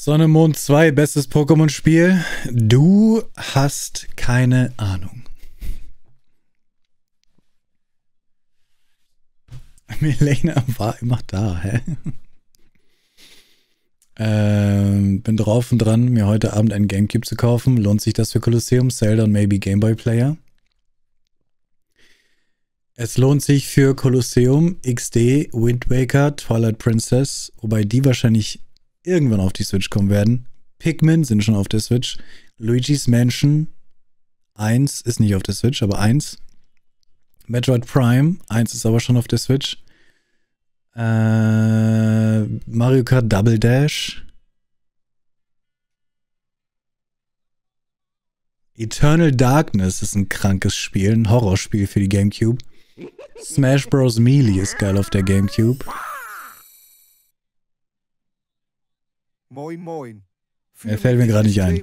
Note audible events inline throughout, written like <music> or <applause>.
Sonne Mond 2, bestes Pokémon-Spiel. Du hast keine Ahnung. <laughs> Milena war immer da, hä? <laughs> Ähm, bin drauf und dran, mir heute Abend ein Gamecube zu kaufen. Lohnt sich das für Colosseum, Zelda und maybe Gameboy Player? Es lohnt sich für Colosseum, XD, Wind Waker, Twilight Princess, wobei die wahrscheinlich irgendwann auf die Switch kommen werden. Pikmin sind schon auf der Switch. Luigi's Mansion 1 ist nicht auf der Switch, aber 1. Metroid Prime 1 ist aber schon auf der Switch. Äh, Mario Kart Double Dash. Eternal Darkness ist ein krankes Spiel, ein Horrorspiel für die GameCube. Smash Bros. Melee ist geil auf der GameCube. Moin, moin. Er fällt mir gerade nicht ein.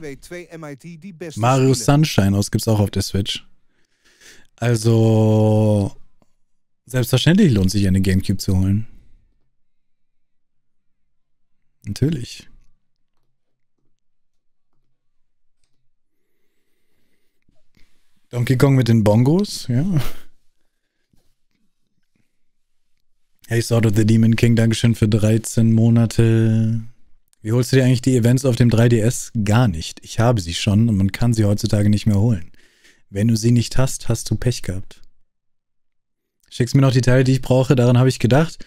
Mario Sunshine aus gibt's auch auf der Switch. Also, selbstverständlich lohnt sich eine GameCube zu holen. Natürlich. Donkey Kong mit den Bongos, ja. Hey, Sword of the Demon King, Dankeschön für 13 Monate. Wie holst du dir eigentlich die Events auf dem 3DS? Gar nicht. Ich habe sie schon und man kann sie heutzutage nicht mehr holen. Wenn du sie nicht hast, hast du Pech gehabt. Schickst mir noch die Teile, die ich brauche, daran habe ich gedacht.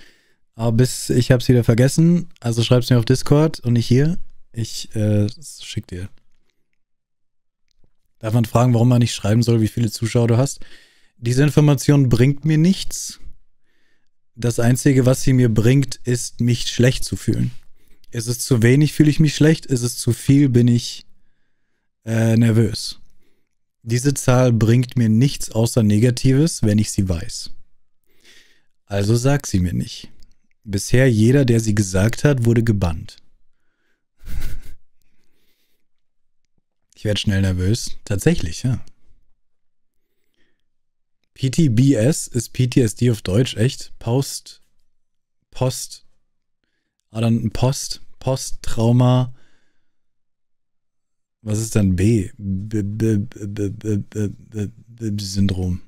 Aber bis ich habe es wieder vergessen. Also schreib's mir auf Discord und nicht hier. Ich äh, schick dir. Darf man fragen, warum man nicht schreiben soll, wie viele Zuschauer du hast? Diese Information bringt mir nichts. Das Einzige, was sie mir bringt, ist, mich schlecht zu fühlen. Ist es zu wenig, fühle ich mich schlecht. Ist es zu viel, bin ich äh, nervös. Diese Zahl bringt mir nichts außer Negatives, wenn ich sie weiß. Also sag sie mir nicht. Bisher jeder, der sie gesagt hat, wurde gebannt. <laughs> ich werde schnell nervös. Tatsächlich, ja. PTBS ist PTSD auf Deutsch, echt? Post, Post, ah, dann Post, Posttrauma. Was ist dann B? Syndrom.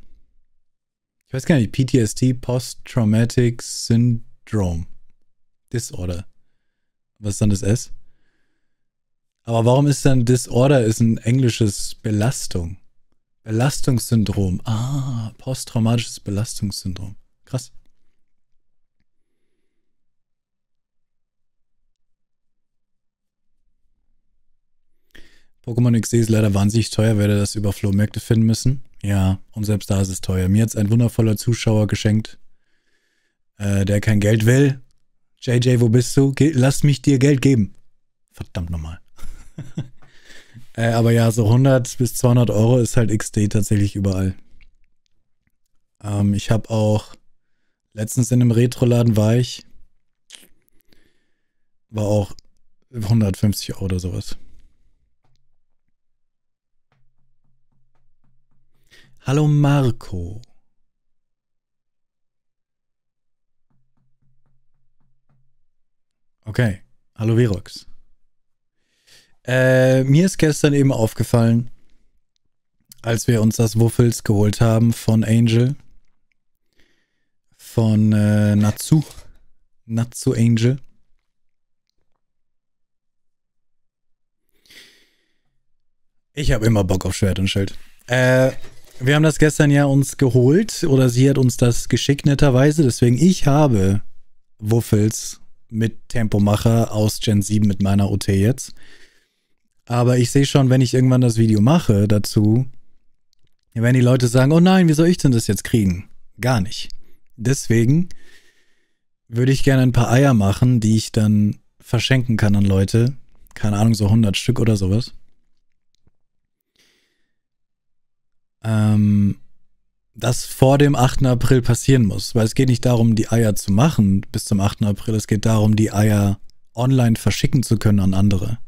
Ich weiß gar nicht, PTSD, Post-Traumatic Syndrome. Syndrome. Disorder. Was ist dann das S? Aber warum ist dann Disorder ist ein englisches Belastung? Belastungssyndrom. Ah, posttraumatisches Belastungssyndrom. Krass. Pokémon XD ist leider wahnsinnig teuer, werde das über Flohmärkte finden müssen. Ja, und selbst da ist es teuer. Mir hat ein wundervoller Zuschauer geschenkt äh, der kein Geld will. JJ, wo bist du? Ge lass mich dir Geld geben. Verdammt nochmal. <laughs> äh, aber ja, so 100 bis 200 Euro ist halt XD tatsächlich überall. Ähm, ich habe auch letztens in einem Retroladen war ich. War auch 150 Euro oder sowas. Hallo Marco. Okay. Hallo Virox. Äh, mir ist gestern eben aufgefallen, als wir uns das Wuffels geholt haben von Angel, von äh, Natsu, Natsu Angel. Ich habe immer Bock auf Schwert und Schild. Äh, wir haben das gestern ja uns geholt oder sie hat uns das geschickt netterweise. Deswegen ich habe Wuffels mit Tempomacher aus Gen 7 mit meiner OT jetzt. Aber ich sehe schon, wenn ich irgendwann das Video mache dazu, wenn die Leute sagen, oh nein, wie soll ich denn das jetzt kriegen? Gar nicht. Deswegen würde ich gerne ein paar Eier machen, die ich dann verschenken kann an Leute. Keine Ahnung, so 100 Stück oder sowas. Ähm, das vor dem 8. April passieren muss. Weil es geht nicht darum, die Eier zu machen bis zum 8. April. Es geht darum, die Eier online verschicken zu können an andere.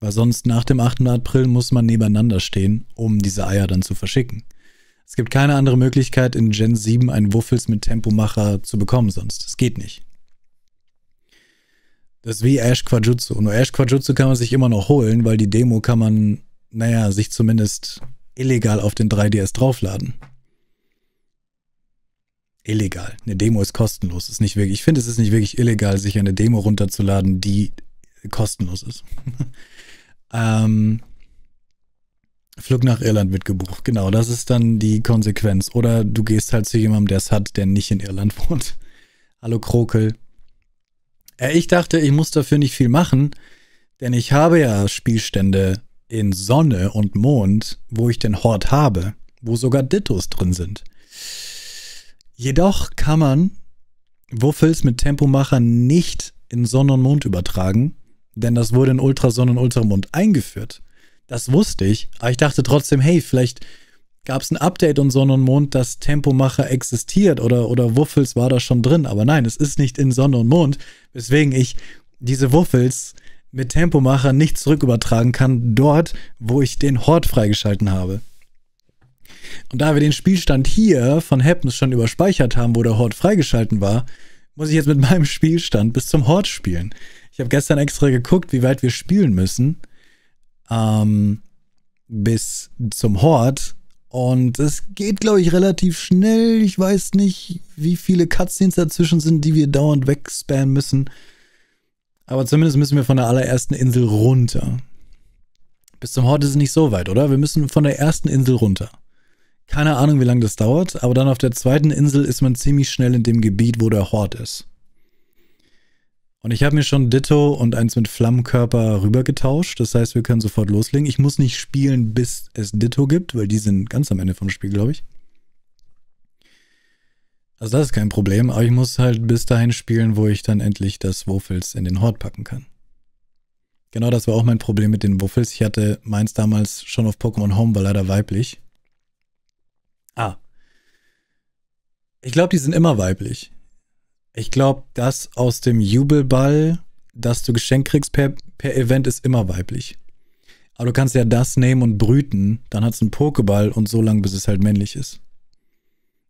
Weil sonst nach dem 8. April muss man nebeneinander stehen, um diese Eier dann zu verschicken. Es gibt keine andere Möglichkeit, in Gen 7 einen Wuffels mit Tempomacher zu bekommen sonst. Es geht nicht. Das ist wie Ash Quajutsu. Nur Ash Quajutsu kann man sich immer noch holen, weil die Demo kann man, naja, sich zumindest illegal auf den 3DS draufladen. Illegal. Eine Demo ist kostenlos. Ist nicht wirklich, ich finde, es ist nicht wirklich illegal, sich eine Demo runterzuladen, die kostenlos ist. <laughs> ähm, Flug nach Irland wird gebucht. Genau, das ist dann die Konsequenz. Oder du gehst halt zu jemandem, der es hat, der nicht in Irland <laughs> wohnt. Hallo Krokel. Äh, ich dachte, ich muss dafür nicht viel machen, denn ich habe ja Spielstände in Sonne und Mond, wo ich den Hort habe, wo sogar Dittos drin sind. Jedoch kann man Wuffels mit Tempomacher nicht in Sonne und Mond übertragen, denn das wurde in Ultrasonne und Ultramond eingeführt. Das wusste ich, aber ich dachte trotzdem, hey, vielleicht gab es ein Update und Sonne und Mond, dass Tempomacher existiert oder, oder Wuffels war da schon drin. Aber nein, es ist nicht in Sonne und Mond, weswegen ich diese Wuffels mit Tempomacher nicht zurückübertragen kann, dort, wo ich den Hort freigeschalten habe. Und da wir den Spielstand hier von Happens schon überspeichert haben, wo der Hort freigeschalten war, muss ich jetzt mit <laughs> meinem Spielstand bis zum Hort spielen. Ich habe gestern extra geguckt, wie weit wir spielen müssen. Ähm, bis zum Hort. Und es geht, glaube ich, relativ schnell. Ich weiß nicht, wie viele Cutscenes dazwischen sind, die wir dauernd wegspannen müssen. Aber zumindest müssen wir von der allerersten Insel runter. Bis zum Hort ist es nicht so weit, oder? Wir müssen von der ersten Insel runter. Keine Ahnung, wie lange das dauert, aber dann auf der zweiten Insel ist man ziemlich schnell in dem Gebiet, wo der Hort ist. Und ich habe mir schon Ditto und eins mit Flammenkörper rübergetauscht. Das heißt, wir können sofort loslegen. Ich muss nicht spielen, bis es Ditto gibt, weil die sind ganz am Ende vom Spiel, glaube ich. Also das ist kein Problem, aber ich muss halt bis dahin spielen, wo ich dann endlich das Wuffels in den Hort packen kann. Genau das war auch mein Problem mit den Wuffels. Ich hatte meins damals schon auf Pokémon Home, war leider weiblich. Ah. Ich glaube, die sind immer weiblich. Ich glaube, das aus dem Jubelball, das du geschenkt kriegst per, per Event, ist immer weiblich. Aber du kannst ja das nehmen und brüten, dann hat es einen Pokéball und so lange, bis es halt männlich ist.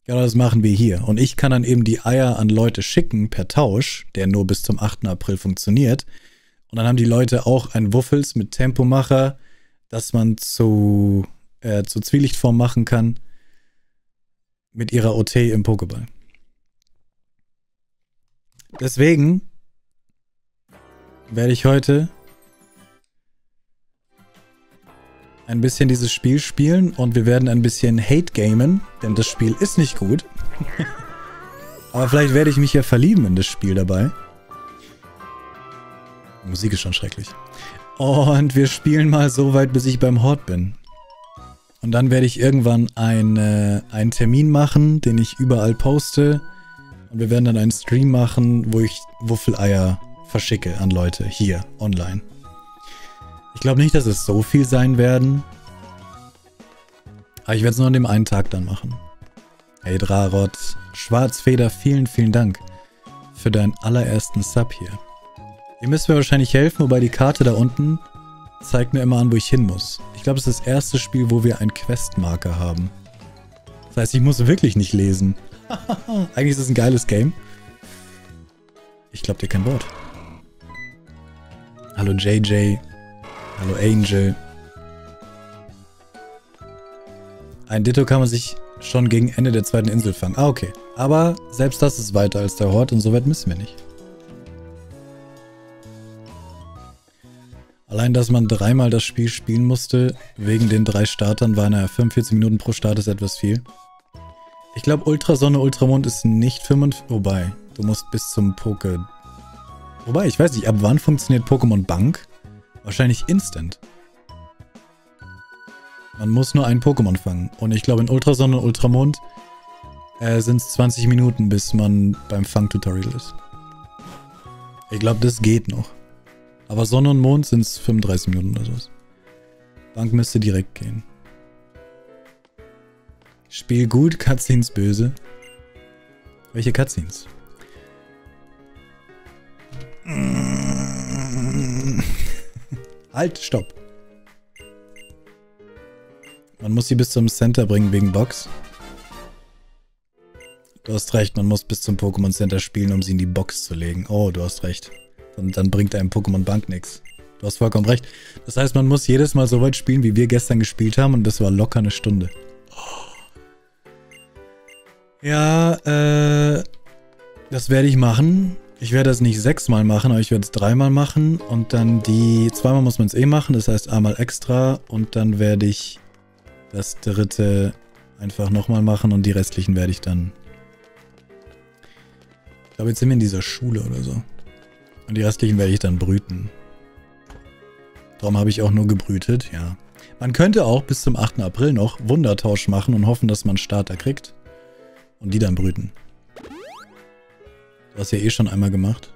Genau das machen wir hier. Und ich kann dann eben die Eier an Leute schicken per Tausch, der nur bis zum 8. April funktioniert. Und dann haben die Leute auch ein Wuffels mit Tempomacher, das man zu, äh, zu Zwielichtform machen kann mit ihrer OT im Pokéball. Deswegen werde ich heute ein bisschen dieses Spiel spielen und wir werden ein bisschen Hate gamen, denn das Spiel ist nicht gut. <laughs> Aber vielleicht werde ich mich ja verlieben in das Spiel dabei. Die Musik ist schon schrecklich. Und wir spielen mal so weit, bis ich beim Hort bin. Und dann werde ich irgendwann ein, äh, einen Termin machen, den ich überall poste. Und wir werden dann einen Stream machen, wo ich Wuffeleier verschicke an Leute hier online. Ich glaube nicht, dass es so viel sein werden. Aber ich werde es nur an dem einen Tag dann machen. Hey Drarot, Schwarzfeder, vielen, vielen Dank für deinen allerersten Sub hier. Ihr müsst mir wahrscheinlich helfen, wobei die Karte da unten zeigt mir immer an, wo ich hin muss. Ich glaube, es ist das erste Spiel, wo wir einen Questmarker haben. Das heißt, ich muss wirklich nicht lesen. <laughs> Eigentlich ist es ein geiles Game. Ich glaube dir kein Wort. Hallo JJ. Hallo Angel. Ein Ditto kann man sich schon gegen Ende der zweiten Insel fangen. Ah, okay. Aber selbst das ist weiter als der Hort und so weit müssen wir nicht. Allein, dass man dreimal das Spiel spielen musste, wegen den drei Startern, waren ja 45 Minuten pro Start, ist etwas viel. Ich glaube, Ultrasonne, Ultramond ist nicht 45. Wobei, du musst bis zum Poke. Wobei, ich weiß nicht, ab wann funktioniert Pokémon Bank? Wahrscheinlich instant. Man muss nur ein Pokémon fangen. Und ich glaube, in Ultrasonne und Ultramond äh, sind es 20 Minuten, bis man beim Fang-Tutorial ist. Ich glaube, das geht noch. Aber Sonne und Mond sind es 35 Minuten oder sowas. Bank müsste direkt gehen. Spiel gut, Cutscenes böse. Welche Cutscenes? Halt, stopp. Man muss sie bis zum Center bringen wegen Box. Du hast recht, man muss bis zum Pokémon Center spielen, um sie in die Box zu legen. Oh, du hast recht. Und dann bringt einem Pokémon Bank nichts. Du hast vollkommen recht. Das heißt, man muss jedes Mal so weit spielen, wie wir gestern gespielt haben und das war locker eine Stunde. Ja, äh, das werde ich machen. Ich werde das nicht sechsmal machen, aber ich werde es dreimal machen und dann die, zweimal muss man es eh machen, das heißt einmal extra und dann werde ich das dritte einfach nochmal machen und die restlichen werde ich dann... Ich glaube, jetzt sind wir in dieser Schule oder so. Und die restlichen werde ich dann brüten. Darum habe ich auch nur gebrütet, ja. Man könnte auch bis zum 8. April noch Wundertausch machen und hoffen, dass man Starter kriegt. Und die dann brüten. Du hast ja eh schon einmal gemacht.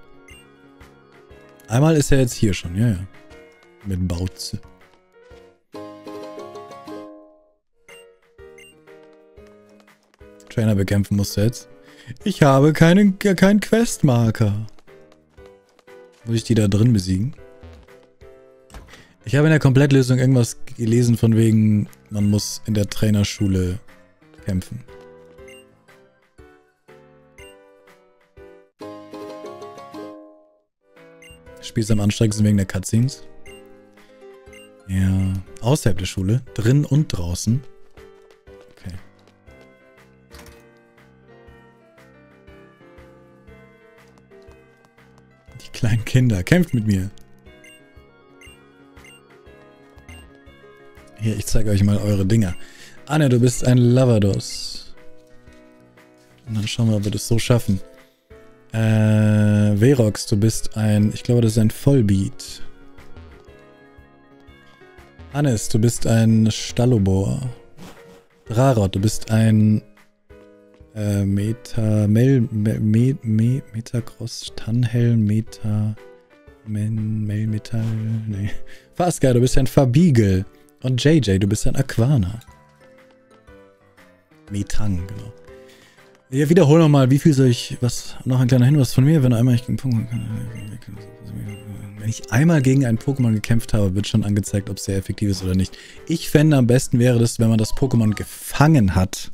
Einmal ist er jetzt hier schon, ja, ja. Mit Bauze. Trainer bekämpfen musst du jetzt. Ich habe keinen, keinen Questmarker. Muss ich die da drin besiegen? Ich habe in der Komplettlösung irgendwas gelesen von wegen, man muss in der Trainerschule kämpfen. Spielst am anstrengendsten wegen der Cutscenes? Ja, außerhalb der Schule, drin und draußen. Okay. Die kleinen Kinder, kämpft mit mir. Hier, ich zeige euch mal eure Dinger. Anne, du bist ein Lavados. Und dann schauen wir, ob wir das so schaffen. Äh, Verox, du bist ein, ich glaube, das ist ein Vollbeat. Hannes, du bist ein Stallobor. Rarot, du bist ein äh, Meta, Mel, Me, Me, Me, Metacross, Tannhell, Meta, Men, Melmetall, nee. Faska, du bist ein Fabiegel. Und JJ, du bist ein Aquana. Metang, genau. Ja, wiederhol nochmal, wie viel soll ich, was, noch ein kleiner Hinweis von mir, wenn einmal ich gegen Pokémon, wenn ich einmal gegen ein Pokémon gekämpft habe, wird schon angezeigt, ob es sehr effektiv ist oder nicht. Ich fände am besten wäre das, wenn man das Pokémon gefangen hat.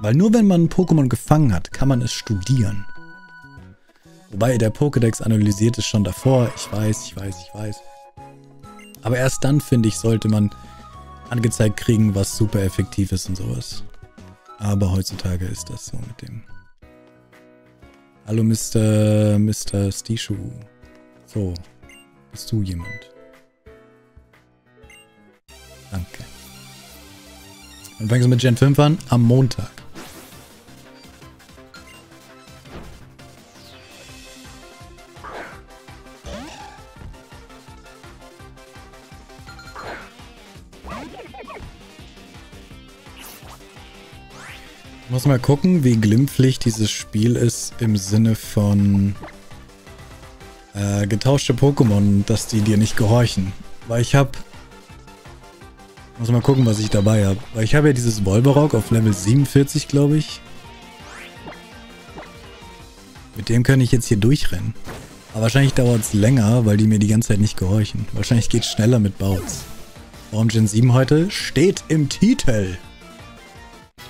Weil nur wenn man ein Pokémon gefangen hat, kann man es studieren. Wobei der Pokédex analysiert es schon davor. Ich weiß, ich weiß, ich weiß. Aber erst dann, finde ich, sollte man angezeigt kriegen, was super effektiv ist und sowas. Aber heutzutage ist das so mit dem. Hallo Mr. Mr. Stishu. So, bist du jemand? Danke. Dann fängst du mit Gen 5 an am Montag. Muss mal gucken, wie glimpflich dieses Spiel ist im Sinne von äh, getauschte Pokémon, dass die dir nicht gehorchen. Weil ich hab... Muss mal gucken, was ich dabei habe. Weil ich habe ja dieses Wolverock auf Level 47, glaube ich. Mit dem kann ich jetzt hier durchrennen. Aber wahrscheinlich dauert es länger, weil die mir die ganze Zeit nicht gehorchen. Wahrscheinlich geht es schneller mit Bouts. Warum Gen 7 heute? Steht im Titel.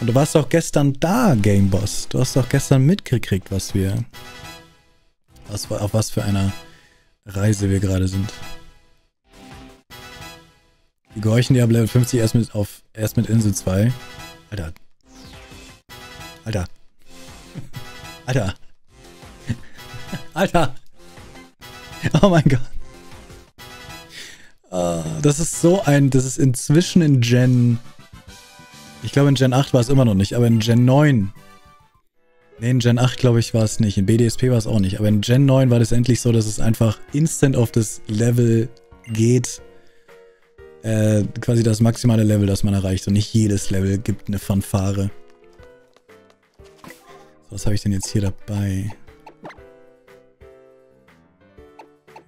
Und du warst doch gestern da, Gameboss. Du hast doch gestern mitgekriegt, was wir... Was, auf was für einer Reise wir gerade sind. Die gehorchen dir ab Level 50 erst mit, auf, erst mit Insel 2. Alter. Alter. <laughs> Alter. <laughs> Alter. Oh mein Gott. Uh, das ist so ein... Das ist inzwischen in Gen ich glaube, in Gen 8 war es immer noch nicht, aber in Gen 9. Nee, in Gen 8 glaube ich war es nicht. In BDSP war es auch nicht. Aber in Gen 9 war das endlich so, dass es einfach instant auf das Level geht. Äh, quasi das maximale Level, das man erreicht. Und nicht jedes Level gibt eine Fanfare. Was habe ich denn jetzt hier dabei?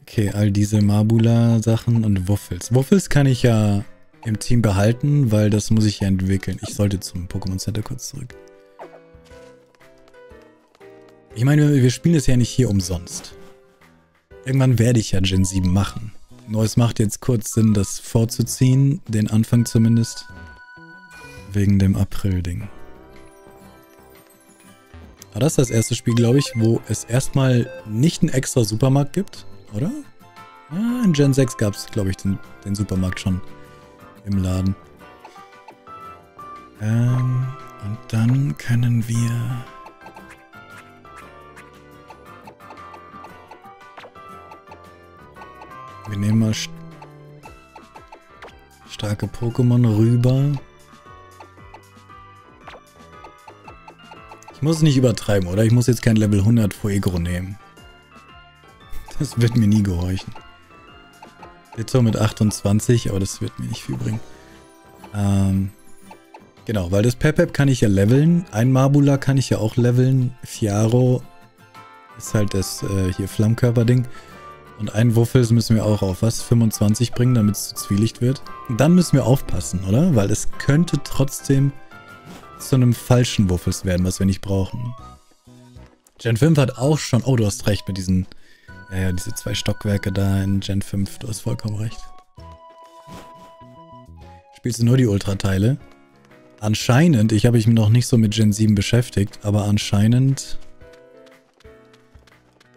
Okay, all diese Mabula-Sachen und Wuffels. Wuffels kann ich ja im Team behalten, weil das muss ich ja entwickeln. Ich sollte zum Pokémon Center kurz zurück. Ich meine, wir spielen es ja nicht hier umsonst. Irgendwann werde ich ja Gen 7 machen. Nur es macht jetzt kurz Sinn, das vorzuziehen, den Anfang zumindest. Wegen dem April-Ding. War das das erste Spiel, glaube ich, wo es erstmal nicht einen extra Supermarkt gibt, oder? Ah, in Gen 6 gab es, glaube ich, den, den Supermarkt schon im Laden. Ähm, und dann können wir... Wir nehmen mal st starke Pokémon rüber. Ich muss es nicht übertreiben, oder? Ich muss jetzt kein Level 100 Fuegro nehmen. Das wird mir nie gehorchen. Ditto mit 28, aber das wird mir nicht viel bringen. Ähm, genau, weil das Pepep kann ich ja leveln. Ein Marbula kann ich ja auch leveln. Fiaro ist halt das äh, hier Flammkörper-Ding. Und einen Wuffels müssen wir auch auf was? 25 bringen, damit es zu Zwielicht wird. Und dann müssen wir aufpassen, oder? Weil es könnte trotzdem zu einem falschen Wuffels werden, was wir nicht brauchen. Gen 5 hat auch schon... Oh, du hast recht mit diesen... Ja, ja, diese zwei Stockwerke da in Gen 5. Du hast vollkommen recht. Spielst du nur die Ultrateile? Anscheinend, ich habe mich noch nicht so mit Gen 7 beschäftigt, aber anscheinend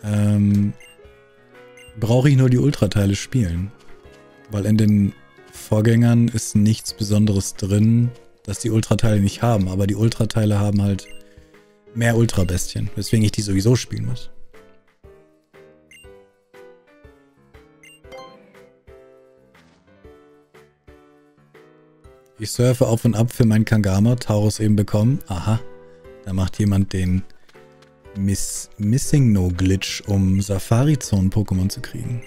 ähm, brauche ich nur die Ultrateile spielen. Weil in den Vorgängern ist nichts Besonderes drin, dass die Ultrateile nicht haben, aber die Ultrateile haben halt mehr Ultrabestien, weswegen ich die sowieso spielen muss. Ich surfe auf und ab für meinen Kangama, Taurus eben bekommen. Aha, da macht jemand den Miss Missing No Glitch, um Safari-Zonen-Pokémon zu kriegen.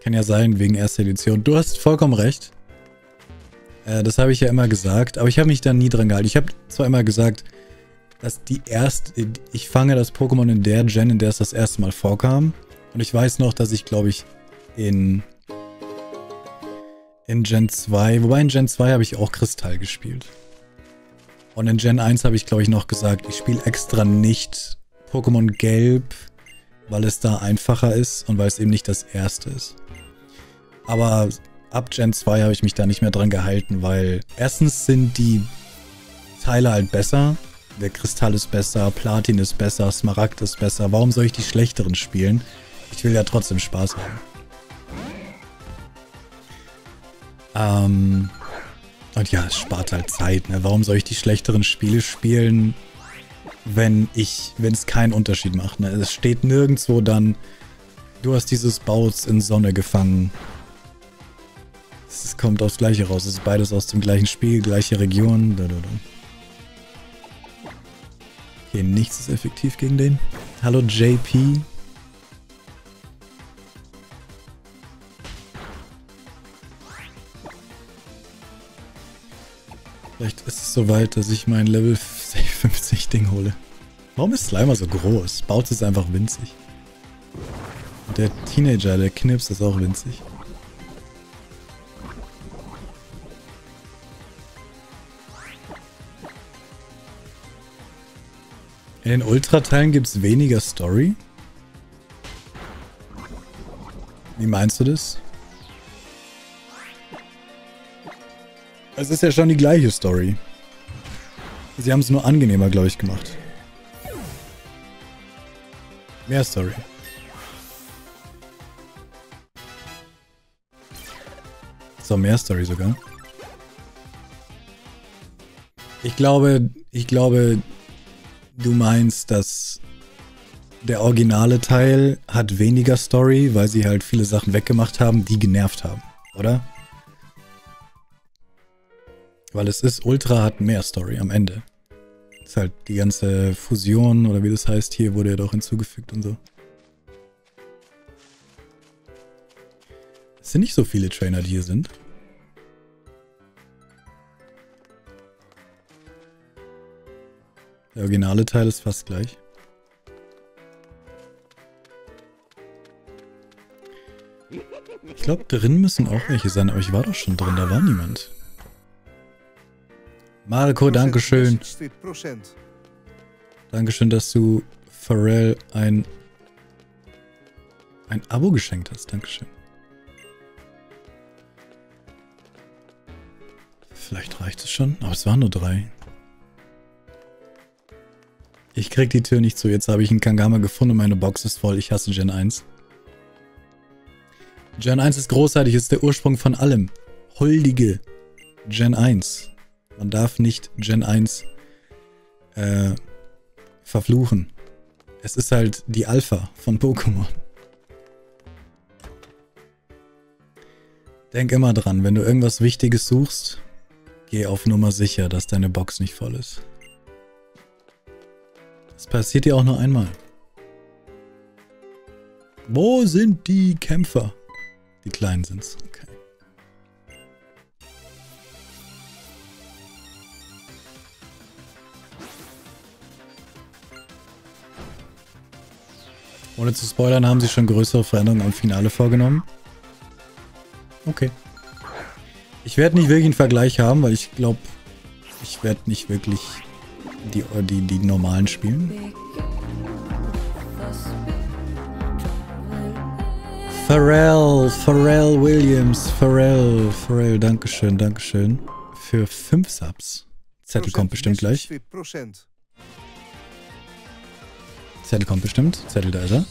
Kann ja sein, wegen erster Edition. Du hast vollkommen recht. Äh, das habe ich ja immer gesagt, aber ich habe mich da nie dran gehalten. Ich habe zwar immer gesagt, dass die erste, ich fange das Pokémon in der Gen, in der es das erste Mal vorkam. Und ich weiß noch, dass ich, glaube ich, in, in Gen 2, wobei in Gen 2 habe ich auch Kristall gespielt. Und in Gen 1 habe ich, glaube ich, noch gesagt, ich spiele extra nicht Pokémon Gelb, weil es da einfacher ist und weil es eben nicht das erste ist. Aber ab Gen 2 habe ich mich da nicht mehr dran gehalten, weil erstens sind die Teile halt besser. Der Kristall ist besser, Platin ist besser, Smaragd ist besser. Warum soll ich die schlechteren spielen? Ich will ja trotzdem Spaß haben. Ähm, und ja, es spart halt Zeit. Ne? Warum soll ich die schlechteren Spiele spielen, wenn ich, wenn es keinen Unterschied macht? Ne? Es steht nirgendwo dann, du hast dieses Baus in Sonne gefangen es kommt aufs Gleiche raus. Es ist beides aus dem gleichen Spiel, gleiche Region. Okay, nichts ist effektiv gegen den. Hallo JP. Vielleicht ist es soweit, dass ich mein Level <laughs> 50 Ding hole. Warum ist Slimer so groß? Baut es einfach winzig. Und der Teenager, der Knips, ist auch winzig. In den Ultra-Teilen gibt es weniger Story? Wie meinst du das? Es ist ja schon die gleiche Story. Sie haben es nur angenehmer, glaube ich, gemacht. Mehr Story. So, mehr Story sogar. Ich glaube, ich glaube, Du meinst, dass der originale Teil hat weniger Story, weil sie halt viele Sachen weggemacht haben, die genervt haben, oder? Weil es ist, Ultra hat mehr Story am Ende. Ist halt die ganze Fusion oder wie das heißt, hier wurde ja doch hinzugefügt und so. Es sind nicht so viele Trainer, die hier sind. Der originale Teil ist fast gleich. Ich glaube, drin müssen auch welche sein, aber ich war doch schon drin, da war niemand. Marco, Dankeschön. Dankeschön, dass du Pharrell ein, ein Abo geschenkt hast. Dankeschön. Vielleicht reicht es schon, aber es waren nur drei. Ich krieg die Tür nicht zu. Jetzt habe ich einen Kangama gefunden und meine Box ist voll. Ich hasse Gen 1. Gen 1 ist großartig, ist der Ursprung von allem. Huldige Gen 1. Man darf nicht Gen 1 äh, verfluchen. Es ist halt die Alpha von Pokémon. Denk immer dran, wenn du irgendwas Wichtiges suchst, geh auf Nummer sicher, dass deine Box nicht voll ist. Das passiert dir auch nur einmal. Wo sind die Kämpfer? Die Kleinen sind's. Okay. Ohne zu spoilern, haben sie schon größere Veränderungen am Finale vorgenommen. Okay. Ich werde nicht wirklich einen Vergleich haben, weil ich glaube, ich werde nicht wirklich die, die, die normalen spielen. Pharrell, Pharrell Williams, Pharrell, Pharrell, Dankeschön, Dankeschön. Für 5 Subs. Zettel kommt bestimmt gleich. Zettel kommt bestimmt. Zettel, da ist er.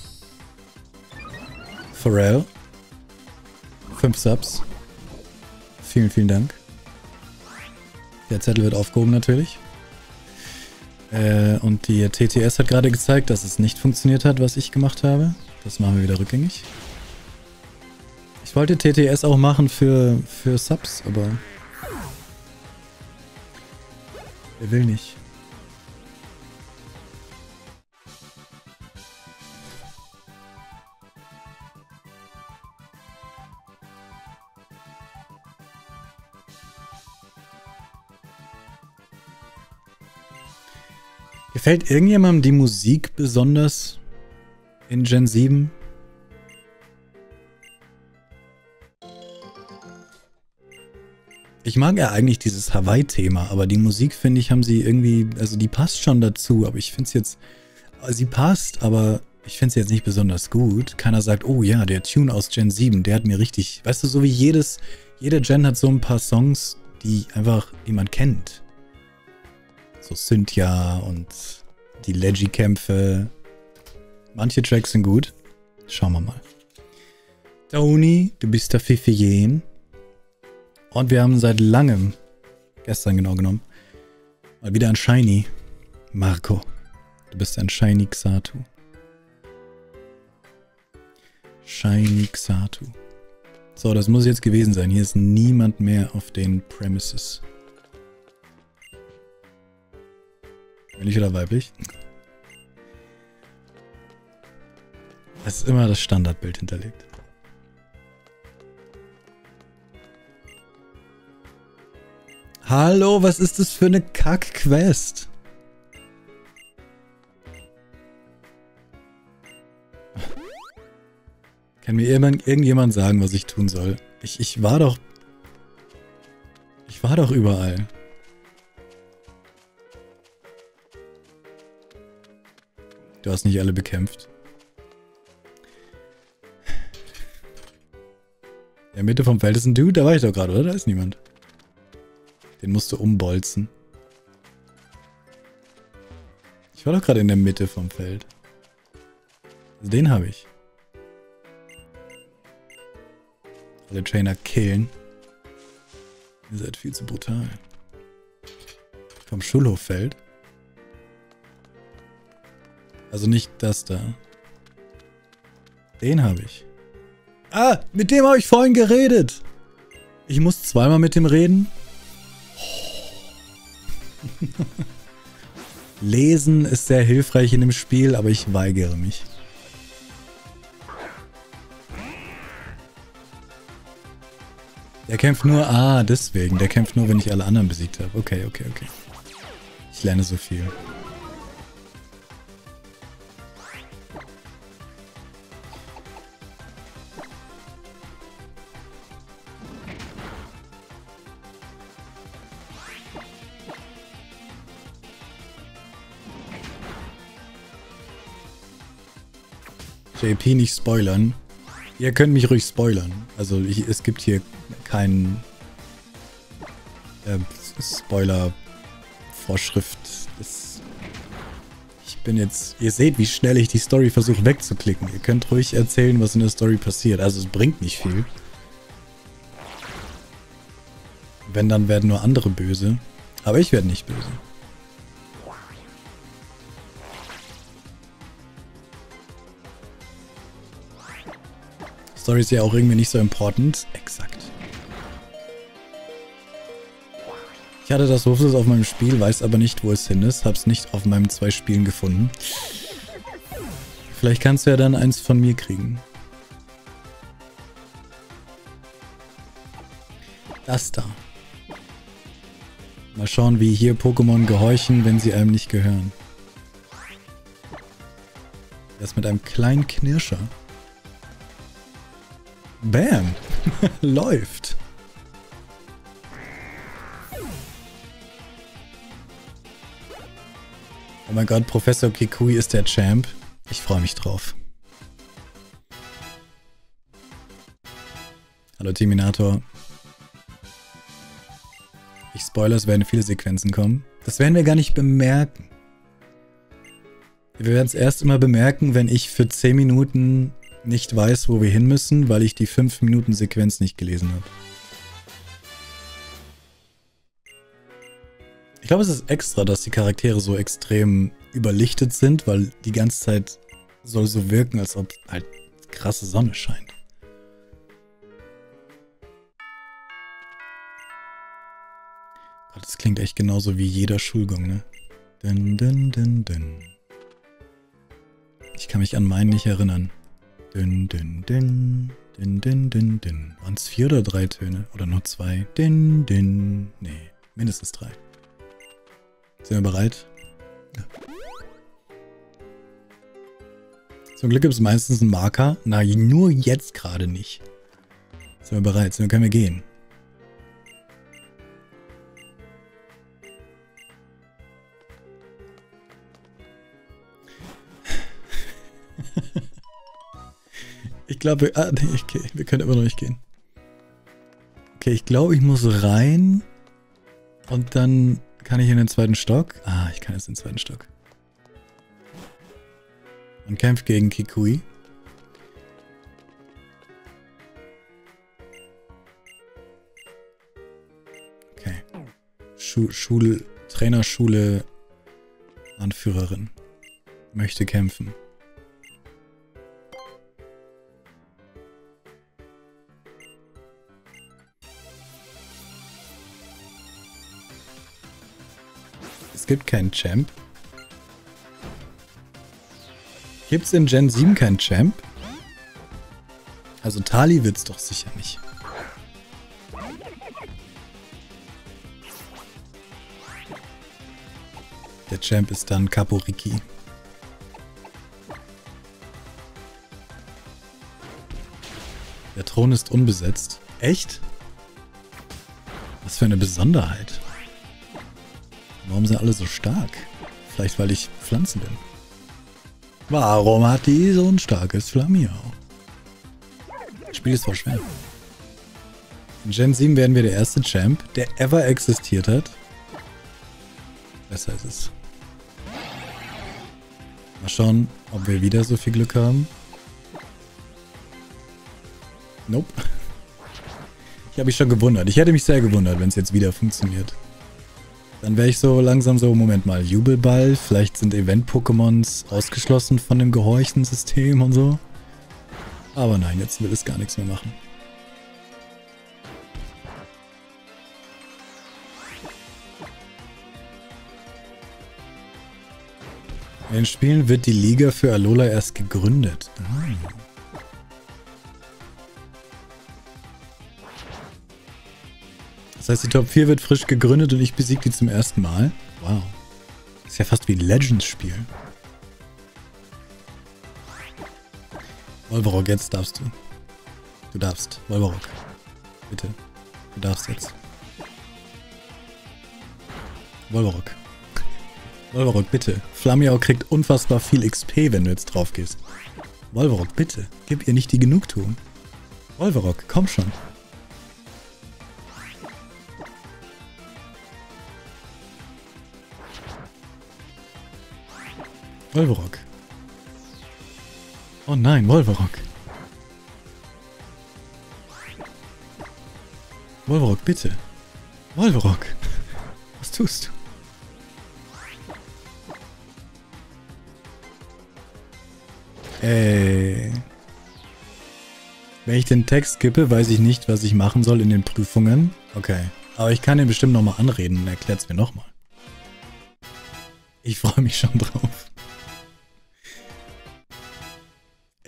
Pharrell. 5 Subs. Vielen, vielen Dank. Der Zettel wird aufgehoben natürlich. Äh, und die TTS hat gerade gezeigt, dass es nicht funktioniert hat, was ich gemacht habe. Das machen wir wieder rückgängig. Ich wollte TTS auch machen für, für Subs, aber... Er will nicht. Gefällt irgendjemandem die Musik besonders in Gen 7? Ich mag ja eigentlich dieses Hawaii-Thema, aber die Musik, finde ich, haben sie irgendwie, also die passt schon dazu, aber ich finde es jetzt, sie passt, aber ich finde es jetzt nicht besonders gut. Keiner sagt, oh ja, der Tune aus Gen 7, der hat mir richtig, weißt du, so wie jedes, jeder Gen hat so ein paar Songs, die einfach, die man kennt. So Cynthia und die Leggy-Kämpfe. Manche Tracks sind gut. Schauen wir mal. Tony, du bist der Fifijen. Und wir haben seit langem, gestern genau genommen, mal wieder ein Shiny. Marco, du bist ein Shiny Xatu. Shiny Xatu. So, das muss jetzt gewesen sein. Hier ist niemand mehr auf den Premises. Männlich oder weiblich? Es ist immer das Standardbild hinterlegt. Hallo, was ist das für eine Kack-Quest? Kann mir irgendjemand, sagen, was ich tun soll? Ich, ich war doch... Ich war doch überall. Du hast nicht alle bekämpft. In der Mitte vom Feld ist ein Dude, da war ich doch gerade, oder? Da ist niemand. Den musst du umbolzen. Ich war doch gerade in der Mitte vom Feld. Also den habe ich. Alle Trainer killen. Ihr seid viel zu brutal. Vom Schulhoffeld. Also nicht das da. Den habe ich. Ah, mit dem habe ich vorhin geredet. Ich muss zweimal mit dem reden. <laughs> Lesen ist sehr hilfreich in dem Spiel, aber ich weigere mich. Der kämpft nur... Ah, deswegen. Der kämpft nur, wenn ich alle anderen besiegt habe. Okay, okay, okay. Ich lerne so viel. JP nicht spoilern. Ihr könnt mich ruhig spoilern. Also ich, es gibt hier keinen äh, Spoiler-Vorschrift. Ich bin jetzt, ihr seht, wie schnell ich die Story versuche wegzuklicken. Ihr könnt ruhig erzählen, was in der Story passiert. Also es bringt nicht viel. Wenn, dann werden nur andere böse. Aber ich werde nicht böse. Story ist ja auch irgendwie nicht so important. Exakt. Ich hatte das Wurfels auf meinem Spiel, weiß aber nicht, wo es hin ist. Hab's nicht auf meinen zwei Spielen gefunden. Vielleicht kannst du ja dann eins von mir kriegen. Das da. Mal schauen, wie hier Pokémon gehorchen, wenn sie einem nicht gehören. Das mit einem kleinen Knirscher. Bam! <laughs> Läuft. Oh mein Gott, Professor Kikui ist der Champ. Ich freue mich drauf. Hallo Terminator. Ich spoilere, es werden viele Sequenzen kommen. Das werden wir gar nicht bemerken. Wir werden es erst immer bemerken, wenn ich für 10 Minuten nicht weiß, wo wir hin müssen, weil ich die 5 Minuten Sequenz nicht gelesen habe. Ich glaube, es ist extra, dass die Charaktere so extrem überlichtet sind, weil die ganze Zeit soll so wirken, als ob halt krasse Sonne scheint. Das klingt echt genauso wie jeder Schulgang, ne? Dun, dun, dun, dun. Ich kann mich an meinen nicht erinnern. Dun, dun, dun, dun, dun, dun, dun. Waren es vier oder drei Töne? Oder nur zwei? Dun, dun. Nee, mindestens drei. Sind wir bereit? Ja. Zum Glück gibt es meistens einen Marker. Na, nur jetzt gerade nicht. Sind wir bereit? Dann können wir gehen. Ich glaube, ah, nee, okay, wir können immer noch nicht gehen. Okay, ich glaube, ich muss rein und dann kann ich in den zweiten Stock. Ah, ich kann jetzt in den zweiten Stock. Man kämpft gegen Kikui. Okay. Schu Schule, Trainerschule, Anführerin. Möchte kämpfen. Es gibt keinen Champ. Gibt's in Gen 7 keinen Champ? Also Tali wird's doch sicher nicht. Der Champ ist dann Kaporiki. Der Thron ist unbesetzt. Echt? Was für eine Besonderheit. Warum sind alle so stark? Vielleicht, weil ich Pflanzen bin. Warum hat die so ein starkes Flamiau? Das Spiel ist voll schwer. In Gen 7 werden wir der erste Champ, der ever existiert hat. Besser ist es. Mal schauen, ob wir wieder so viel Glück haben. Nope. Ich habe mich schon gewundert. Ich hätte mich sehr gewundert, wenn es jetzt wieder funktioniert. Dann wäre ich so langsam so, Moment mal, Jubelball, vielleicht sind Event-Pokémons ausgeschlossen von dem Gehorchen-System und so. Aber nein, jetzt will es gar nichts mehr machen. In den Spielen wird die Liga für Alola erst gegründet. Ah. Das heißt, die Top 4 wird frisch gegründet und ich besiege die zum ersten Mal. Wow. Das ist ja fast wie ein Legends-Spiel. Wolverock, jetzt darfst du. Du darfst. Wolverock. Bitte. Du darfst jetzt. Wolverock. Wolverock, bitte. Flamiau kriegt unfassbar viel XP, wenn du jetzt drauf gehst. Wolverock, bitte. Gib ihr nicht die Genugtuung. Wolverock, komm schon. Wolverock. Oh nein, Wolverock. Wolverock, bitte. Wolverock. <laughs> Was tust du? Ey. Wenn ich den Text skippe, weiß ich nicht, was ich machen soll in den Prüfungen. Okay. Aber ich kann ihn bestimmt nochmal anreden und erklärt es mir nochmal. Ich freue mich schon drauf.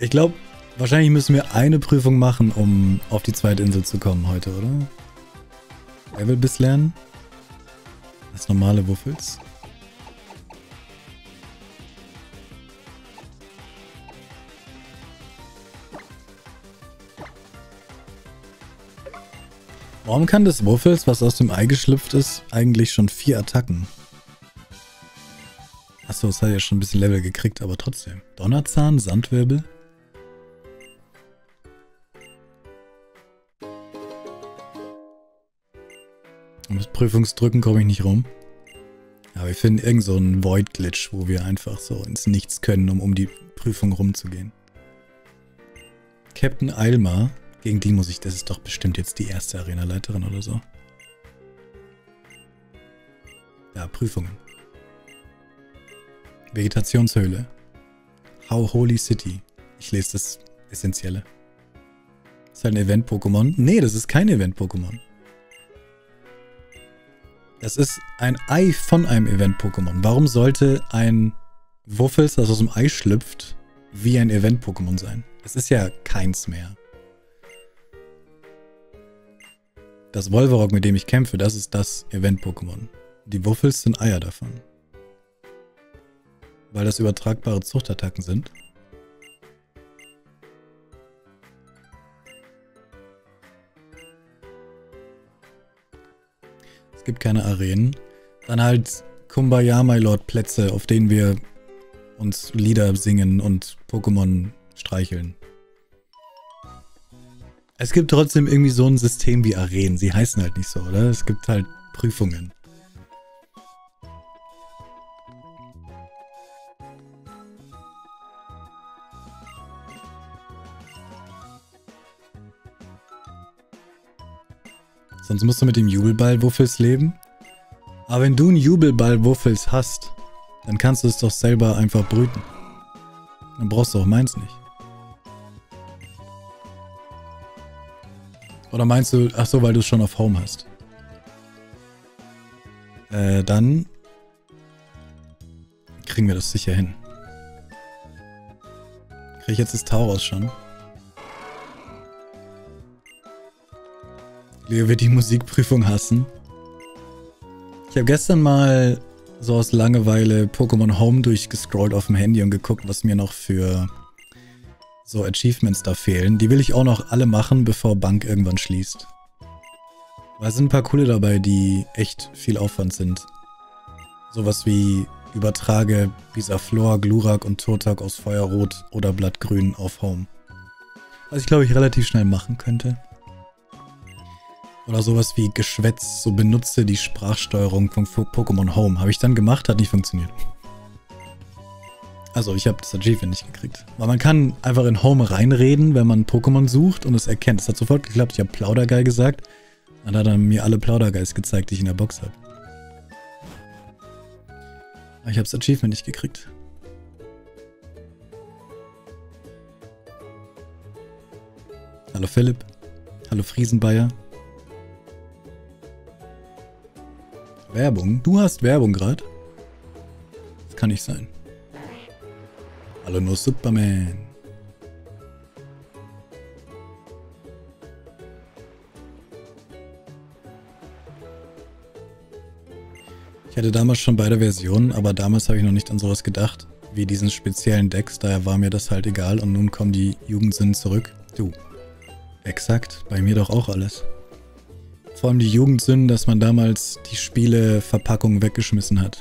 Ich glaube, wahrscheinlich müssen wir eine Prüfung machen, um auf die zweite Insel zu kommen heute, oder? Level bis lernen? Das normale Wuffels? Warum kann das Wuffels, was aus dem Ei geschlüpft ist, eigentlich schon vier Attacken? Achso, es hat ja schon ein bisschen Level gekriegt, aber trotzdem. Donnerzahn, Sandwirbel? Um das Prüfungsdrücken komme ich nicht rum. Aber wir finden irgend so Void-Glitch, wo wir einfach so ins Nichts können, um um die Prüfung rumzugehen. Captain Eilmar, gegen die muss ich, das ist doch bestimmt jetzt die erste Arenaleiterin oder so. Ja, Prüfungen. Vegetationshöhle. How Holy City. Ich lese das Essentielle. Ist halt ein Event-Pokémon? Nee, das ist kein Event-Pokémon. Das ist ein Ei von einem Event-Pokémon. Warum sollte ein Wuffels, das aus dem Ei schlüpft, wie ein Event-Pokémon sein? Es ist ja keins mehr. Das Wolverock, mit dem ich kämpfe, das ist das Event-Pokémon. Die Wuffels sind Eier davon. Weil das übertragbare Zuchtattacken sind. Gibt keine Arenen. Dann halt Kumbaya My Lord Plätze, auf denen wir uns Lieder singen und Pokémon streicheln. Es gibt trotzdem irgendwie so ein System wie Arenen. Sie heißen halt nicht so, oder? Es gibt halt Prüfungen. Sonst musst du mit dem Jubelball-Wuffels leben. Aber wenn du einen Jubelball-Wuffels hast, dann kannst du es doch selber einfach brüten. Dann brauchst du auch meins nicht. Oder meinst du, ach so, weil du es schon auf Home hast? Äh, dann kriegen wir das sicher hin. Krieg ich jetzt das Tauros schon? Leo wird die Musikprüfung hassen. Ich habe gestern mal so aus Langeweile Pokémon Home durchgescrollt auf dem Handy und geguckt, was mir noch für so Achievements da fehlen. Die will ich auch noch alle machen, bevor Bank irgendwann schließt. Weil es sind ein paar coole dabei, die echt viel Aufwand sind. Sowas wie übertrage Bisaflor, Glurak und Turtok aus Feuerrot oder Blattgrün auf Home. Was ich glaube ich relativ schnell machen könnte. Oder sowas wie Geschwätz, so benutze die Sprachsteuerung von Pokémon Home. Habe ich dann gemacht, hat nicht funktioniert. Also ich habe das Achievement nicht gekriegt. Weil man kann einfach in Home reinreden, wenn man Pokémon sucht und es erkennt. Es hat sofort geklappt. Ich habe Plaudergeil gesagt. Und hat er mir alle Plaudergeils gezeigt, die ich in der Box habe. Aber ich habe das Achievement nicht gekriegt. Hallo Philipp. Hallo Friesenbayer. Werbung? Du hast Werbung gerade? Das kann nicht sein. Hallo nur Superman. Ich hatte damals schon beide Versionen, aber damals habe ich noch nicht an sowas gedacht, wie diesen speziellen Decks, daher war mir das halt egal und nun kommen die Jugendsünden zurück. Du. Exakt, bei mir doch auch alles. Vor allem die Jugendsünden, dass man damals die Spieleverpackung weggeschmissen hat.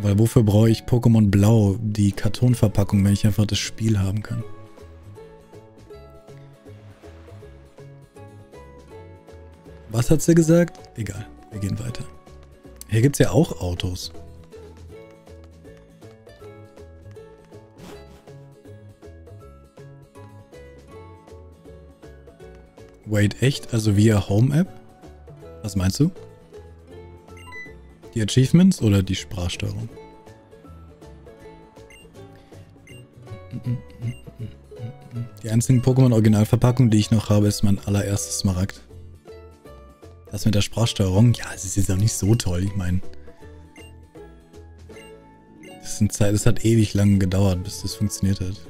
Weil wofür brauche ich Pokémon Blau, die Kartonverpackung, wenn ich einfach das Spiel haben kann? Was hat sie gesagt? Egal, wir gehen weiter. Hier gibt es ja auch Autos. Wait, echt? Also via Home-App? Was meinst du? Die Achievements oder die Sprachsteuerung? Die einzigen Pokémon-Originalverpackung, die ich noch habe, ist mein allererstes Smaragd. Das mit der Sprachsteuerung, ja, es ist jetzt auch nicht so toll. Ich meine, das hat ewig lang gedauert, bis das funktioniert hat.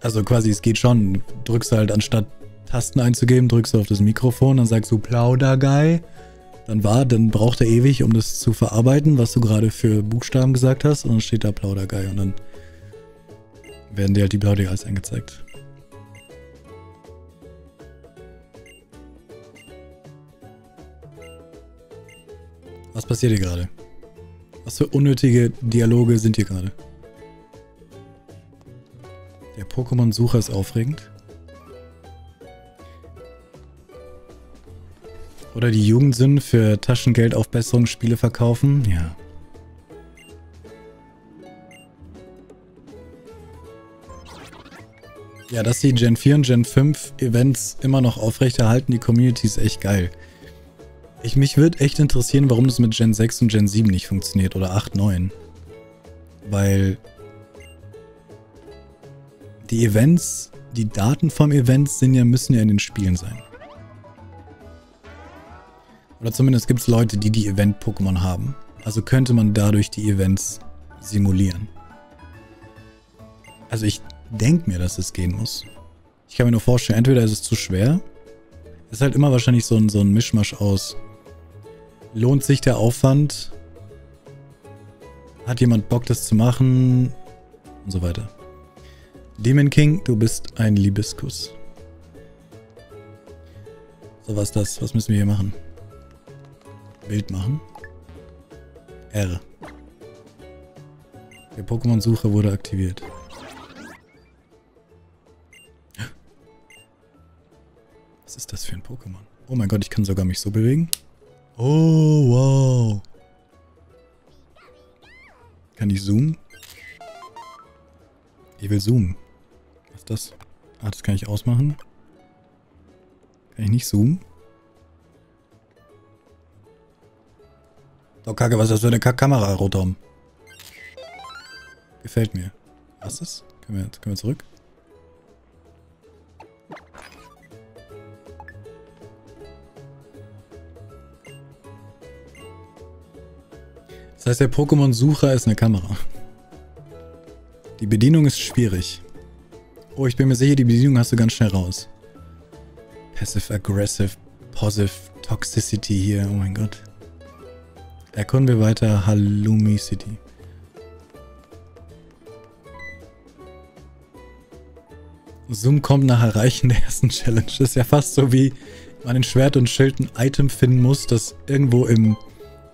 Also quasi, es geht schon. Du drückst halt anstatt Tasten einzugeben, drückst du auf das Mikrofon, dann sagst du Plauderguy. Dann war, dann braucht er ewig, um das zu verarbeiten, was du gerade für Buchstaben gesagt hast. Und dann steht da Plauderguy und dann werden dir halt die Plauderguys angezeigt. Was passiert hier gerade? Was für unnötige Dialoge sind hier gerade? Der Pokémon-Sucher ist aufregend. Oder die Jugendsünden für Taschengeldaufbesserungsspiele verkaufen? Ja. Ja, dass die Gen 4 und Gen 5 Events immer noch aufrechterhalten, die Community ist echt geil. Ich, mich würde echt interessieren, warum das mit Gen 6 und Gen 7 nicht funktioniert oder 8, 9. Weil die Events, die Daten vom Event sind ja, müssen ja in den Spielen sein. Oder zumindest gibt es Leute, die die Event-Pokémon haben. Also könnte man dadurch die Events simulieren. Also ich denke mir, dass es gehen muss. Ich kann mir nur vorstellen, entweder ist es zu schwer. Es ist halt immer wahrscheinlich so ein, so ein Mischmasch aus Lohnt sich der Aufwand? Hat jemand Bock, das zu machen? Und so weiter. Demon King, du bist ein Liebeskuss. So, was das? Was müssen wir hier machen? Bild machen. R. Der Pokémon-Sucher wurde aktiviert. Was ist das für ein Pokémon? Oh mein Gott, ich kann sogar mich so bewegen. Oh, wow. Kann ich zoomen? Ich will zoomen. Was ist das? Ah, das kann ich ausmachen. Kann ich nicht zoomen? Doch, Kacke, was ist das für eine Kamera, Rotom? Gefällt mir. Was ist? Können wir, können wir zurück? Das heißt, der Pokémon-Sucher ist eine Kamera. Die Bedienung ist schwierig. Oh, ich bin mir sicher, die Bedienung hast du ganz schnell raus. Passive Aggressive, Positive Toxicity hier. Oh mein Gott. Erkunden wir weiter Halloumi City. Zoom kommt nach Erreichen der ersten Challenge. Das ist ja fast so wie man in Schwert und Schild ein Item finden muss, das irgendwo im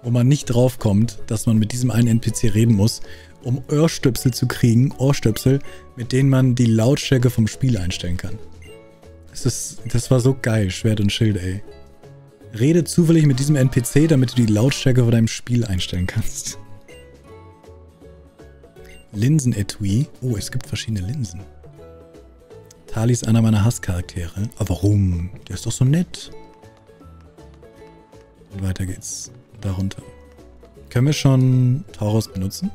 wo man nicht draufkommt, dass man mit diesem einen NPC reden muss, um Ohrstöpsel zu kriegen, Ohrstöpsel, mit denen man die Lautstärke vom Spiel einstellen kann. Das, ist, das war so geil, Schwert und Schild, ey. Rede zufällig mit diesem NPC, damit du die Lautstärke von deinem Spiel einstellen kannst. Linsen-Etui. Oh, es gibt verschiedene Linsen. Tali ist einer meiner Hasscharaktere. Aber warum? Der ist doch so nett. Und weiter geht's darunter. Können wir schon Taurus benutzen?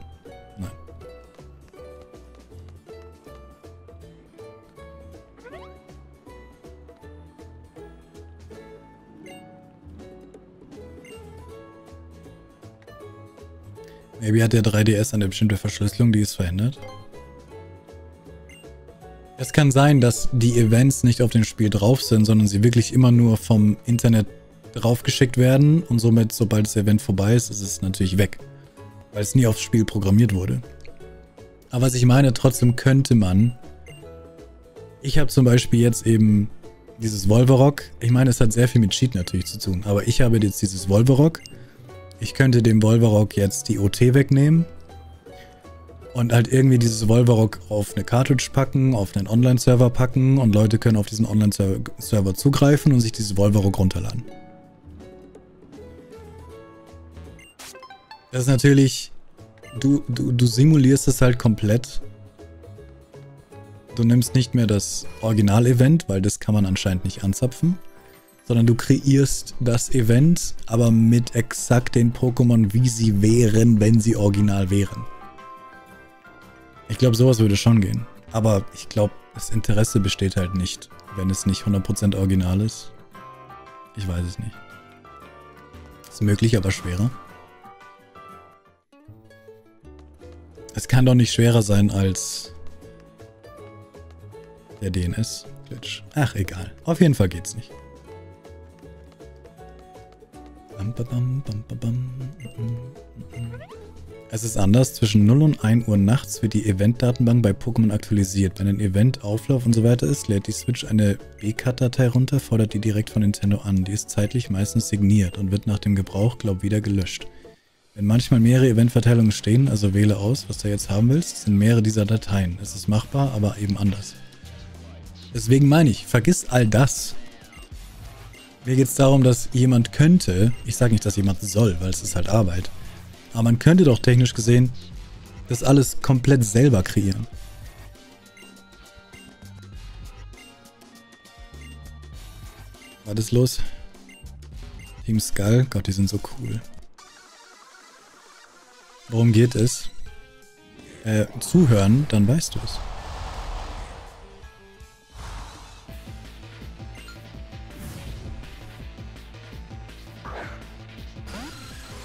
Maybe hat der 3DS eine bestimmte Verschlüsselung, die ist verändert. Es kann sein, dass die Events nicht auf dem Spiel drauf sind, sondern sie wirklich immer nur vom Internet draufgeschickt werden und somit, sobald das Event vorbei ist, ist es natürlich weg. Weil es nie aufs Spiel programmiert wurde. Aber was ich meine, trotzdem könnte man. Ich habe zum Beispiel jetzt eben dieses Wolverock. Ich meine, es hat sehr viel mit Cheat natürlich zu tun. Aber ich habe jetzt dieses Wolverock. Ich könnte dem Wolverock jetzt die OT wegnehmen. Und halt irgendwie dieses Wolverock auf eine Cartridge packen, auf einen Online-Server packen und Leute können auf diesen Online-Server zugreifen und sich dieses Wolverock runterladen. Das ist natürlich, du, du, du simulierst es halt komplett. Du nimmst nicht mehr das Original-Event, weil das kann man anscheinend nicht anzapfen. Sondern du kreierst das Event, aber mit exakt den Pokémon, wie sie wären, wenn sie original wären. Ich glaube, sowas würde schon gehen. Aber ich glaube, das Interesse besteht halt nicht, wenn es nicht 100% original ist. Ich weiß es nicht. Ist möglich, aber schwerer. Es kann doch nicht schwerer sein als der DNS-Glitch. Ach, egal. Auf jeden Fall geht's nicht. Es ist anders. Zwischen 0 und 1 Uhr nachts wird die Event-Datenbank bei Pokémon aktualisiert. Wenn ein Event, Auflauf und so weiter ist, lädt die Switch eine B-Cut-Datei runter, fordert die direkt von Nintendo an. Die ist zeitlich meistens signiert und wird nach dem Gebrauch, glaub, wieder gelöscht. Wenn manchmal mehrere Eventverteilungen stehen, also wähle aus, was du jetzt haben willst, sind mehrere dieser Dateien. Es ist machbar, aber eben anders. Deswegen meine ich, vergiss all das. Mir geht es darum, dass jemand könnte, ich sage nicht, dass jemand soll, weil es ist halt Arbeit, aber man könnte doch technisch gesehen das alles komplett selber kreieren. Was ist los? Team Skull? Gott, die sind so cool. Worum geht es? Äh, zuhören, dann weißt du es.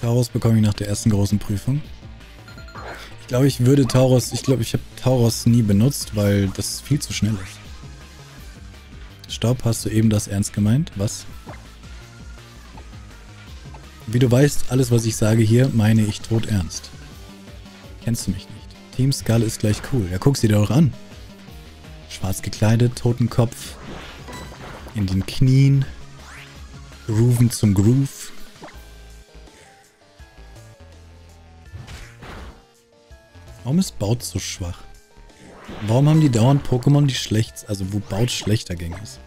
Taurus bekomme ich nach der ersten großen Prüfung. Ich glaube, ich würde Taurus, ich glaube, ich habe Taurus nie benutzt, weil das viel zu schnell ist. Staub, hast du eben das ernst gemeint? Was? Wie du weißt, alles was ich sage hier, meine ich tot ernst. Kennst du mich nicht? Team Skull ist gleich cool. Ja, guck sie dir doch an. Schwarz gekleidet, Totenkopf. In den Knien. Grooven zum Groove. Warum ist Baut so schwach? Warum haben die dauernd Pokémon, die schlecht, also wo Baut schlechter ging ist?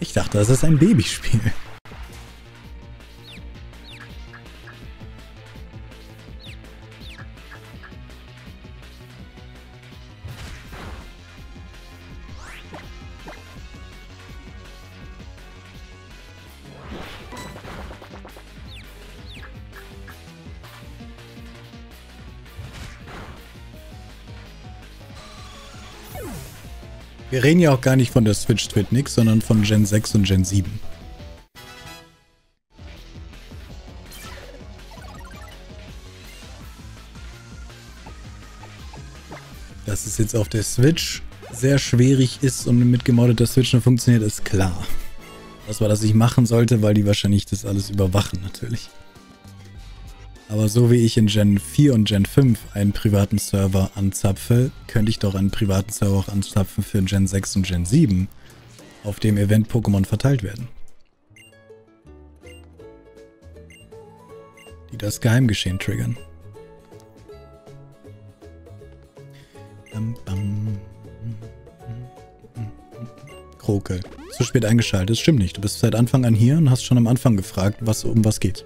Ich dachte, das ist ein Babyspiel. Wir reden ja auch gar nicht von der Switch Twitnix, sondern von Gen 6 und Gen 7. Dass es jetzt auf der Switch sehr schwierig ist und mit gemoddeter Switch nur funktioniert, ist klar. Das war, dass ich machen sollte, weil die wahrscheinlich das alles überwachen, natürlich. Aber so wie ich in Gen 4 und Gen 5 einen privaten Server anzapfe, könnte ich doch einen privaten Server auch anzapfen für Gen 6 und Gen 7, auf dem Event-Pokémon verteilt werden. Die das Geheimgeschehen triggern. Krokel. Zu spät eingeschaltet. Stimmt nicht. Du bist seit Anfang an hier und hast schon am Anfang gefragt, was um was geht.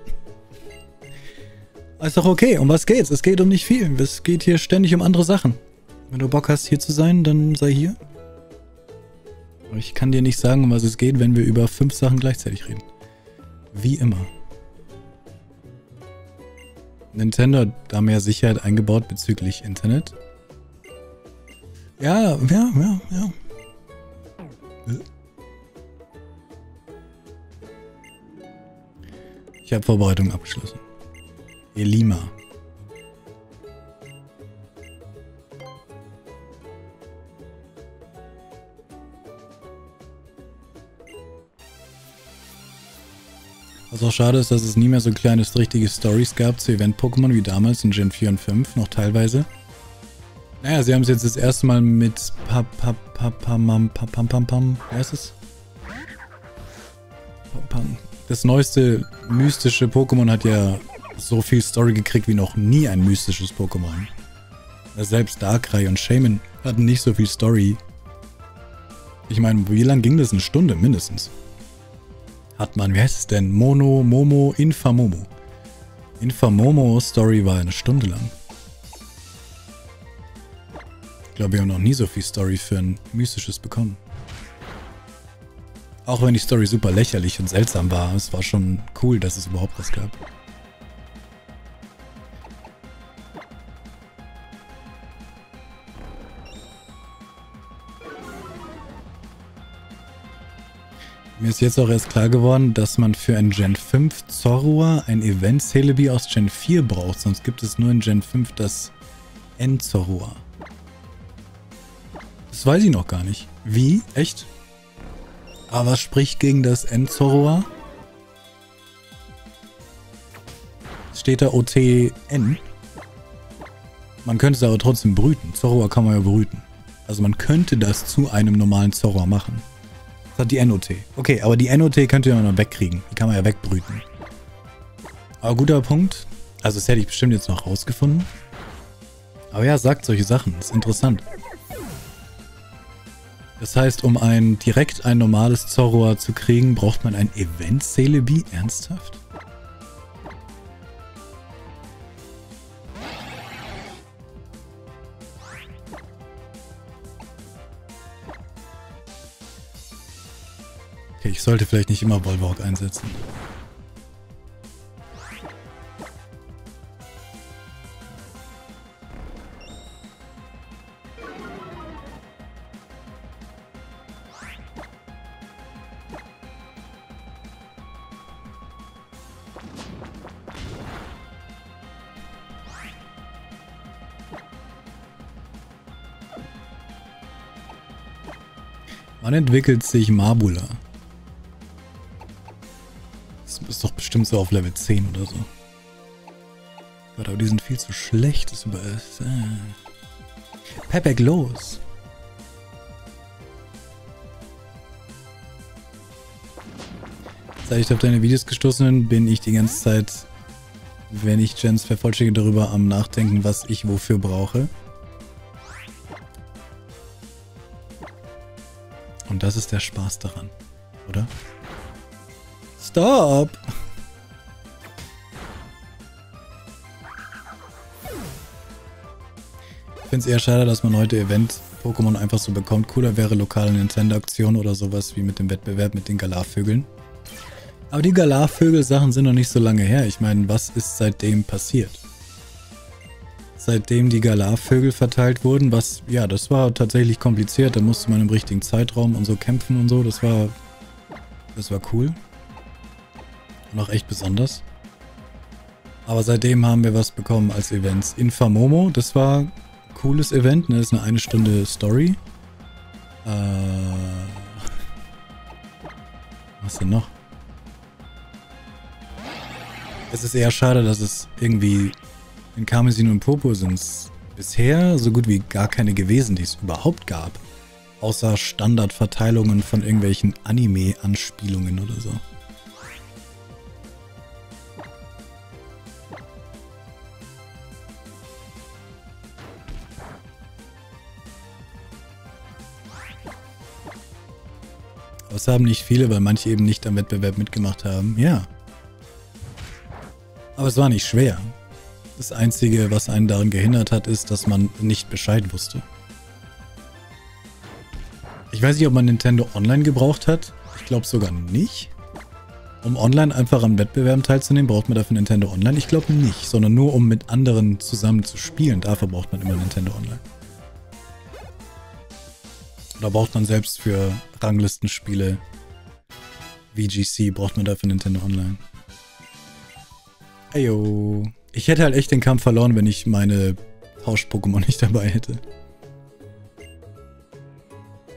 Ist doch okay. Um was geht's? Es geht um nicht viel. Es geht hier ständig um andere Sachen. Wenn du Bock hast, hier zu sein, dann sei hier. Aber ich kann dir nicht sagen, um was es geht, wenn wir über fünf Sachen gleichzeitig reden. Wie immer. Nintendo hat da mehr Sicherheit eingebaut bezüglich Internet. Ja, ja, ja, ja. Ich habe Vorbereitung abgeschlossen. Elima. Was auch schade ist, dass es nie mehr so kleine richtige Stories gab zu Event-Pokémon wie damals in Gen 4 und 5, noch teilweise. Naja, sie haben es jetzt das erste Mal mit Papapapam, Papam, wie heißt es? Das neueste mystische Pokémon hat ja so viel Story gekriegt wie noch nie ein mystisches Pokémon. Selbst Darkrai und Shaman hatten nicht so viel Story. Ich meine, wie lang ging das? Eine Stunde mindestens. Hat man, wie heißt es denn? Mono, Momo, Infamomo. Infamomo Story war eine Stunde lang. Ich glaube, wir haben noch nie so viel Story für ein mystisches bekommen. Auch wenn die Story super lächerlich und seltsam war, es war schon cool, dass es überhaupt was gab. Mir ist jetzt auch erst klar geworden, dass man für ein Gen 5 Zorua ein Event Celebi aus Gen 4 braucht, sonst gibt es nur in Gen 5 das N Zorua. Das weiß ich noch gar nicht. Wie? Echt? Aber was spricht gegen das N Zorua? Steht da OTN? Man könnte es aber trotzdem brüten. Zorua kann man ja brüten. Also man könnte das zu einem normalen Zorua machen hat die NOT. Okay, aber die NOT könnt ihr noch wegkriegen. Die kann man ja wegbrüten. Aber guter Punkt. Also das hätte ich bestimmt jetzt noch rausgefunden. Aber ja, sagt solche Sachen. Das ist interessant. Das heißt, um ein direkt ein normales Zorroa zu kriegen, braucht man ein Event Celebi? Ernsthaft? Okay, ich sollte vielleicht nicht immer Volvork einsetzen. Wann entwickelt sich Marbula? Ist doch bestimmt so auf Level 10 oder so. Gott, aber die sind viel zu schlecht. Das über äh. Pepek los. Seit ich auf deine Videos gestoßen bin, bin ich die ganze Zeit, wenn ich Gens vervollständige, darüber am Nachdenken, was ich wofür brauche. Und das ist der Spaß daran, oder? Stop! Ich finde es eher schade, dass man heute Event-Pokémon einfach so bekommt. Cooler wäre lokale Nintendo-Aktion oder sowas wie mit dem Wettbewerb mit den Galar-Vögeln. Aber die Galar-Vögel-Sachen sind noch nicht so lange her. Ich meine, was ist seitdem passiert? Seitdem die Galar-Vögel verteilt wurden, was, ja, das war tatsächlich kompliziert. Da musste man im richtigen Zeitraum und so kämpfen und so. Das war, das war cool. Noch echt besonders. Aber seitdem haben wir was bekommen als Events. Infamomo, das war ein cooles Event, ne? Das ist eine eine Stunde Story. Äh, was denn noch? Es ist eher schade, dass es irgendwie in Karmesin und Popo sind bisher so gut wie gar keine gewesen, die es überhaupt gab. Außer Standardverteilungen von irgendwelchen Anime-Anspielungen oder so. Das haben nicht viele, weil manche eben nicht am Wettbewerb mitgemacht haben. Ja. Aber es war nicht schwer. Das Einzige, was einen daran gehindert hat, ist, dass man nicht Bescheid wusste. Ich weiß nicht, ob man Nintendo Online gebraucht hat. Ich glaube sogar nicht. Um online einfach am Wettbewerb teilzunehmen, braucht man dafür Nintendo Online? Ich glaube nicht, sondern nur um mit anderen zusammen zu spielen. Dafür braucht man immer Nintendo Online. Oder braucht man selbst für Ranglistenspiele VGC, braucht man dafür Nintendo Online. Ayo. Ich hätte halt echt den Kampf verloren, wenn ich meine Tausch-Pokémon nicht dabei hätte.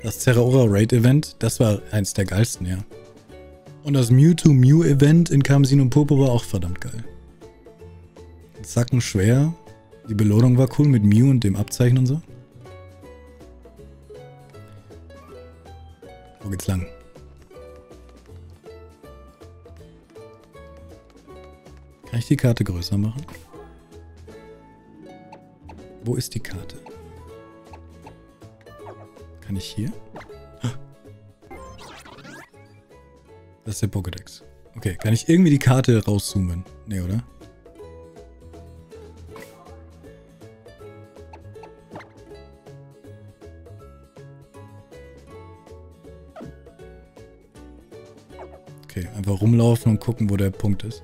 Das Terraora Raid Event, das war eins der geilsten, ja. Und das Mewtwo Mew Event in Kamsin und Popo war auch verdammt geil. Sacken schwer. Die Belohnung war cool mit Mew und dem Abzeichen und so. Wo geht's lang? Kann ich die Karte größer machen? Wo ist die Karte? Kann ich hier? Das ist der Pokédex. Okay, kann ich irgendwie die Karte rauszoomen? Nee, oder? Okay, einfach rumlaufen und gucken, wo der Punkt ist.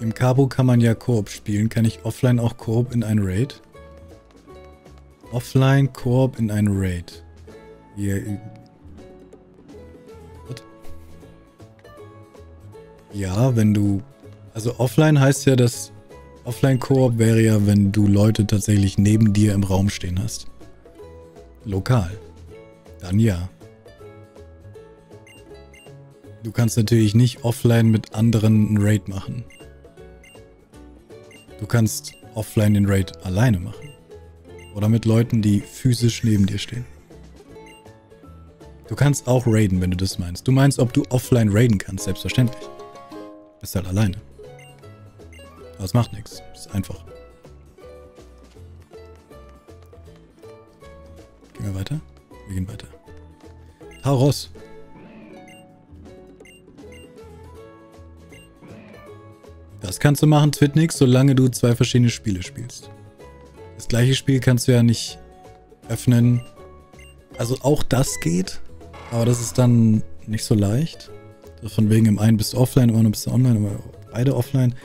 Im Cabo kann man ja Koop spielen. Kann ich offline auch Koop in ein Raid? Offline Koop in ein Raid. Hier. What? Ja, wenn du... Also offline heißt ja, dass... Offline Koop wäre ja, wenn du Leute tatsächlich neben dir im Raum stehen hast. Lokal. Dann ja. Du kannst natürlich nicht offline mit anderen einen Raid machen. Du kannst offline den Raid alleine machen. Oder mit Leuten, die physisch neben dir stehen. Du kannst auch raiden, wenn du das meinst. Du meinst, ob du offline raiden kannst, selbstverständlich. Bist halt alleine. Aber es macht nichts. Ist einfach. Gehen wir weiter? Wir gehen weiter. Hau raus. Das kannst du machen, Twitnix, solange du zwei verschiedene Spiele spielst. Das gleiche Spiel kannst du ja nicht öffnen. Also auch das geht, aber das ist dann nicht so leicht. Von wegen im einen bist du offline, im anderen bist du online, aber beide offline.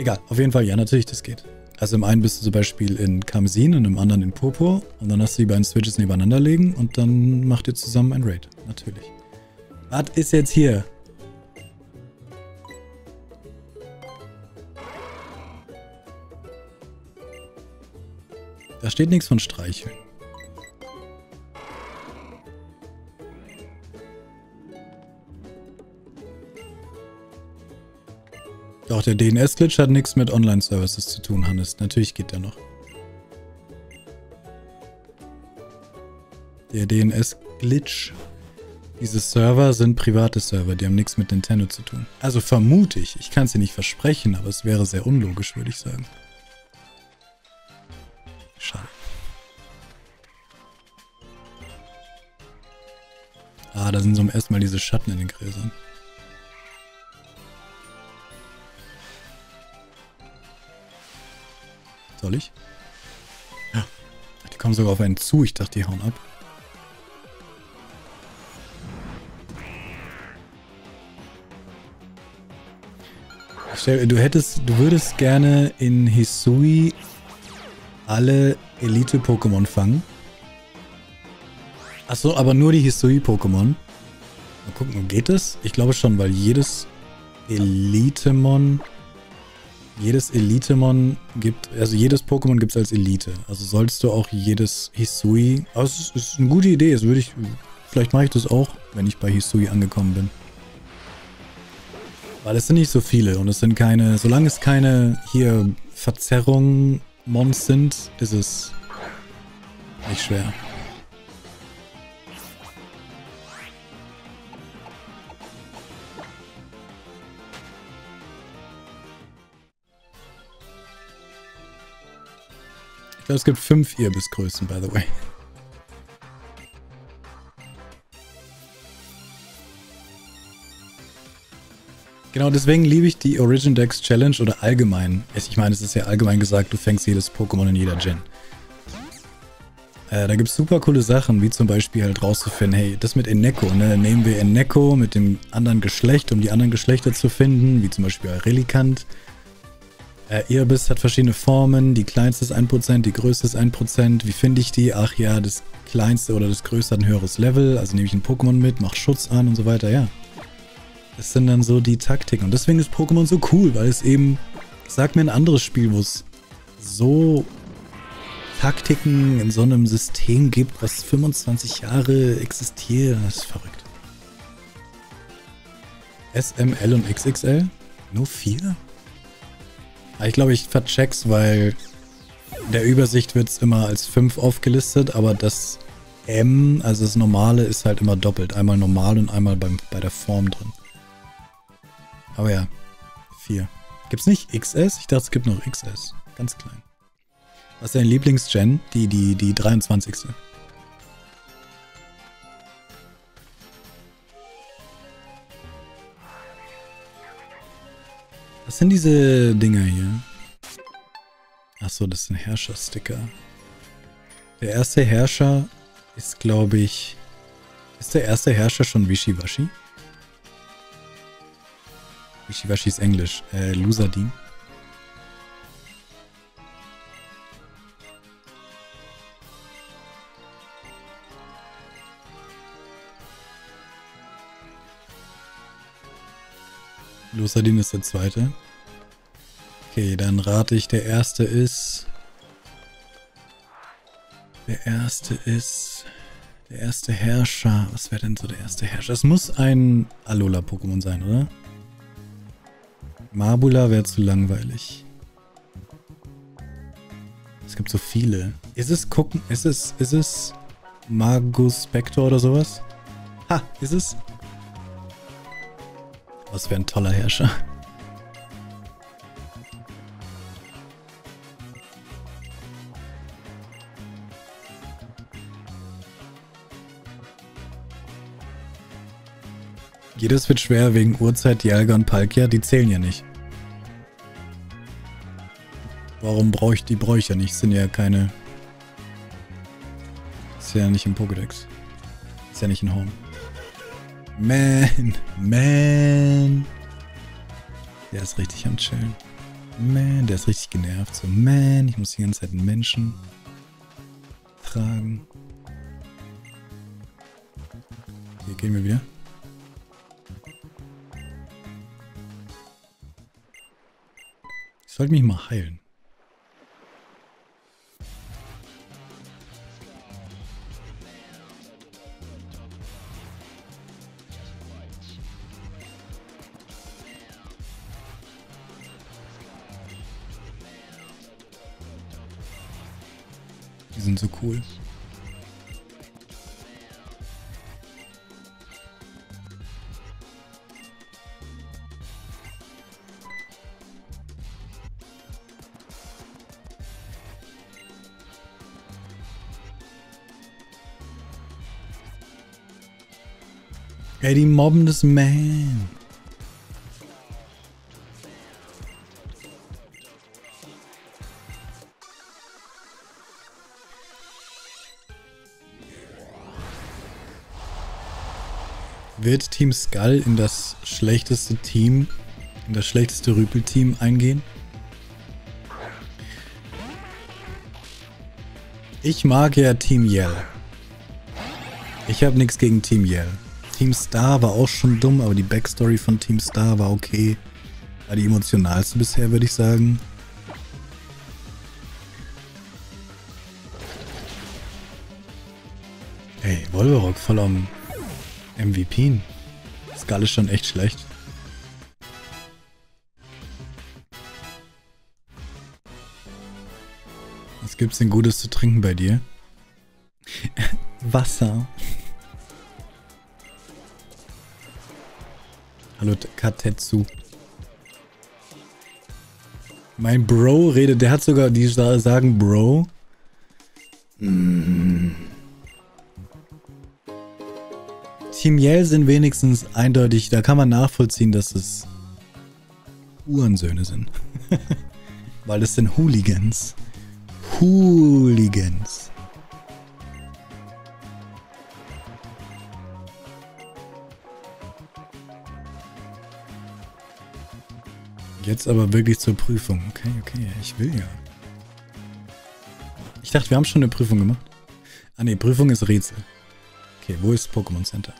Egal, auf jeden Fall, ja, natürlich, das geht. Also im einen bist du zum Beispiel in Karmesin und im anderen in Purpur und dann hast du die beiden Switches nebeneinander legen und dann macht ihr zusammen ein Raid. Natürlich. Was ist jetzt hier? Da steht nichts von Streicheln. Doch, der DNS-Glitch hat nichts mit Online-Services zu tun, Hannes. Natürlich geht der noch. Der DNS-Glitch. Diese Server sind private Server, die haben nichts mit Nintendo zu tun. Also vermute ich. Ich kann es dir nicht versprechen, aber es wäre sehr unlogisch, würde ich sagen. Schade. Ah, da sind zum ersten Mal diese Schatten in den Gräsern. Soll ich? Ja. Die kommen sogar auf einen zu. Ich dachte, die hauen ab. Du hättest, du würdest gerne in Hisui alle Elite-Pokémon fangen. Achso, aber nur die Hisui-Pokémon. Mal gucken, geht das? Ich glaube schon, weil jedes Elitemon, jedes Elitemon gibt, also jedes Pokémon gibt es als Elite. Also solltest du auch jedes Hisui, aber es ist eine gute Idee, das würde ich, vielleicht mache ich das auch, wenn ich bei Hisui angekommen bin. Weil es sind nicht so viele und es sind keine, solange es keine hier Verzerrungen Mons sind, ist es nicht schwer. Glaube, es gibt fünf Irbisgrößen, by the way. Genau, deswegen liebe ich die Origin Dex Challenge oder allgemein. Ich meine, es ist ja allgemein gesagt, du fängst jedes Pokémon in jeder Gen. Äh, da gibt es super coole Sachen, wie zum Beispiel halt rauszufinden, hey, das mit Eneko, ne? Nehmen wir Eneko mit dem anderen Geschlecht, um die anderen Geschlechter zu finden, wie zum Beispiel Relikant. Äh, Irbis hat verschiedene Formen, die kleinste ist 1%, die größte ist 1%. Wie finde ich die? Ach ja, das kleinste oder das größte hat ein höheres Level, also nehme ich ein Pokémon mit, mach Schutz an und so weiter, ja. Das sind dann so die Taktiken. Und deswegen ist Pokémon so cool, weil es eben, sag mir ein anderes Spiel, wo es so Taktiken in so einem System gibt, was 25 Jahre existiert. Das ist verrückt. SML und XXL? Nur vier? Ich glaube, ich vercheck's, weil in der Übersicht wird es immer als 5 aufgelistet, aber das M, also das normale, ist halt immer doppelt. Einmal normal und einmal beim, bei der Form drin. Aber ja, 4. Gibt's nicht XS? Ich dachte, es gibt noch XS. Ganz klein. Was ist dein Lieblingsgen? Die, die, die 23. Was sind diese Dinger hier? Achso, das sind Herrschersticker. Der erste Herrscher ist, glaube ich. Ist der erste Herrscher schon Wischiwaschi? Wischiwaschi ist Englisch. Äh, Lusadin. Lusadin ist der zweite. Okay, dann rate ich, der erste ist. Der erste ist. Der erste Herrscher. Was wäre denn so der erste Herrscher? Es muss ein Alola-Pokémon sein, oder? Marbula wäre zu langweilig. Es gibt so viele. Ist es gucken? Ist es. Ist es. Magus Spector oder sowas? Ha, ist es? Was wäre ein toller Herrscher. Jedes wird schwer wegen Uhrzeit, Dialga und Palkia, die zählen ja nicht. Warum brauche ich die? Ja nicht. Sind ja keine. Ist ja nicht im Pokédex. Ist ja nicht in Home. Man, man. Der ist richtig am Chillen. Man, der ist richtig genervt. So, man, ich muss die ganze Zeit einen Menschen tragen. Hier gehen wir wieder. sollte mich mal heilen. Die sind so cool. Ey, die mobben das Man. Wird Team Skull in das schlechteste Team, in das schlechteste Rüpel-Team eingehen? Ich mag ja Team Yell. Ich habe nichts gegen Team Yell. Team Star war auch schon dumm, aber die Backstory von Team Star war okay. War die emotionalste bisher, würde ich sagen. Ey, Wolverock voll MVP. Skull ist schon echt schlecht. Was gibt's denn Gutes zu trinken bei dir? <laughs> Wasser. Hallo Katetsu. Mein Bro redet, der hat sogar, die sagen Bro. Mm. Team Yell sind wenigstens eindeutig, da kann man nachvollziehen, dass es Uhrensöhne sind. <laughs> Weil es sind Hooligans. Hooligans. Jetzt aber wirklich zur Prüfung. Okay, okay, ich will ja. Ich dachte, wir haben schon eine Prüfung gemacht. Ah ne, Prüfung ist Rätsel. Okay, wo ist Pokémon Center?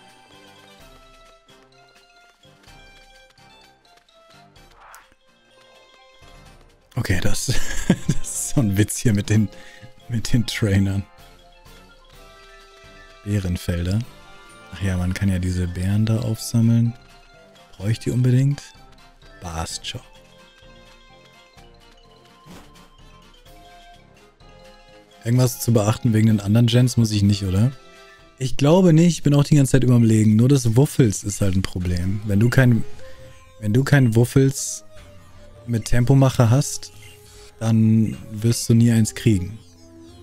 Okay, das, <laughs> das ist so ein Witz hier mit den, mit den Trainern. Bärenfelder. Ach ja, man kann ja diese Bären da aufsammeln. Brauche ich die unbedingt? Bastjob. Irgendwas zu beachten wegen den anderen Gens muss ich nicht, oder? Ich glaube nicht, ich bin auch die ganze Zeit überlegen. Nur das Wuffels ist halt ein Problem. Wenn du kein, wenn du kein Wuffels mit Tempomacher hast, dann wirst du nie eins kriegen.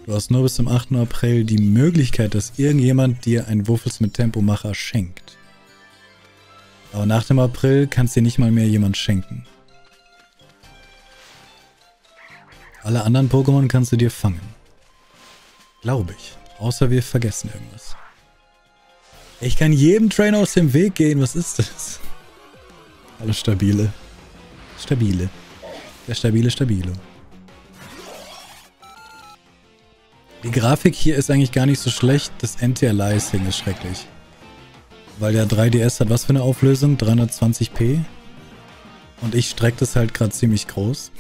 Du hast nur bis zum 8. April die Möglichkeit, dass irgendjemand dir ein Wuffels mit Tempomacher schenkt. Aber nach dem April kannst dir nicht mal mehr jemand schenken. Alle anderen Pokémon kannst du dir fangen. Glaube ich. Außer wir vergessen irgendwas. Ich kann jedem Trainer aus dem Weg gehen. Was ist das? Alles stabile. Stabile. Der stabile Stabilo. Die Grafik hier ist eigentlich gar nicht so schlecht. Das Anti-Aliasing ist schrecklich. Weil der 3DS hat was für eine Auflösung? 320p? Und ich strecke das halt gerade ziemlich groß.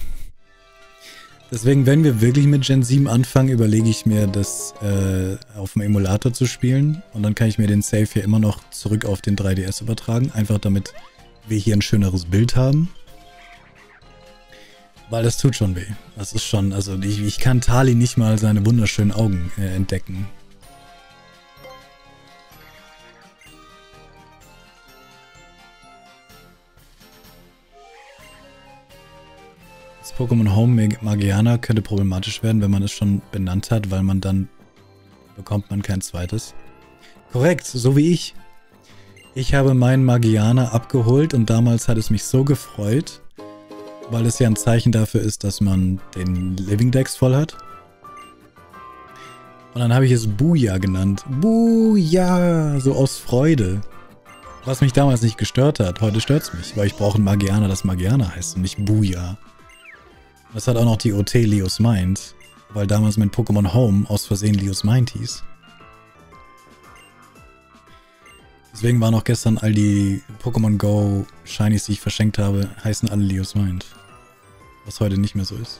Deswegen, wenn wir wirklich mit Gen 7 anfangen, überlege ich mir, das äh, auf dem Emulator zu spielen. Und dann kann ich mir den Save hier immer noch zurück auf den 3DS übertragen. Einfach damit wir hier ein schöneres Bild haben. Weil das tut schon weh. Das ist schon, also ich, ich kann Tali nicht mal seine wunderschönen Augen äh, entdecken. Das Pokémon Home Magiana könnte problematisch werden, wenn man es schon benannt hat, weil man dann bekommt man kein zweites. Korrekt, so wie ich. Ich habe meinen Magiana abgeholt und damals hat es mich so gefreut, weil es ja ein Zeichen dafür ist, dass man den Living Dex voll hat. Und dann habe ich es Buja genannt. Buja, so aus Freude. Was mich damals nicht gestört hat. Heute stört es mich, weil ich brauche ein Magiana, das Magiana heißt und nicht Buja. Das hat auch noch die OT Leos Mind, weil damals mein Pokémon Home aus Versehen Leos Mind hieß. Deswegen waren auch gestern all die Pokémon Go Shinies, die ich verschenkt habe, heißen alle Leos Mind. Was heute nicht mehr so ist.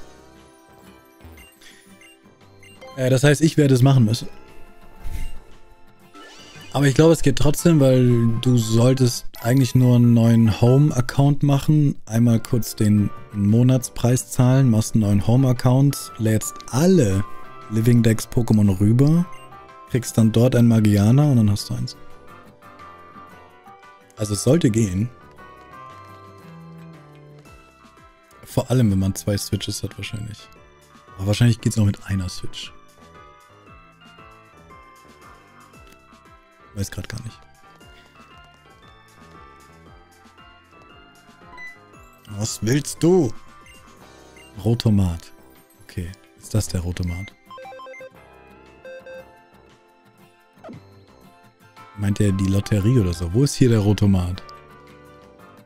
Äh, das heißt, ich werde es machen müssen. Aber ich glaube, es geht trotzdem, weil du solltest eigentlich nur einen neuen Home-Account machen. Einmal kurz den Monatspreis zahlen, machst einen neuen Home-Account, lädst alle Living Decks Pokémon rüber, kriegst dann dort ein Magiana und dann hast du eins. Also es sollte gehen. Vor allem, wenn man zwei Switches hat wahrscheinlich. Aber wahrscheinlich geht es auch mit einer Switch. Weiß gerade gar nicht. Was willst du? Rotomat. Okay, ist das der Rotomat? Meint er die Lotterie oder so? Wo ist hier der Rotomat?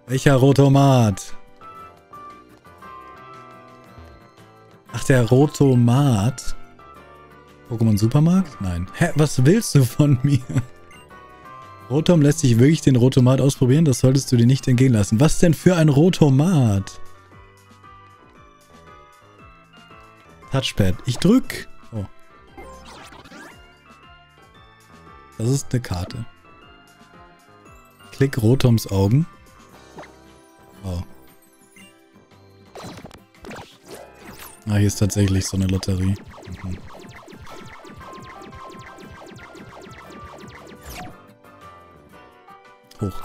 Welcher Rotomat? Ach, der Rotomat. Pokémon Supermarkt? Nein. Hä, was willst du von mir? Rotom lässt sich wirklich den Rotomat ausprobieren? Das solltest du dir nicht entgehen lassen. Was denn für ein Rotomat? Touchpad. Ich drück. Oh. Das ist eine Karte. Klick Rotoms Augen. Oh. Ah, hier ist tatsächlich so eine Lotterie. Mhm. Hoch.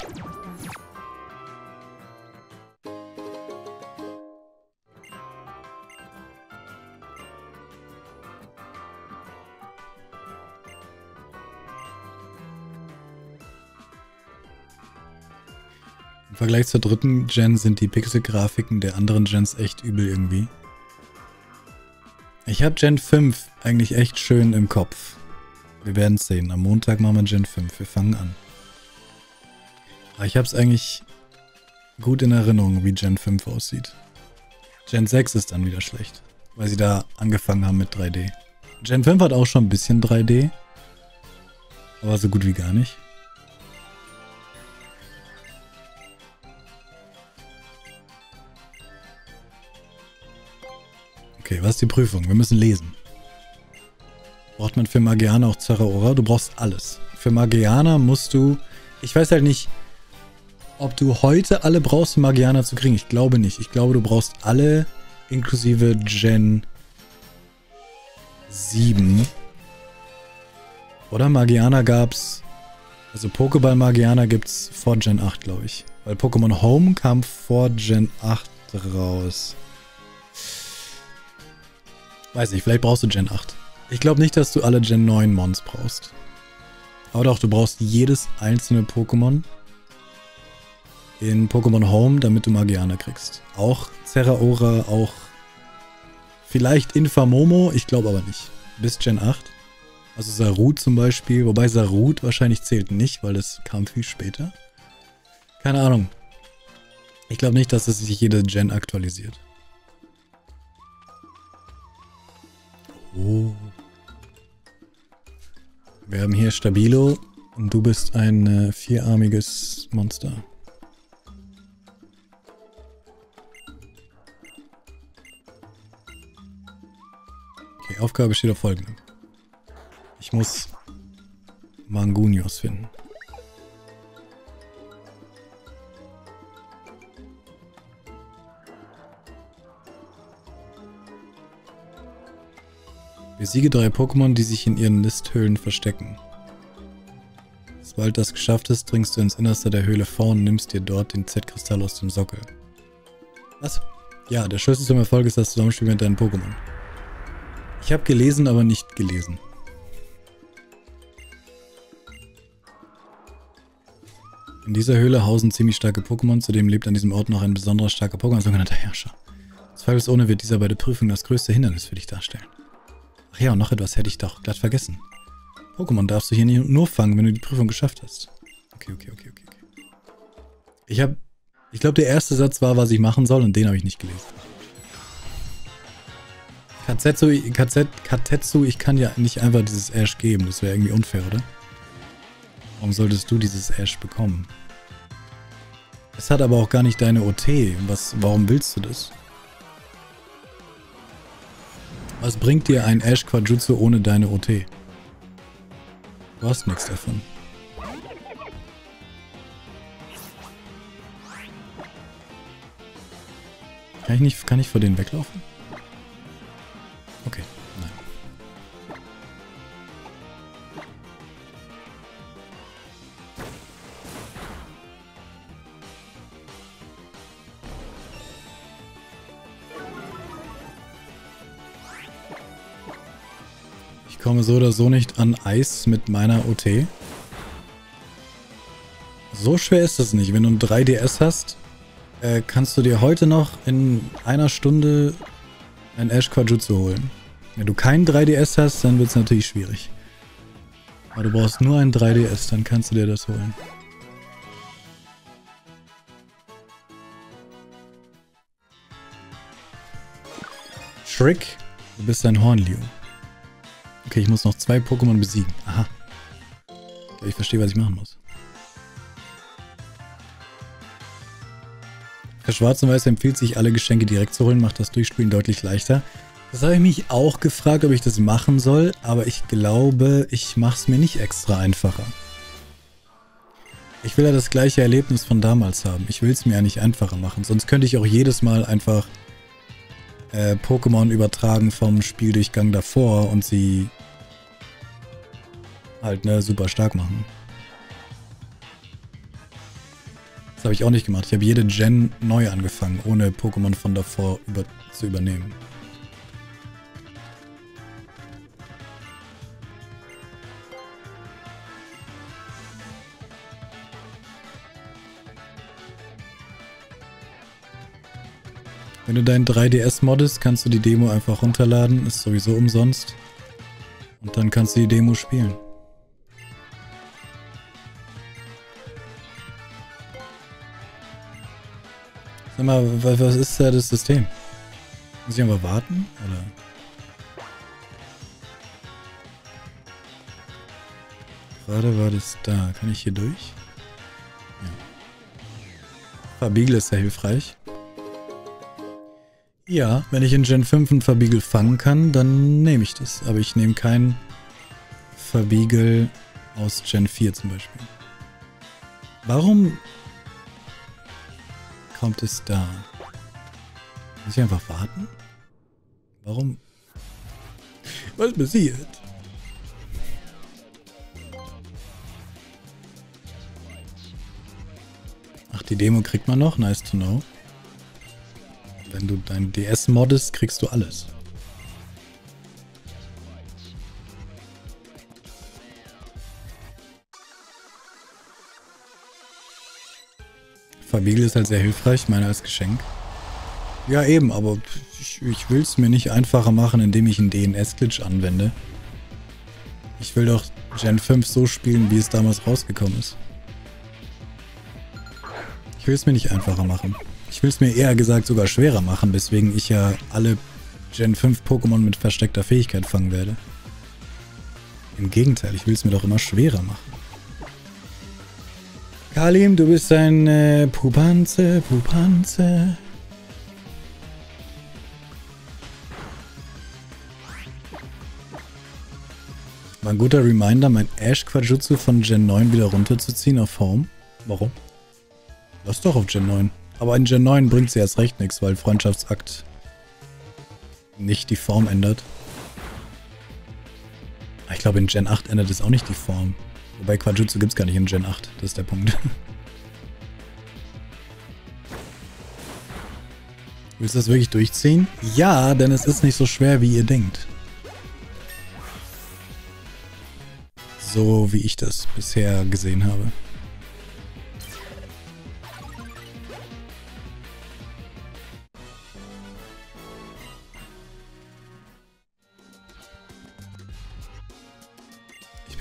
Im Vergleich zur dritten Gen sind die Pixel-Grafiken der anderen Gens echt übel irgendwie. Ich habe Gen 5 eigentlich echt schön im Kopf. Wir werden sehen. Am Montag machen wir Gen 5. Wir fangen an. Aber ich habe es eigentlich gut in Erinnerung, wie Gen 5 aussieht. Gen 6 ist dann wieder schlecht, weil sie da angefangen haben mit 3D. Gen 5 hat auch schon ein bisschen 3D, aber so gut wie gar nicht. Okay, was ist die Prüfung? Wir müssen lesen. Braucht man für Magiana auch Zeraora? Du brauchst alles. Für Magiana musst du... Ich weiß halt nicht, ob du heute alle brauchst, um Magiana zu kriegen. Ich glaube nicht. Ich glaube, du brauchst alle inklusive Gen 7. Oder Magiana gab's... Also Pokéball Magiana gibt's vor Gen 8, glaube ich. Weil Pokémon Home kam vor Gen 8 raus. Weiß nicht, vielleicht brauchst du Gen 8. Ich glaube nicht, dass du alle Gen 9 Mons brauchst. Aber doch, du brauchst jedes einzelne Pokémon in Pokémon Home, damit du Magiana kriegst. Auch Zeraora, auch Vielleicht Infamomo, ich glaube aber nicht. Bis Gen 8. Also Sarut zum Beispiel, wobei Sarut wahrscheinlich zählt nicht, weil es kam viel später. Keine Ahnung. Ich glaube nicht, dass es sich jede Gen aktualisiert. Oh. Wir haben hier Stabilo und du bist ein äh, vierarmiges Monster. Okay, Aufgabe steht auf folgendem. Ich muss Mangunios finden. Besiege drei Pokémon, die sich in ihren Nisthöhlen verstecken. Sobald das geschafft ist, dringst du ins Innerste der Höhle vor und nimmst dir dort den Z-Kristall aus dem Sockel. Was? Ja, der Schlüssel zum Erfolg ist das Zusammenspiel mit deinen Pokémon. Ich habe gelesen, aber nicht gelesen. In dieser Höhle hausen ziemlich starke Pokémon, zudem lebt an diesem Ort noch ein besonderer starker Pokémon, sogenannter Herrscher. Zweifelsohne wird dieser bei der Prüfung das größte Hindernis für dich darstellen. Ach ja, und noch etwas hätte ich doch glatt vergessen. Pokémon darfst du hier nur fangen, wenn du die Prüfung geschafft hast. Okay, okay, okay, okay. okay. Ich habe, ich glaube, der erste Satz war, was ich machen soll, und den habe ich nicht gelesen. Katsetsu, Katset, Katetsu, ich kann ja nicht einfach dieses Ash geben. Das wäre irgendwie unfair, oder? Warum solltest du dieses Ash bekommen? Es hat aber auch gar nicht deine OT. Was, warum willst du das? Was bringt dir ein Ash Quajutsu ohne deine OT? Du hast nichts davon. Kann ich nicht, kann ich vor denen weglaufen? Okay, komme so oder so nicht an Eis mit meiner OT. So schwer ist das nicht. Wenn du ein 3DS hast, äh, kannst du dir heute noch in einer Stunde ein Ash Quajutsu holen. Wenn du keinen 3DS hast, dann wird es natürlich schwierig. Aber du brauchst nur ein 3DS, dann kannst du dir das holen. Shrek, du bist ein Hornliu. Okay, ich muss noch zwei Pokémon besiegen. Aha. Ich verstehe, was ich machen muss. Für Schwarz und Weiß empfiehlt sich, alle Geschenke direkt zu holen, macht das Durchspielen deutlich leichter. Das habe ich mich auch gefragt, ob ich das machen soll, aber ich glaube, ich mache es mir nicht extra einfacher. Ich will ja das gleiche Erlebnis von damals haben. Ich will es mir ja nicht einfacher machen. Sonst könnte ich auch jedes Mal einfach äh, Pokémon übertragen vom Spieldurchgang davor und sie halt ne, super stark machen. Das habe ich auch nicht gemacht. Ich habe jede Gen neu angefangen, ohne Pokémon von davor über zu übernehmen. Wenn du dein 3DS moddest, kannst du die Demo einfach runterladen, ist sowieso umsonst. Und dann kannst du die Demo spielen. Mal, was ist da das System? Muss ich einfach warten? Oder? Gerade war das da. Kann ich hier durch? Ja. Verbiegel ist ja hilfreich. Ja, wenn ich in Gen 5 einen Verbiegel fangen kann, dann nehme ich das. Aber ich nehme keinen Verbiegel aus Gen 4 zum Beispiel. Warum kommt es da? Muss ich einfach warten? Warum? Was passiert? Ach, die Demo kriegt man noch? Nice to know. Wenn du dein DS moddest, kriegst du alles. Verbiegel ist halt sehr hilfreich, meine als Geschenk. Ja, eben, aber ich, ich will es mir nicht einfacher machen, indem ich einen DNS-Glitch anwende. Ich will doch Gen 5 so spielen, wie es damals rausgekommen ist. Ich will es mir nicht einfacher machen. Ich will es mir eher gesagt sogar schwerer machen, weswegen ich ja alle Gen 5 Pokémon mit versteckter Fähigkeit fangen werde. Im Gegenteil, ich will es mir doch immer schwerer machen. Kalim, du bist ein äh, Pupanze, Pupanze. War ein guter Reminder, mein Ash Quajutsu von Gen 9 wieder runterzuziehen auf Home. Warum? Lass doch auf Gen 9. Aber in Gen 9 bringt sie erst recht nichts, weil Freundschaftsakt nicht die Form ändert. Ich glaube, in Gen 8 ändert es auch nicht die Form. Wobei Quajutsu gibt es gar nicht in Gen 8. Das ist der Punkt. <laughs> Willst du das wirklich durchziehen? Ja, denn es ist nicht so schwer, wie ihr denkt. So wie ich das bisher gesehen habe.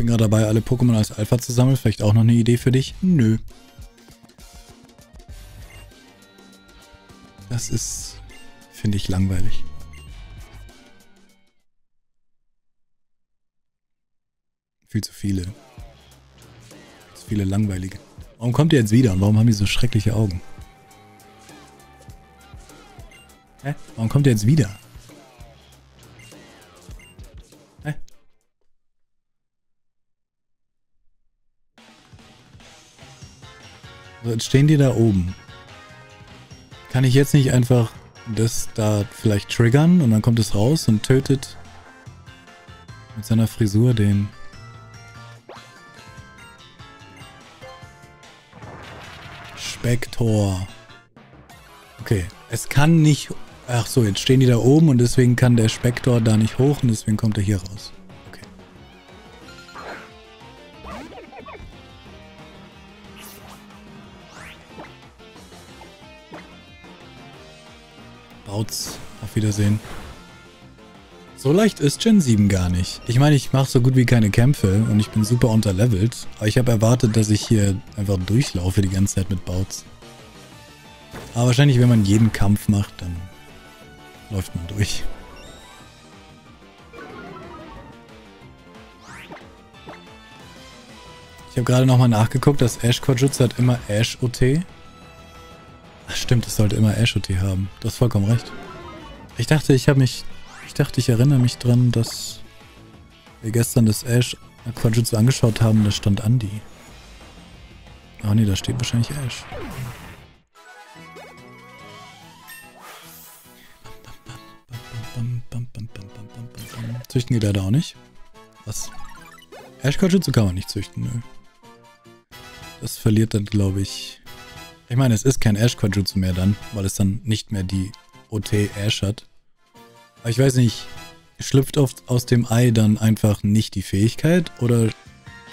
Bin gerade dabei, alle Pokémon als Alpha zu sammeln. Vielleicht auch noch eine Idee für dich? Nö. Das ist, finde ich, langweilig. Viel zu viele. Zu viele langweilige. Warum kommt ihr jetzt wieder und warum haben die so schreckliche Augen? Hä? Warum kommt ihr jetzt wieder? Jetzt stehen die da oben. Kann ich jetzt nicht einfach das da vielleicht triggern und dann kommt es raus und tötet mit seiner Frisur den... Spektor. Okay, es kann nicht... Ach so, jetzt stehen die da oben und deswegen kann der Spektor da nicht hoch und deswegen kommt er hier raus. Outs. Auf Wiedersehen. So leicht ist Gen 7 gar nicht. Ich meine, ich mache so gut wie keine Kämpfe und ich bin super unterlevelt. Aber ich habe erwartet, dass ich hier einfach durchlaufe die ganze Zeit mit Bouts. Aber wahrscheinlich, wenn man jeden Kampf macht, dann läuft man durch. Ich habe gerade nochmal nachgeguckt, dass Ash Quajutsu hat immer Ash OT. Ach, stimmt, es sollte immer Ash OT haben. Du hast vollkommen recht. Ich dachte, ich habe mich... Ich dachte, ich erinnere mich dran, dass wir gestern das Ash Quajutsu angeschaut haben, da stand Andy. Ah nee, da steht wahrscheinlich Ash. Züchten geht leider auch nicht. Was? Ash Quajutsu kann man nicht züchten, nö. Das verliert dann, glaube ich, ich meine, es ist kein Ash-Quajutsu mehr dann, weil es dann nicht mehr die OT Ash hat. Aber ich weiß nicht, schlüpft oft aus dem Ei dann einfach nicht die Fähigkeit oder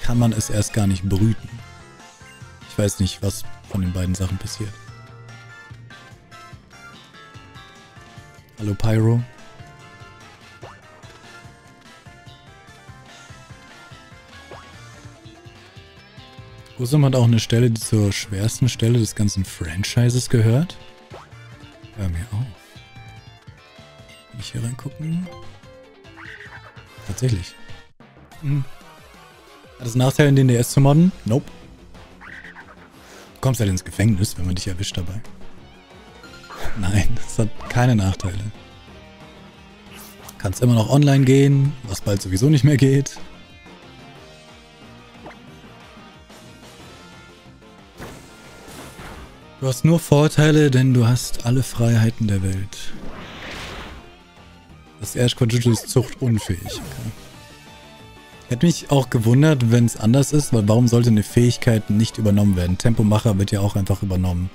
kann man es erst gar nicht brüten? Ich weiß nicht, was von den beiden Sachen passiert. Hallo Pyro. Kusum hat auch eine Stelle, die zur schwersten Stelle des ganzen Franchises gehört. Hör mir auf. Kann ich hier reingucken? Tatsächlich. Hm. Hat es Nachteile, in den DS zu modden? Nope. Du kommst halt ins Gefängnis, wenn man dich erwischt dabei. Nein, das hat keine Nachteile. Kannst immer noch online gehen, was bald sowieso nicht mehr geht. Du hast nur Vorteile, denn du hast alle Freiheiten der Welt. Das Quadruple ist zuchtunfähig. Okay. Hätte mich auch gewundert, wenn es anders ist, weil warum sollte eine Fähigkeit nicht übernommen werden? Tempomacher wird ja auch einfach übernommen.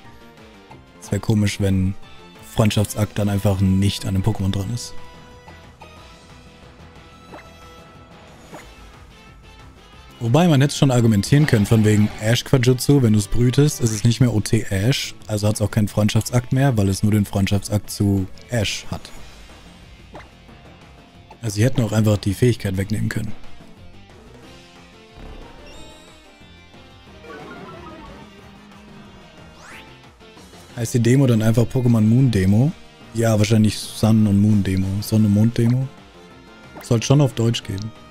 Es wäre komisch, wenn Freundschaftsakt dann einfach nicht an dem Pokémon dran ist. Wobei man hätte schon argumentieren können, von wegen Ash Quajutsu, wenn du es brütest, ist es nicht mehr OT Ash, also hat es auch keinen Freundschaftsakt mehr, weil es nur den Freundschaftsakt zu Ash hat. Also sie hätten auch einfach die Fähigkeit wegnehmen können. Heißt die Demo dann einfach Pokémon Moon Demo? Ja, wahrscheinlich Sun und Moon Demo. Sonne Mond Demo. Soll schon auf Deutsch gehen.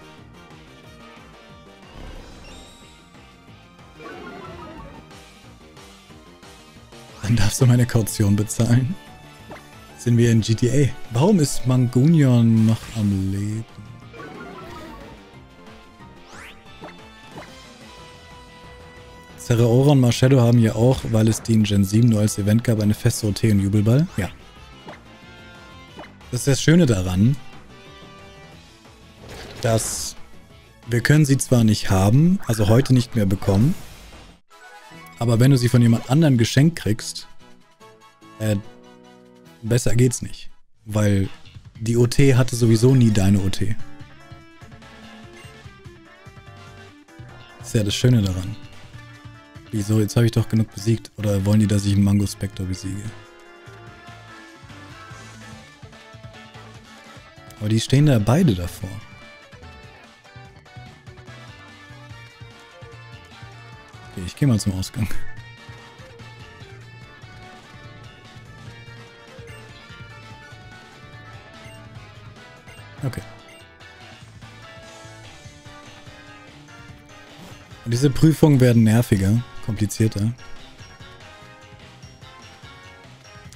Dann darfst du meine Kaution bezahlen. Sind wir in GTA? Warum ist Mangunion noch am Leben? Zeraora und Marshadow haben ja auch, weil es die in Gen 7 nur als Event gab, eine feste OT und Jubelball. Ja. Das ist das Schöne daran, dass wir können sie zwar nicht haben, also heute nicht mehr bekommen, aber wenn du sie von jemand anderem geschenkt kriegst, äh, besser geht's nicht. Weil die OT hatte sowieso nie deine OT. Ist ja das Schöne daran. Wieso? Jetzt habe ich doch genug besiegt. Oder wollen die, dass ich einen Mango Spectre besiege? Aber die stehen da beide davor. Okay, ich gehe mal zum Ausgang. Okay. Und diese Prüfungen werden nerviger, komplizierter.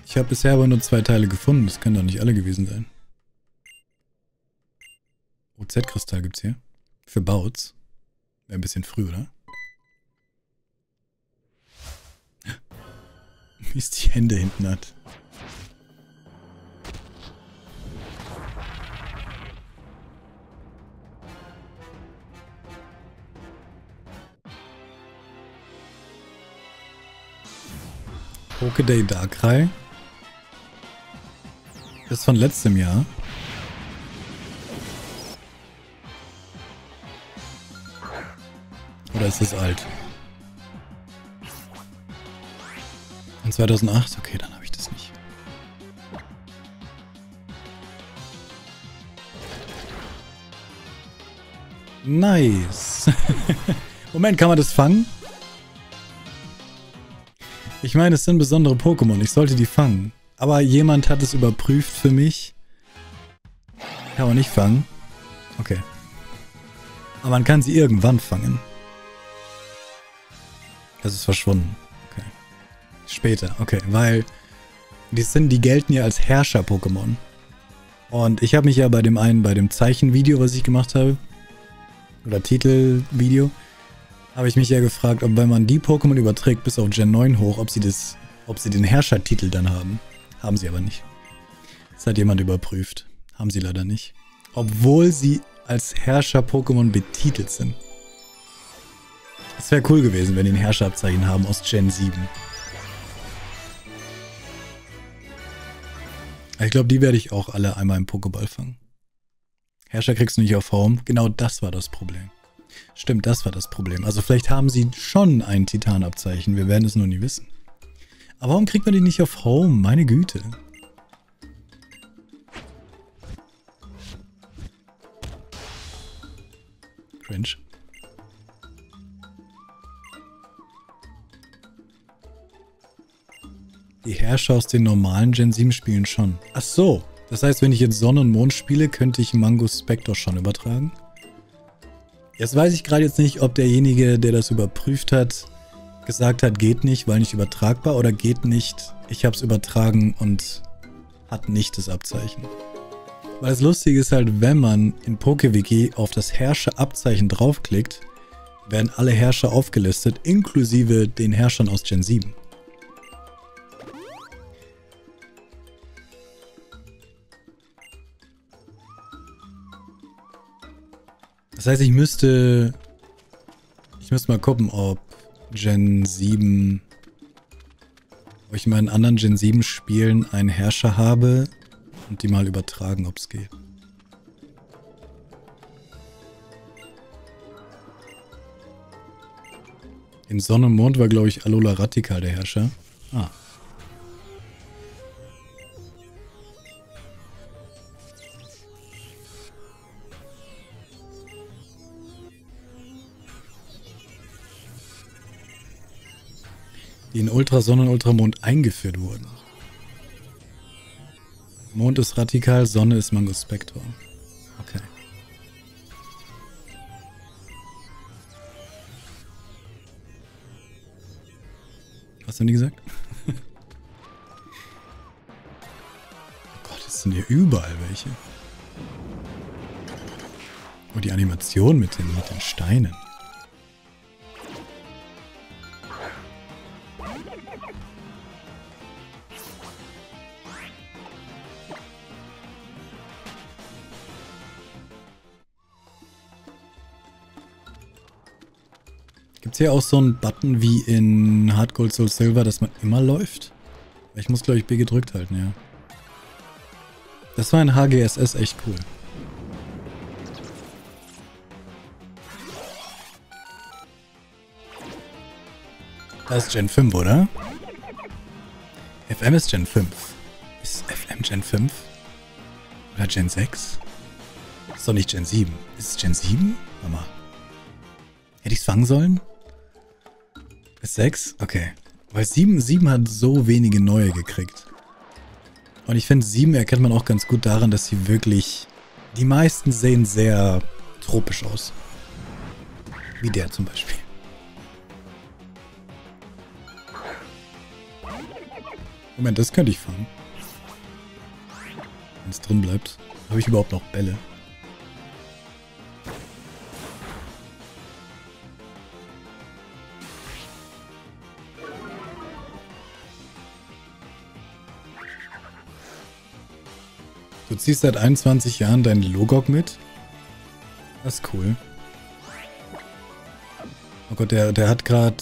Ich habe bisher aber nur zwei Teile gefunden. Das können doch nicht alle gewesen sein. OZ-Kristall gibt's hier. Für Bouts. Wäre ein bisschen früh, oder? Wie es die Hände hinten hat. Pokeday Darkrai. Ist von letztem Jahr. Oder ist das alt? In 2008? Okay, dann habe ich das nicht. Nice. <laughs> Moment, kann man das fangen? Ich meine, es sind besondere Pokémon. Ich sollte die fangen. Aber jemand hat es überprüft für mich. Kann man nicht fangen. Okay. Aber man kann sie irgendwann fangen. Das ist verschwunden. Später, okay. Weil die sind, die gelten ja als Herrscher-Pokémon. Und ich habe mich ja bei dem einen, bei dem Zeichenvideo, was ich gemacht habe, oder Titelvideo, habe ich mich ja gefragt, ob wenn man die Pokémon überträgt bis auf Gen 9 hoch, ob sie das, ob sie den Herrschertitel dann haben. Haben sie aber nicht. Das hat jemand überprüft. Haben sie leider nicht. Obwohl sie als Herrscher-Pokémon betitelt sind. Es wäre cool gewesen, wenn die ein Herrscherabzeichen haben aus Gen 7. Ich glaube, die werde ich auch alle einmal im Pokéball fangen. Herrscher kriegst du nicht auf Home. Genau das war das Problem. Stimmt, das war das Problem. Also vielleicht haben sie schon ein Titanabzeichen. Wir werden es nur nie wissen. Aber warum kriegt man die nicht auf Home? Meine Güte. Cringe. Die Herrscher aus den normalen Gen 7 Spielen schon. Ach so. Das heißt, wenn ich jetzt Sonne und Mond spiele, könnte ich Mango Spector schon übertragen? Jetzt weiß ich gerade jetzt nicht, ob derjenige, der das überprüft hat, gesagt hat, geht nicht, weil nicht übertragbar oder geht nicht, ich habe es übertragen und hat nicht das Abzeichen. Weil das Lustige ist halt, wenn man in PokeWiki auf das Herrscher-Abzeichen draufklickt, werden alle Herrscher aufgelistet, inklusive den Herrschern aus Gen 7. Das heißt, ich müsste... Ich müsste mal gucken, ob Gen 7... Ob ich in anderen Gen 7 Spielen einen Herrscher habe und die mal übertragen, ob es geht. In Sonne und Mond war, glaube ich, Alola Radikal der Herrscher. Ah. Die in Ultrasonne und Ultramond eingeführt wurden. Mond ist Radikal, Sonne ist Mangospektor. Okay. Was haben die gesagt? <laughs> oh Gott, es sind hier überall welche. Und die Animation mit den, mit den Steinen. Hier auch so einen Button wie in Hard Gold Soul Silver, dass man immer läuft? Ich muss, glaube ich, B gedrückt halten, ja. Das war in HGSS echt cool. Das ist Gen 5, oder? FM ist Gen 5. Ist FM Gen 5? Oder Gen 6? Ist doch nicht Gen 7. Ist es Gen 7? Mama. Hätte ich es fangen sollen? Ist 6? Okay. Weil 7, 7 hat so wenige neue gekriegt. Und ich finde, 7 erkennt man auch ganz gut daran, dass sie wirklich... Die meisten sehen sehr tropisch aus. Wie der zum Beispiel. Moment, das könnte ich fangen. Wenn es drin bleibt. Habe ich überhaupt noch Bälle? Ziehst seit 21 Jahren deinen Logok mit? Das ist cool. Oh Gott, der, der hat gerade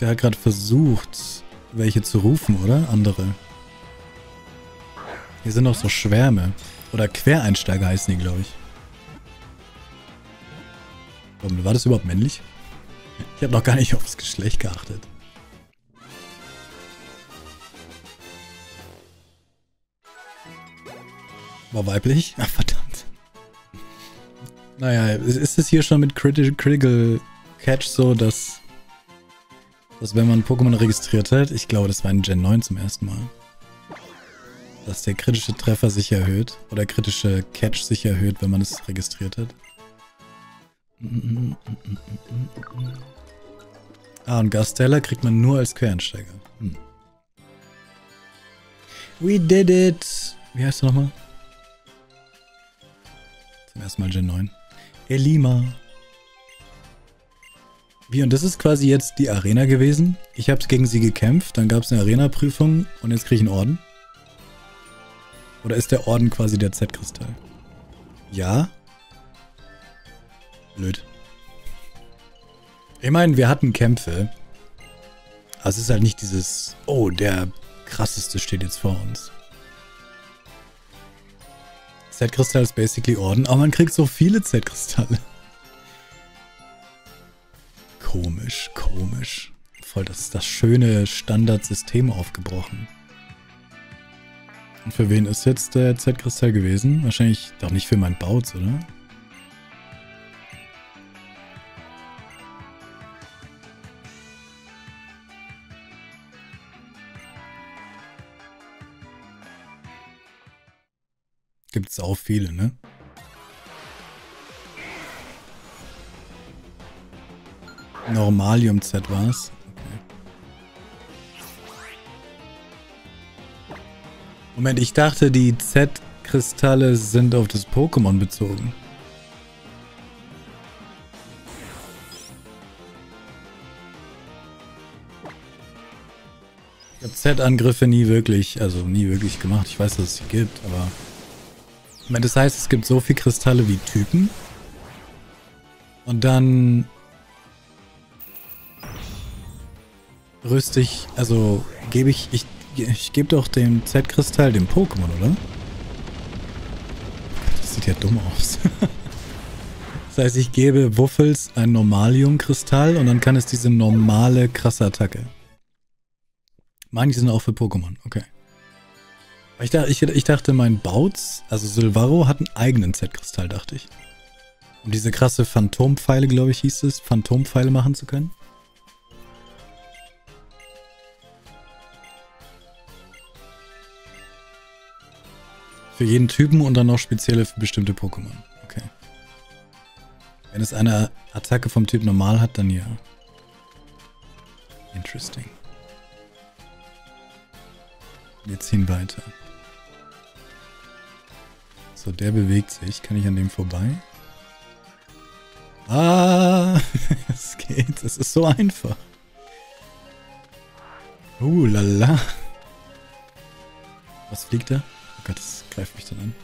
der hat gerade versucht, welche zu rufen, oder? Andere. Hier sind noch so Schwärme. Oder Quereinsteiger heißen die, glaube ich. War das überhaupt männlich? Ich habe noch gar nicht aufs Geschlecht geachtet. War weiblich? <laughs> Ach, verdammt. Naja, ist es hier schon mit Critical, Critical Catch so, dass, dass wenn man Pokémon registriert hat, ich glaube, das war in Gen 9 zum ersten Mal, dass der kritische Treffer sich erhöht oder kritische Catch sich erhöht, wenn man es registriert hat. Ah, und Gastella kriegt man nur als Quereinsteiger. Hm. We did it! Wie heißt du nochmal? Zum ersten Mal Gen 9. Elima. Wie, und das ist quasi jetzt die Arena gewesen? Ich habe gegen sie gekämpft, dann gab es eine Arena-Prüfung und jetzt kriege ich einen Orden? Oder ist der Orden quasi der Z-Kristall? Ja? Blöd. Ich meine, wir hatten Kämpfe. Aber es ist halt nicht dieses, oh, der krasseste steht jetzt vor uns. Z-Kristall ist basically Orden, aber man kriegt so viele Z-Kristalle. Komisch, komisch. Voll, das ist das schöne Standardsystem aufgebrochen. Und für wen ist jetzt der Z-Kristall gewesen? Wahrscheinlich doch nicht für mein Bautz, oder? Gibt es auch viele, ne? Normalium Z war es. Moment, ich dachte, die Z-Kristalle sind auf das Pokémon bezogen. Ich habe Z-Angriffe nie wirklich, also nie wirklich gemacht. Ich weiß, dass es sie gibt, aber ich meine, das heißt, es gibt so viele Kristalle wie Typen. Und dann rüste ich, also gebe ich, ich, ich gebe doch dem Z-Kristall dem Pokémon, oder? Das sieht ja dumm aus. <laughs> das heißt, ich gebe Wuffels ein Normalium-Kristall und dann kann es diese normale krasse Attacke. Manche sind auch für Pokémon, okay. Ich dachte, ich, ich dachte, mein Bautz, also Silvaro, hat einen eigenen Z-Kristall, dachte ich. Um diese krasse Phantompfeile, glaube ich, hieß es, Phantompfeile machen zu können. Für jeden Typen und dann noch spezielle für bestimmte Pokémon. Okay. Wenn es eine Attacke vom Typ normal hat, dann ja. Interesting. Wir ziehen weiter. So, der bewegt sich. Kann ich an dem vorbei? Ah, <laughs> es geht. Es ist so einfach. Uh, lala. Was fliegt da? Oh Gott, das greift mich dann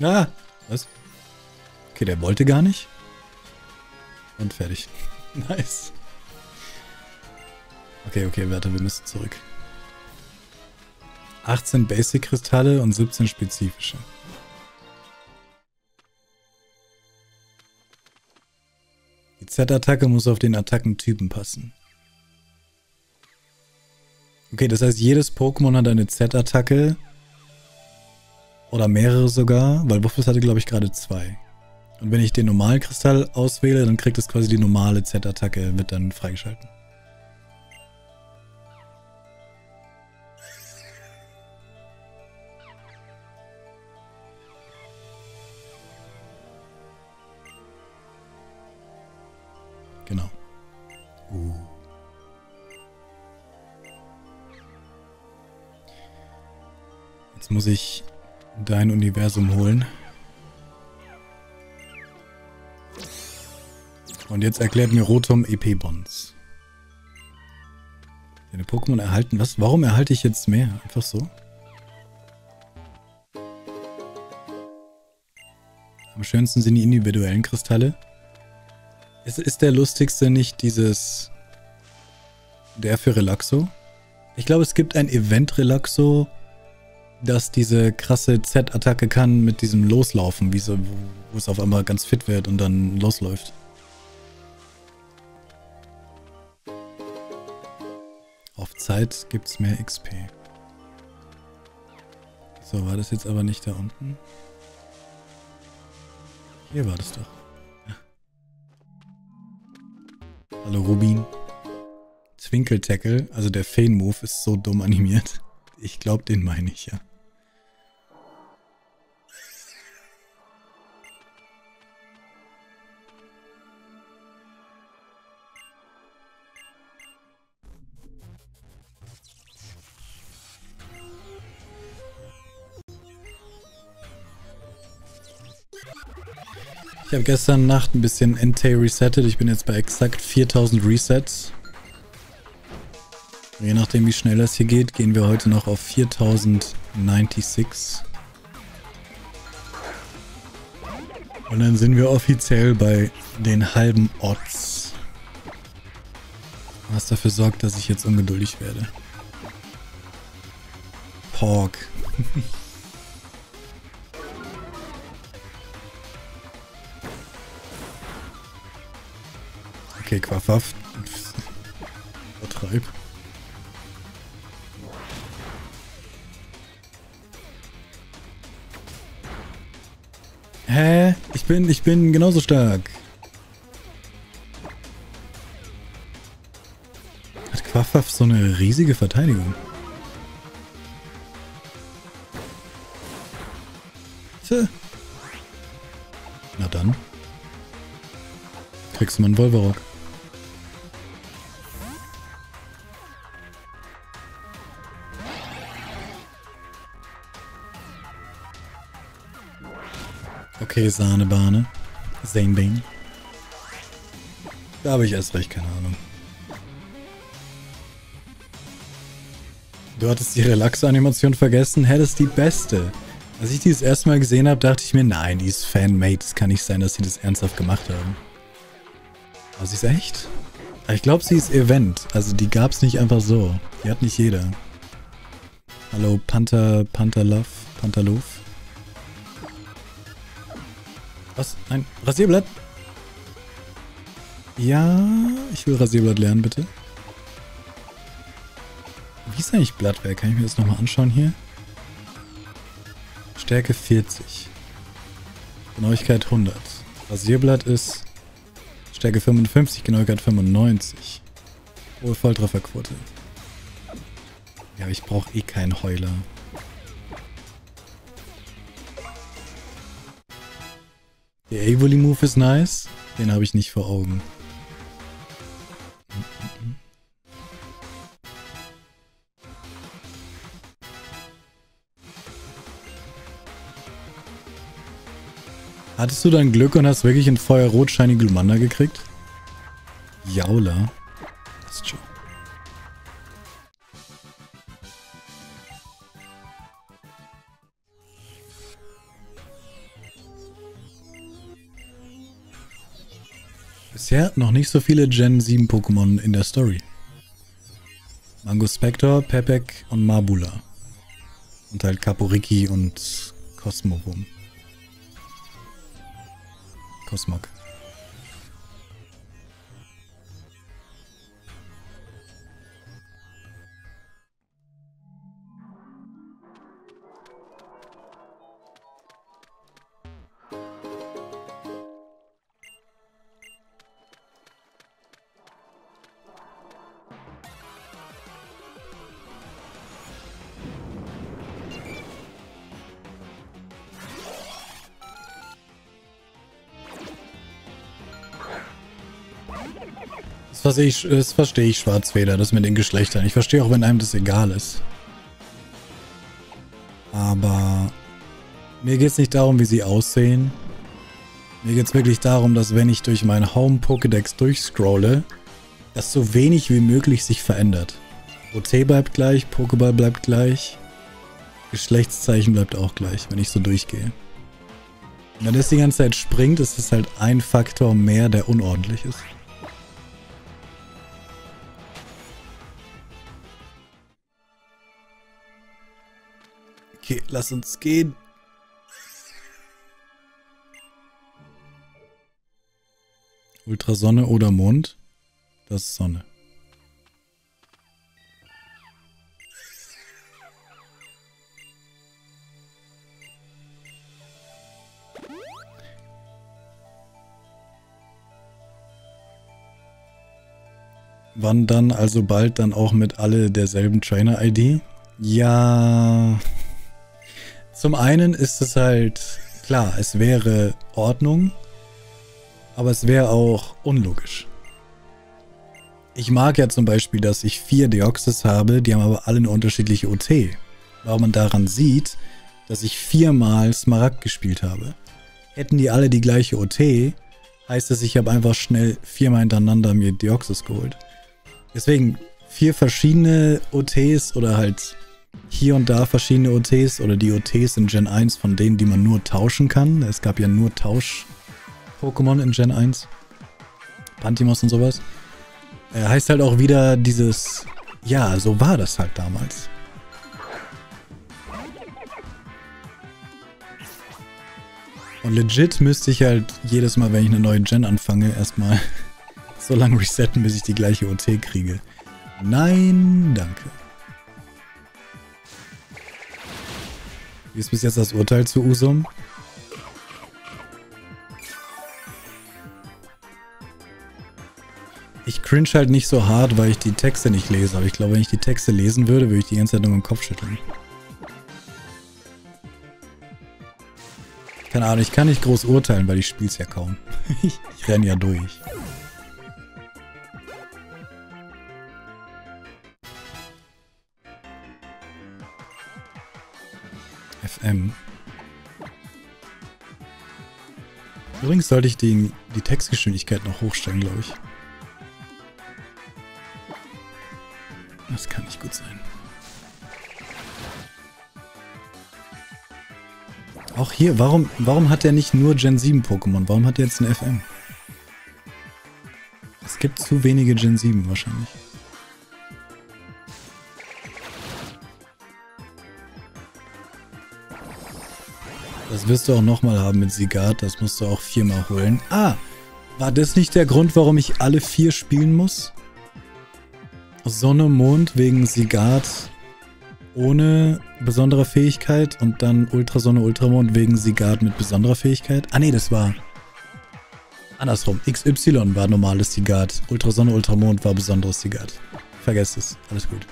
an. Ah, was? Okay, der wollte gar nicht. Und fertig. <laughs> nice. Okay, okay, warte, wir müssen zurück. 18 Basic-Kristalle und 17 spezifische. Die Z-Attacke muss auf den Attackentypen passen. Okay, das heißt, jedes Pokémon hat eine Z-Attacke. Oder mehrere sogar, weil Buffus hatte, glaube ich, gerade zwei. Und wenn ich den normalen Kristall auswähle, dann kriegt es quasi die normale Z-Attacke, wird dann freigeschalten. Muss ich dein Universum holen. Und jetzt erklärt mir Rotom EP-Bonds. Deine Pokémon erhalten was? Warum erhalte ich jetzt mehr? Einfach so? Am schönsten sind die individuellen Kristalle. Ist, ist der lustigste nicht dieses... Der für Relaxo? Ich glaube, es gibt ein Event Relaxo, das diese krasse Z-Attacke kann mit diesem Loslaufen, wie so, wo es auf einmal ganz fit wird und dann losläuft. Auf Zeit gibt es mehr XP. So, war das jetzt aber nicht da unten? Hier war das doch. Hallo Rubin. Twinkle Tackle, also der Fane Move ist so dumm animiert. Ich glaube, den meine ich ja. Habe gestern Nacht ein bisschen Entei resettet. Ich bin jetzt bei exakt 4000 Resets. Je nachdem, wie schnell das hier geht, gehen wir heute noch auf 4096. Und dann sind wir offiziell bei den halben Odds. Was dafür sorgt, dass ich jetzt ungeduldig werde. Pork. <laughs> Okay, Quaffhaft. Vertreib. Hä? Ich bin, ich bin genauso stark. Hat Quaffhaft so eine riesige Verteidigung? Na dann. Kriegst du mal einen Wolverock. Okay, Sahnebahne. Zanebane. Da habe ich erst recht keine Ahnung. Du hattest die Relax-Animation vergessen? Hä, das ist die beste. Als ich die das erste Mal gesehen habe, dachte ich mir, nein, die ist Fanmade. Es kann nicht sein, dass sie das ernsthaft gemacht haben. Aber sie ist echt? Ich glaube, sie ist Event. Also die gab es nicht einfach so. Die hat nicht jeder. Hallo, Panther, Panther Love, Was? Nein, Rasierblatt? Ja, ich will Rasierblatt lernen, bitte. Wie ist eigentlich Blattwerk? Kann ich mir das nochmal anschauen hier? Stärke 40. Genauigkeit 100. Rasierblatt ist Stärke 55, Genauigkeit 95. Hohe Volltrefferquote. Ja, ich brauche eh keinen Heuler. Der Avoli Move ist nice. Den habe ich nicht vor Augen. Hattest du dein Glück und hast wirklich ein Feuerrot Shiny Glumanda gekriegt? Jaula. Ist schon. Bisher noch nicht so viele Gen 7 Pokémon in der Story. Mango Spector, Pepek und Marbula. Und halt Kaporiki und Cosmovum. Cosmog. Das verstehe ich, das verstehe ich Schwarzfeder, das mit den Geschlechtern. Ich verstehe auch, wenn einem das egal ist. Aber mir geht es nicht darum, wie sie aussehen. Mir geht es wirklich darum, dass wenn ich durch meinen Home Pokédex durchscrolle, dass so wenig wie möglich sich verändert. OT bleibt gleich, Pokéball bleibt gleich, Geschlechtszeichen bleibt auch gleich, wenn ich so durchgehe. Und wenn das die ganze Zeit springt, ist es halt ein Faktor mehr, der unordentlich ist. Lass uns gehen. Ultrasonne oder Mond? Das ist Sonne. Wann dann also bald dann auch mit alle derselben Trainer-ID? Ja. Zum einen ist es halt klar, es wäre Ordnung, aber es wäre auch unlogisch. Ich mag ja zum Beispiel, dass ich vier Deoxys habe, die haben aber alle eine unterschiedliche OT. Weil man daran sieht, dass ich viermal Smaragd gespielt habe. Hätten die alle die gleiche OT, heißt es, ich habe einfach schnell viermal hintereinander mir Deoxys geholt. Deswegen vier verschiedene OTs oder halt hier und da verschiedene OTs oder die OTs in Gen 1 von denen, die man nur tauschen kann. Es gab ja nur Tausch-Pokémon in Gen 1. Pantimos und sowas. Äh, heißt halt auch wieder dieses, ja, so war das halt damals. Und legit müsste ich halt jedes Mal, wenn ich eine neue Gen anfange, erstmal <laughs> so lange resetten, bis ich die gleiche OT kriege. Nein, danke. Wie ist bis jetzt das Urteil zu Usum? Ich cringe halt nicht so hart, weil ich die Texte nicht lese. Aber ich glaube, wenn ich die Texte lesen würde, würde ich die ganze Zeit nur mit Kopf schütteln. Keine Ahnung, ich kann nicht groß urteilen, weil ich spiele es ja kaum. <laughs> ich, ich renne ja durch. FM. Übrigens sollte ich die, die Textgeschwindigkeit noch hochstellen, glaube ich. Das kann nicht gut sein. Auch hier, warum, warum hat er nicht nur Gen 7 Pokémon? Warum hat er jetzt ein FM? Es gibt zu wenige Gen 7 wahrscheinlich. Das wirst du auch nochmal haben mit Sigard. Das musst du auch viermal holen. Ah, war das nicht der Grund, warum ich alle vier spielen muss? Sonne, Mond wegen Sigard ohne besondere Fähigkeit und dann Ultrasonne, Ultramond wegen Sigard mit besonderer Fähigkeit. Ah nee, das war andersrum. XY war normales Sigard. Ultrasonne, Ultramond war besonderes Sigard. Vergesst es. Alles gut.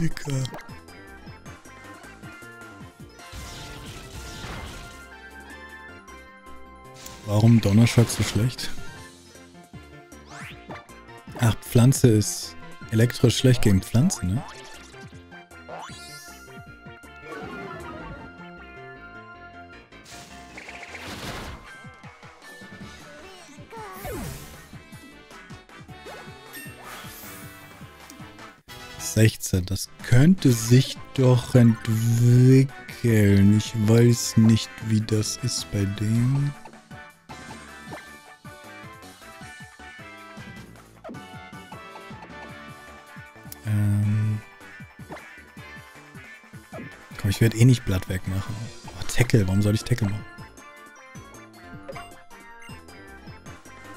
Pika. Warum Donnerschock so schlecht? Ach, Pflanze ist elektrisch schlecht gegen Pflanze, ne? 16. Das könnte sich doch entwickeln. Ich weiß nicht, wie das ist bei dem. Ähm. Komm, ich werde eh nicht Blatt wegmachen. Oh, Tackle, warum soll ich Tackle machen?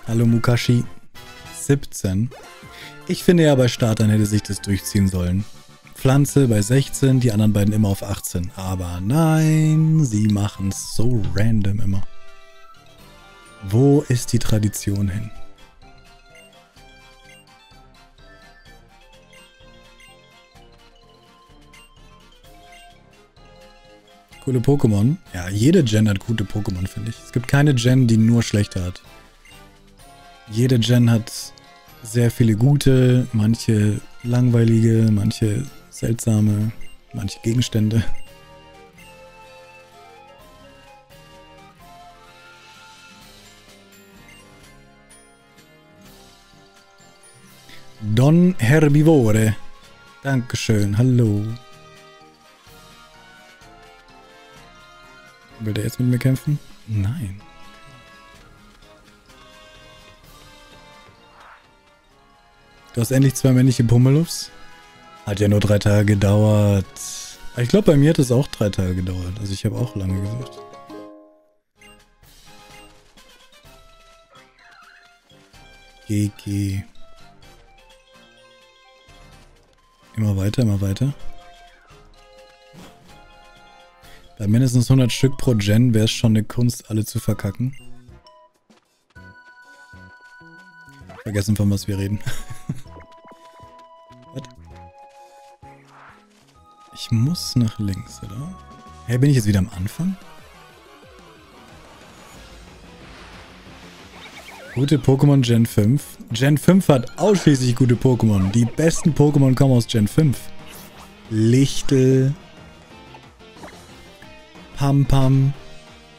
Hallo Mukashi. 17. Ich finde ja, bei Startern hätte sich das durchziehen sollen. Pflanze bei 16, die anderen beiden immer auf 18. Aber nein, sie machen es so random immer. Wo ist die Tradition hin? Coole Pokémon. Ja, jede Gen hat gute Pokémon, finde ich. Es gibt keine Gen, die nur schlechte hat. Jede Gen hat sehr viele gute, manche langweilige, manche seltsame, manche Gegenstände. Don Herbivore. Dankeschön, hallo. Will der jetzt mit mir kämpfen? Nein. Du hast endlich zwei männliche Pummeluffs? Hat ja nur drei Tage gedauert. Ich glaube, bei mir hat es auch drei Tage gedauert. Also ich habe auch lange gesucht. GG. Immer weiter, immer weiter. Bei mindestens 100 Stück pro Gen wäre es schon eine Kunst, alle zu verkacken. Vergessen, von was wir reden. <laughs> Ich muss nach links, oder? Hey, bin ich jetzt wieder am Anfang? Gute Pokémon Gen 5. Gen 5 hat ausschließlich gute Pokémon. Die besten Pokémon kommen aus Gen 5. Lichtel. Pam Pam.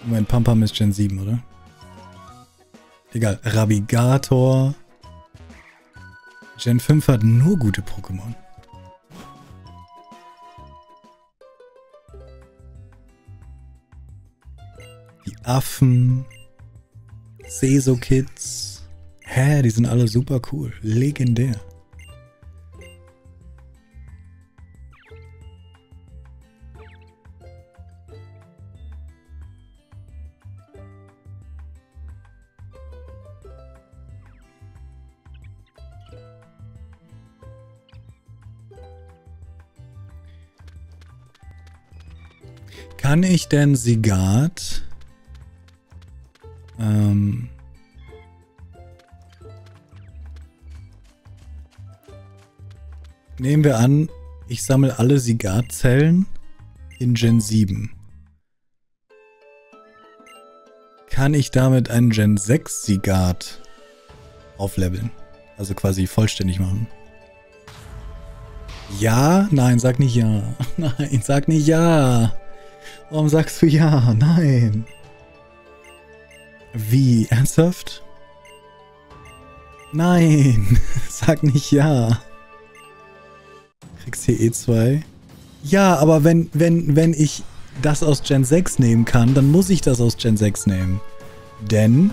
Moment, Pam Pam ist Gen 7, oder? Egal. Ravigator. Gen 5 hat nur gute Pokémon. Affen, Seso-Kids. Hä, die sind alle super cool. Legendär. Kann ich denn Sigat ähm nehmen wir an, ich sammle alle Sigat-Zellen in Gen 7. Kann ich damit einen Gen 6 Sigat aufleveln? Also quasi vollständig machen. Ja? Nein, sag nicht ja. <laughs> Nein, sag nicht ja. Warum sagst du ja? Nein. Wie? Ernsthaft? Nein, <laughs> sag nicht ja. Kriegst hier E2. Ja, aber wenn, wenn, wenn ich das aus Gen 6 nehmen kann, dann muss ich das aus Gen 6 nehmen. Denn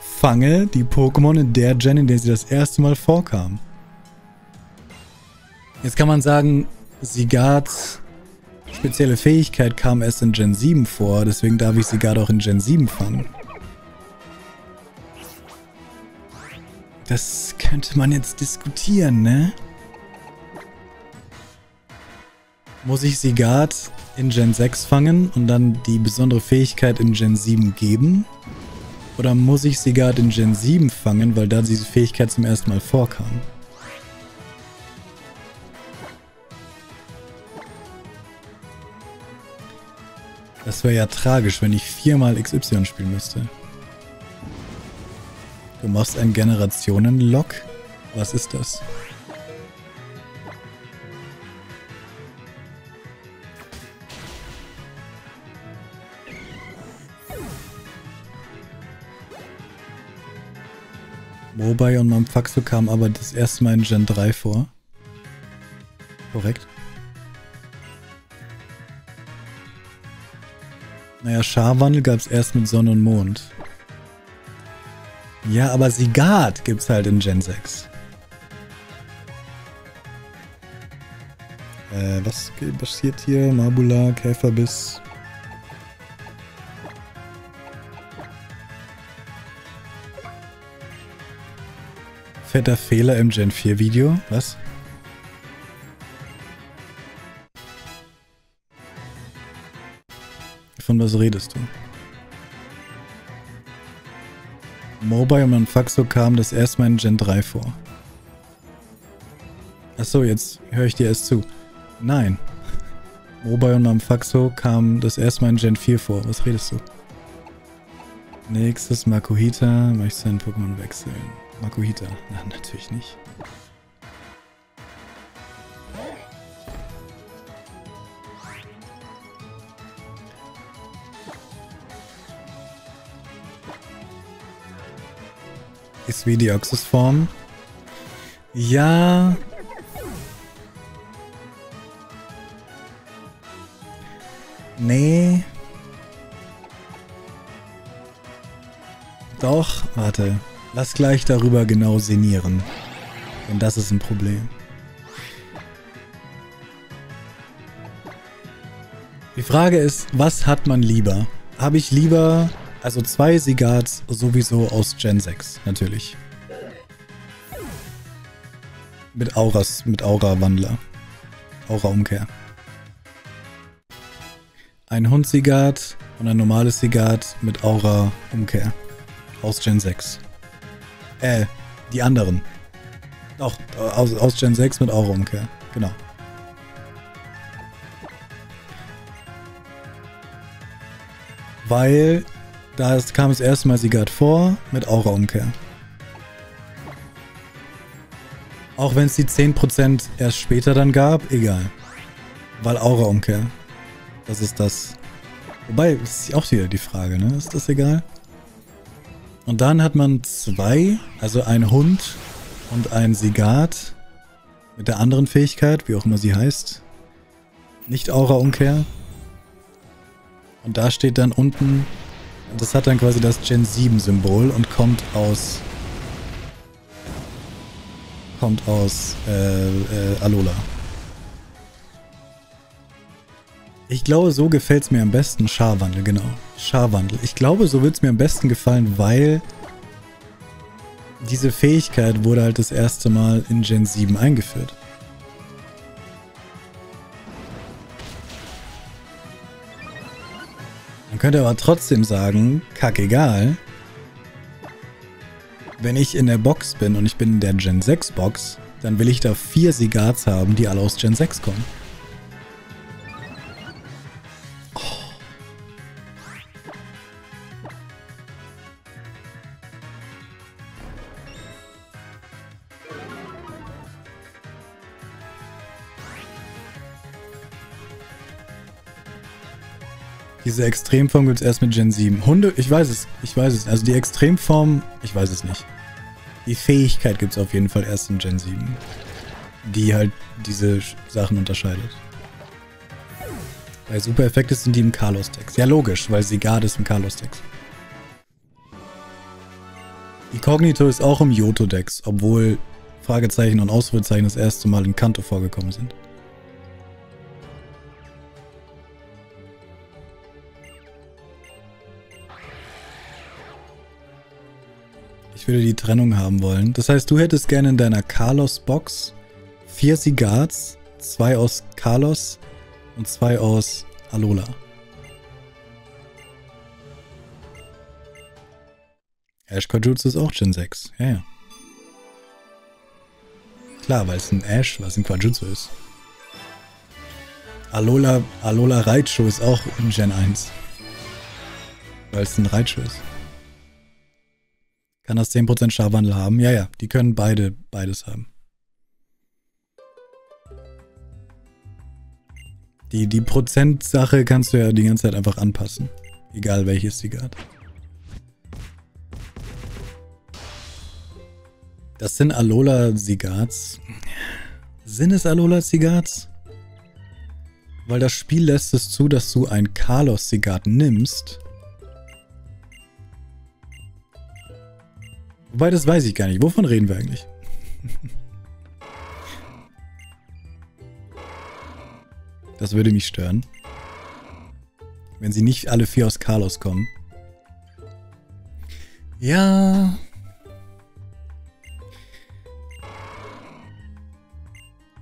fange die Pokémon in der Gen, in der sie das erste Mal vorkamen. Jetzt kann man sagen, Sigards spezielle Fähigkeit kam erst in Gen 7 vor, deswegen darf ich Sigard auch in Gen 7 fangen. Das könnte man jetzt diskutieren, ne? Muss ich Sigard in Gen 6 fangen und dann die besondere Fähigkeit in Gen 7 geben? Oder muss ich Sigard in Gen 7 fangen, weil da diese Fähigkeit zum ersten Mal vorkam? Das wäre ja tragisch, wenn ich viermal XY spielen müsste. Du machst einen Generationen-Lock? Was ist das? Mobile und Mamfaxo kamen aber das erste Mal in Gen 3 vor. Korrekt. Naja, Scharwandel gab es erst mit Sonne und Mond. Ja, aber Sigard gibt's halt in Gen 6. Äh, was passiert hier? Mabula, Käferbiss. Fetter Fehler im Gen 4 Video. Was? Von was redest du? Mobile und Manfaxo kam das erste Mal in Gen 3 vor. Achso, jetzt höre ich dir erst zu. Nein. Mobile und Manfaxo kam das erste Mal in Gen 4 vor. Was redest du? Nächstes Makuhita. Möchtest du deinen Pokémon wechseln? Makuhita. Na, natürlich nicht. Ist wie die Oxus-Form. Ja. Nee. Doch, warte. Lass gleich darüber genau sinnieren. Denn das ist ein Problem. Die Frage ist, was hat man lieber? Habe ich lieber also zwei Sigards sowieso aus Gen 6, natürlich. Mit Auras, mit Aura-Wandler. Aura-Umkehr. Ein Hund-Sigard und ein normales Sigard mit Aura-Umkehr. Aus Gen 6. Äh, die anderen. Doch, aus, aus Gen 6 mit Aura-Umkehr. Genau. Weil da kam es erstmal Sigurd vor mit Aura-Umkehr. Auch wenn es die 10% erst später dann gab, egal. Weil Aura-Umkehr. Das ist das. Wobei, ist auch wieder die Frage, ne? Ist das egal? Und dann hat man zwei, also ein Hund und ein Sigard mit der anderen Fähigkeit, wie auch immer sie heißt. Nicht Aura-Umkehr. Und da steht dann unten das hat dann quasi das Gen 7 Symbol und kommt aus kommt aus äh, äh, Alola. Ich glaube, so gefällt es mir am besten. Scharwandel, genau. Scharwandel. Ich glaube, so wird es mir am besten gefallen, weil diese Fähigkeit wurde halt das erste Mal in Gen 7 eingeführt. Man könnte aber trotzdem sagen, kackegal. Wenn ich in der Box bin und ich bin in der Gen 6 Box, dann will ich da vier Sigards haben, die alle aus Gen 6 kommen. Diese Extremform gibt es erst mit Gen 7. Hunde, ich weiß es, ich weiß es. Also die Extremform, ich weiß es nicht. Die Fähigkeit gibt es auf jeden Fall erst in Gen 7. die halt diese Sachen unterscheidet. Bei Super Effekte sind die im Carlos-Text. Ja, logisch, weil Sigard ist im Carlos-Text. Incognito ist auch im Yoto-Dex, obwohl Fragezeichen und Ausrufezeichen das erste Mal in Kanto vorgekommen sind. Würde die Trennung haben wollen. Das heißt, du hättest gerne in deiner Carlos-Box vier Sigars, zwei aus Carlos und zwei aus Alola. Ash Quadrutsu ist auch Gen 6. Ja, ja. Klar, weil es ein Ash, was ein Quadrutsu ist. Alola, Alola Raichu ist auch in Gen 1. Weil es ein Raichu ist. Kann das 10% Scharwandel haben? Ja, ja, die können beide beides haben. Die, die Prozentsache kannst du ja die ganze Zeit einfach anpassen. Egal welches sie hat. Das sind Alola Sigats. Sind es Alola Sigats? Weil das Spiel lässt es zu, dass du ein Carlos Sigat nimmst. Wobei, das weiß ich gar nicht. Wovon reden wir eigentlich? das würde mich stören. Wenn sie nicht alle vier aus Carlos kommen. Ja,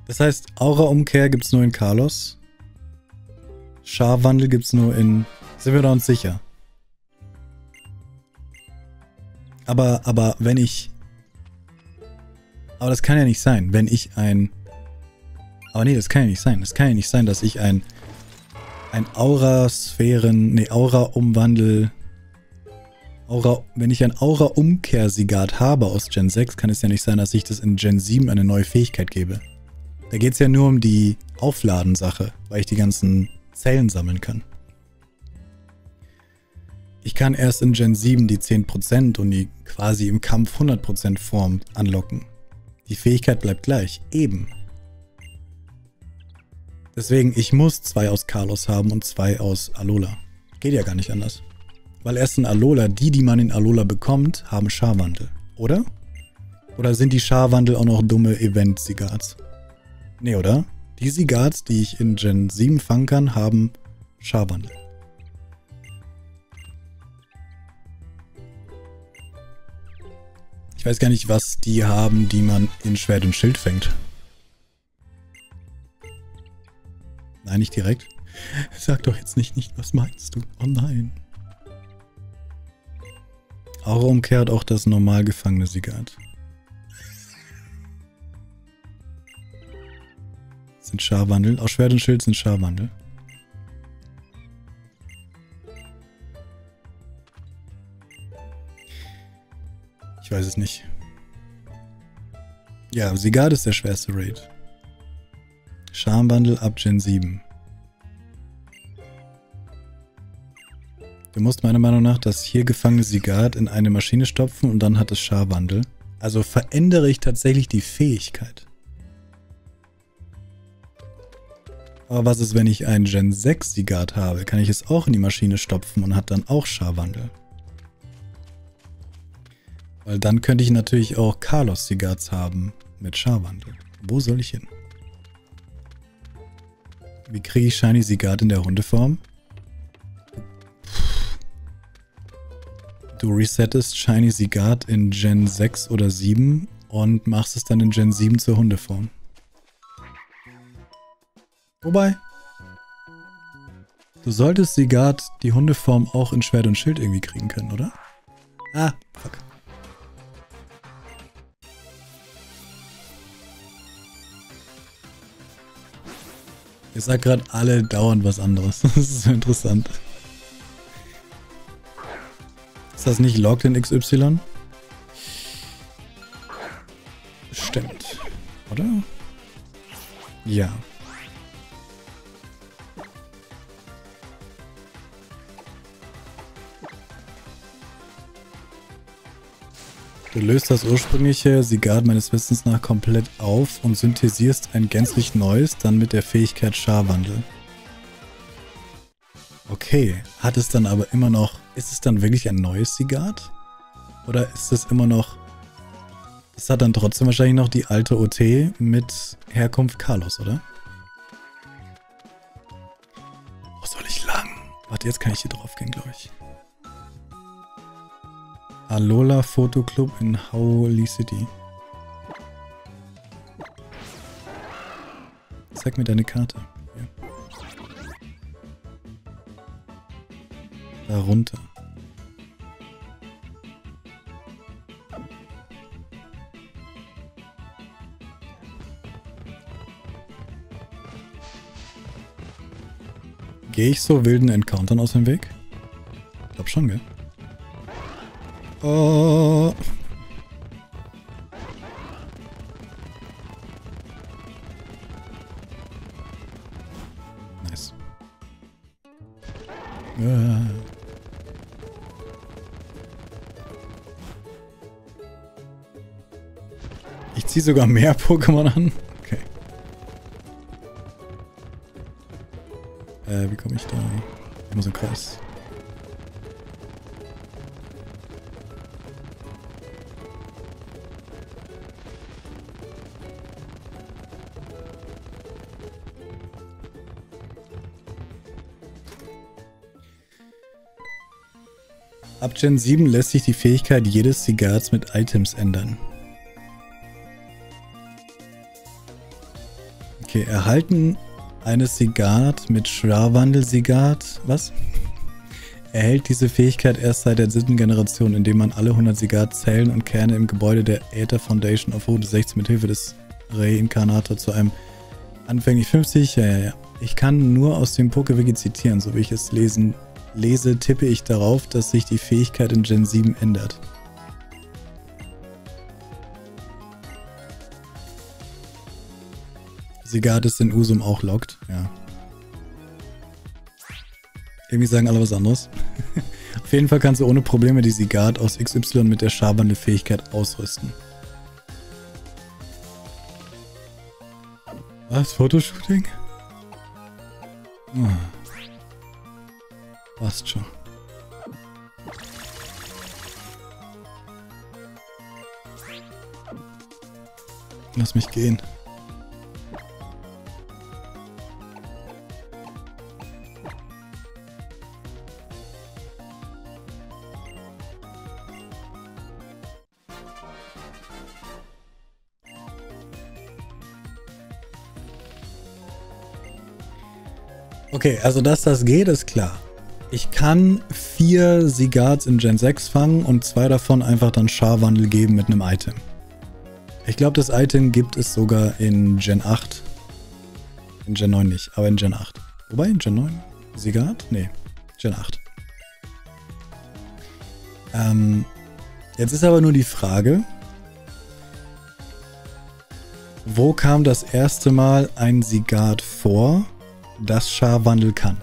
Das heißt, Aura-Umkehr gibt es nur in Carlos. Scharwandel gibt es nur in... Sind wir da uns sicher? Aber, aber wenn ich... Aber das kann ja nicht sein, wenn ich ein... Aber nee, das kann ja nicht sein. Das kann ja nicht sein, dass ich ein... Ein Aura-Sphären... Nee, Aura-Umwandel... Aura, wenn ich ein Aura-Umkehr-Sigat habe aus Gen 6, kann es ja nicht sein, dass ich das in Gen 7 eine neue Fähigkeit gebe. Da geht es ja nur um die Aufladensache, weil ich die ganzen Zellen sammeln kann. Ich kann erst in Gen 7 die 10% und die quasi im Kampf 100% Form anlocken. Die Fähigkeit bleibt gleich, eben. Deswegen, ich muss zwei aus Carlos haben und zwei aus Alola. Geht ja gar nicht anders. Weil erst in Alola, die, die man in Alola bekommt, haben Scharwandel. Oder? Oder sind die Scharwandel auch noch dumme Event-Sigats? Nee, oder? Die Sigats, die ich in Gen 7 fangen kann, haben Scharwandel. Weiß gar nicht, was die haben, die man in Schwert und Schild fängt. Nein, nicht direkt. <laughs> Sag doch jetzt nicht, nicht, was meinst du? Oh nein. Aura umkehrt auch das normal gefangene Sigat. Sind Scharwandel. Auch Schwert und Schild sind Scharwandel. Ich weiß es nicht. Ja, Sigard ist der schwerste Raid. Schamwandel ab Gen 7. Du musst meiner Meinung nach das hier gefangene Sigard in eine Maschine stopfen und dann hat es Scharwandel. Also verändere ich tatsächlich die Fähigkeit. Aber was ist, wenn ich einen Gen 6 Sigard habe? Kann ich es auch in die Maschine stopfen und hat dann auch Scharwandel? Weil dann könnte ich natürlich auch Carlos Sigards haben mit Scharwandel. Wo soll ich hin? Wie kriege ich Shiny Sigard in der Hundeform? Du resettest Shiny Sigard in Gen 6 oder 7 und machst es dann in Gen 7 zur Hundeform. Wobei, du solltest Sigard die Hundeform auch in Schwert und Schild irgendwie kriegen können, oder? Ah, fuck. Ich sag gerade alle dauernd was anderes. <laughs> Das ist so interessant. Ist das nicht logged in XY? Stimmt. Oder? Ja. Löst das ursprüngliche Sigard meines Wissens nach komplett auf und synthesierst ein gänzlich neues, dann mit der Fähigkeit Scharwandel. Okay, hat es dann aber immer noch... Ist es dann wirklich ein neues Sigard? Oder ist es immer noch... Es hat dann trotzdem wahrscheinlich noch die alte OT mit Herkunft Carlos, oder? Wo soll ich lang? Warte, jetzt kann ich hier drauf gehen, glaube ich. Alola Fotoclub in Howley City. Zeig mir deine Karte. Da runter. Gehe ich so wilden Encountern aus dem Weg? Ich glaube schon, gell? Oh. Nice. Ah. Ich ziehe sogar mehr <laughs> Pokémon an. Okay. Äh, wie komme ich da? Ich muss im Kreis. Ab Gen 7 lässt sich die Fähigkeit jedes Sigars mit Items ändern. Okay, erhalten eines Sigard mit Schwarwandel-Sigard. Was? Erhält diese Fähigkeit erst seit der dritten Generation, indem man alle 100 Sigard-Zellen und Kerne im Gebäude der Aether Foundation auf Route 16 mit Hilfe des Reinkarnator zu einem anfänglich 50. Ja, ja, ja. Ich kann nur aus dem Pokewiki zitieren, so wie ich es lesen lese, tippe ich darauf, dass sich die Fähigkeit in Gen 7 ändert. Sigard ist in Usum auch lockt, ja. Irgendwie sagen alle was anderes. <laughs> Auf jeden Fall kannst du ohne Probleme die Sigard aus XY mit der Schabernde-Fähigkeit ausrüsten. Was? Fotoshooting? Oh. Passt schon. Lass mich gehen. Okay, also dass das geht, ist klar. Ich kann vier Sigards in Gen 6 fangen und zwei davon einfach dann Scharwandel geben mit einem Item. Ich glaube, das Item gibt es sogar in Gen 8. In Gen 9 nicht, aber in Gen 8. Wobei, in Gen 9? Sigard? Nee, Gen 8. Ähm, jetzt ist aber nur die Frage, wo kam das erste Mal ein Sigard vor, das Scharwandel kann?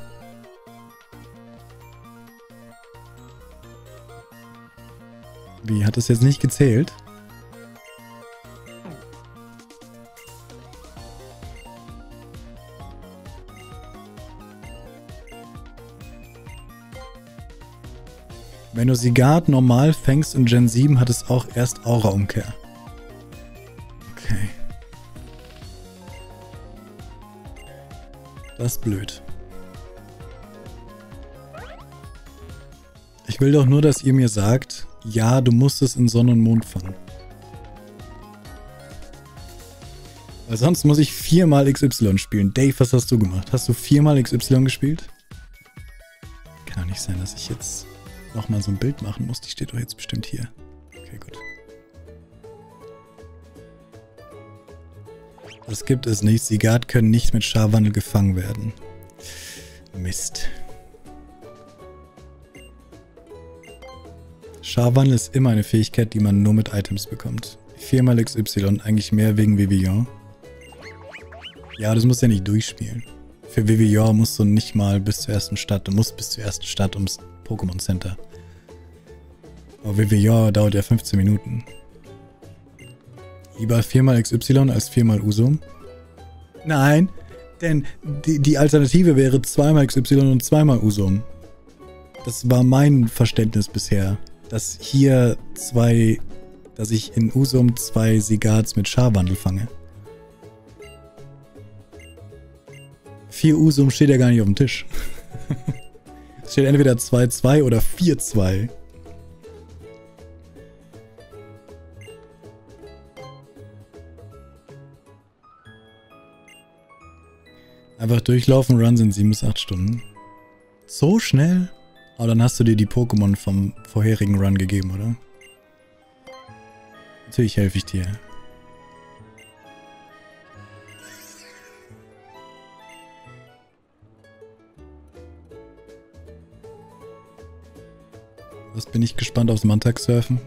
Wie, hat das jetzt nicht gezählt? Wenn du Sigard normal fängst in Gen 7, hat es auch erst Aura-Umkehr. Okay. Das ist blöd. Ich will doch nur, dass ihr mir sagt, ja, du musst es in Sonne und Mond fangen. Weil sonst muss ich viermal XY spielen. Dave, was hast du gemacht? Hast du viermal XY gespielt? Kann doch nicht sein, dass ich jetzt nochmal so ein Bild machen muss. Die steht doch jetzt bestimmt hier. Okay, gut. Das gibt es nicht. Sigard können nicht mit Scharwandel gefangen werden. Mist. Scharwandel ist immer eine Fähigkeit, die man nur mit Items bekommt. Viermal XY, eigentlich mehr wegen Vivillon. Ja, das musst du ja nicht durchspielen. Für Vivillon musst du nicht mal bis zur ersten Stadt. Du musst bis zur ersten Stadt ums Pokémon Center. Aber WWJ dauert ja 15 Minuten. Lieber 4 mal XY als 4 mal Usum? Nein, denn die, die Alternative wäre 2 mal XY und 2 mal Usum. Das war mein Verständnis bisher. Dass hier zwei, dass ich in Usum zwei Sigats mit Scharwandel fange. 4 Usum steht ja gar nicht auf dem Tisch. <laughs> es steht entweder 2-2 oder 4-2. Einfach durchlaufen, Run sind 7 bis 8 Stunden. So schnell? Aber dann hast du dir die Pokémon vom vorherigen Run gegeben, oder? Natürlich helfe ich dir. Was bin ich gespannt aufs Montag surfen?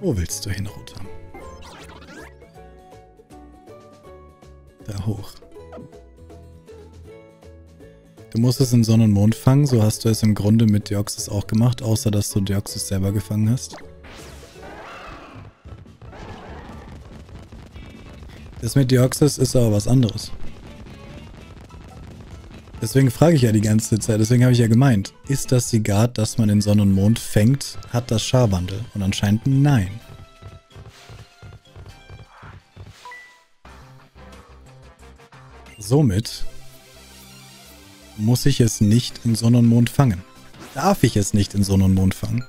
Wo willst du hin, Roter? Da hoch. Du musst es in Sonne und Mond fangen, so hast du es im Grunde mit Deoxys auch gemacht, außer dass du Deoxys selber gefangen hast. Das mit Deoxys ist aber was anderes. Deswegen frage ich ja die ganze Zeit, deswegen habe ich ja gemeint, ist das Sigat, das man in Sonne und Mond fängt, hat das Scharwandel? Und anscheinend nein. Somit muss ich es nicht in Sonne und Mond fangen. Darf ich es nicht in Sonne und Mond fangen?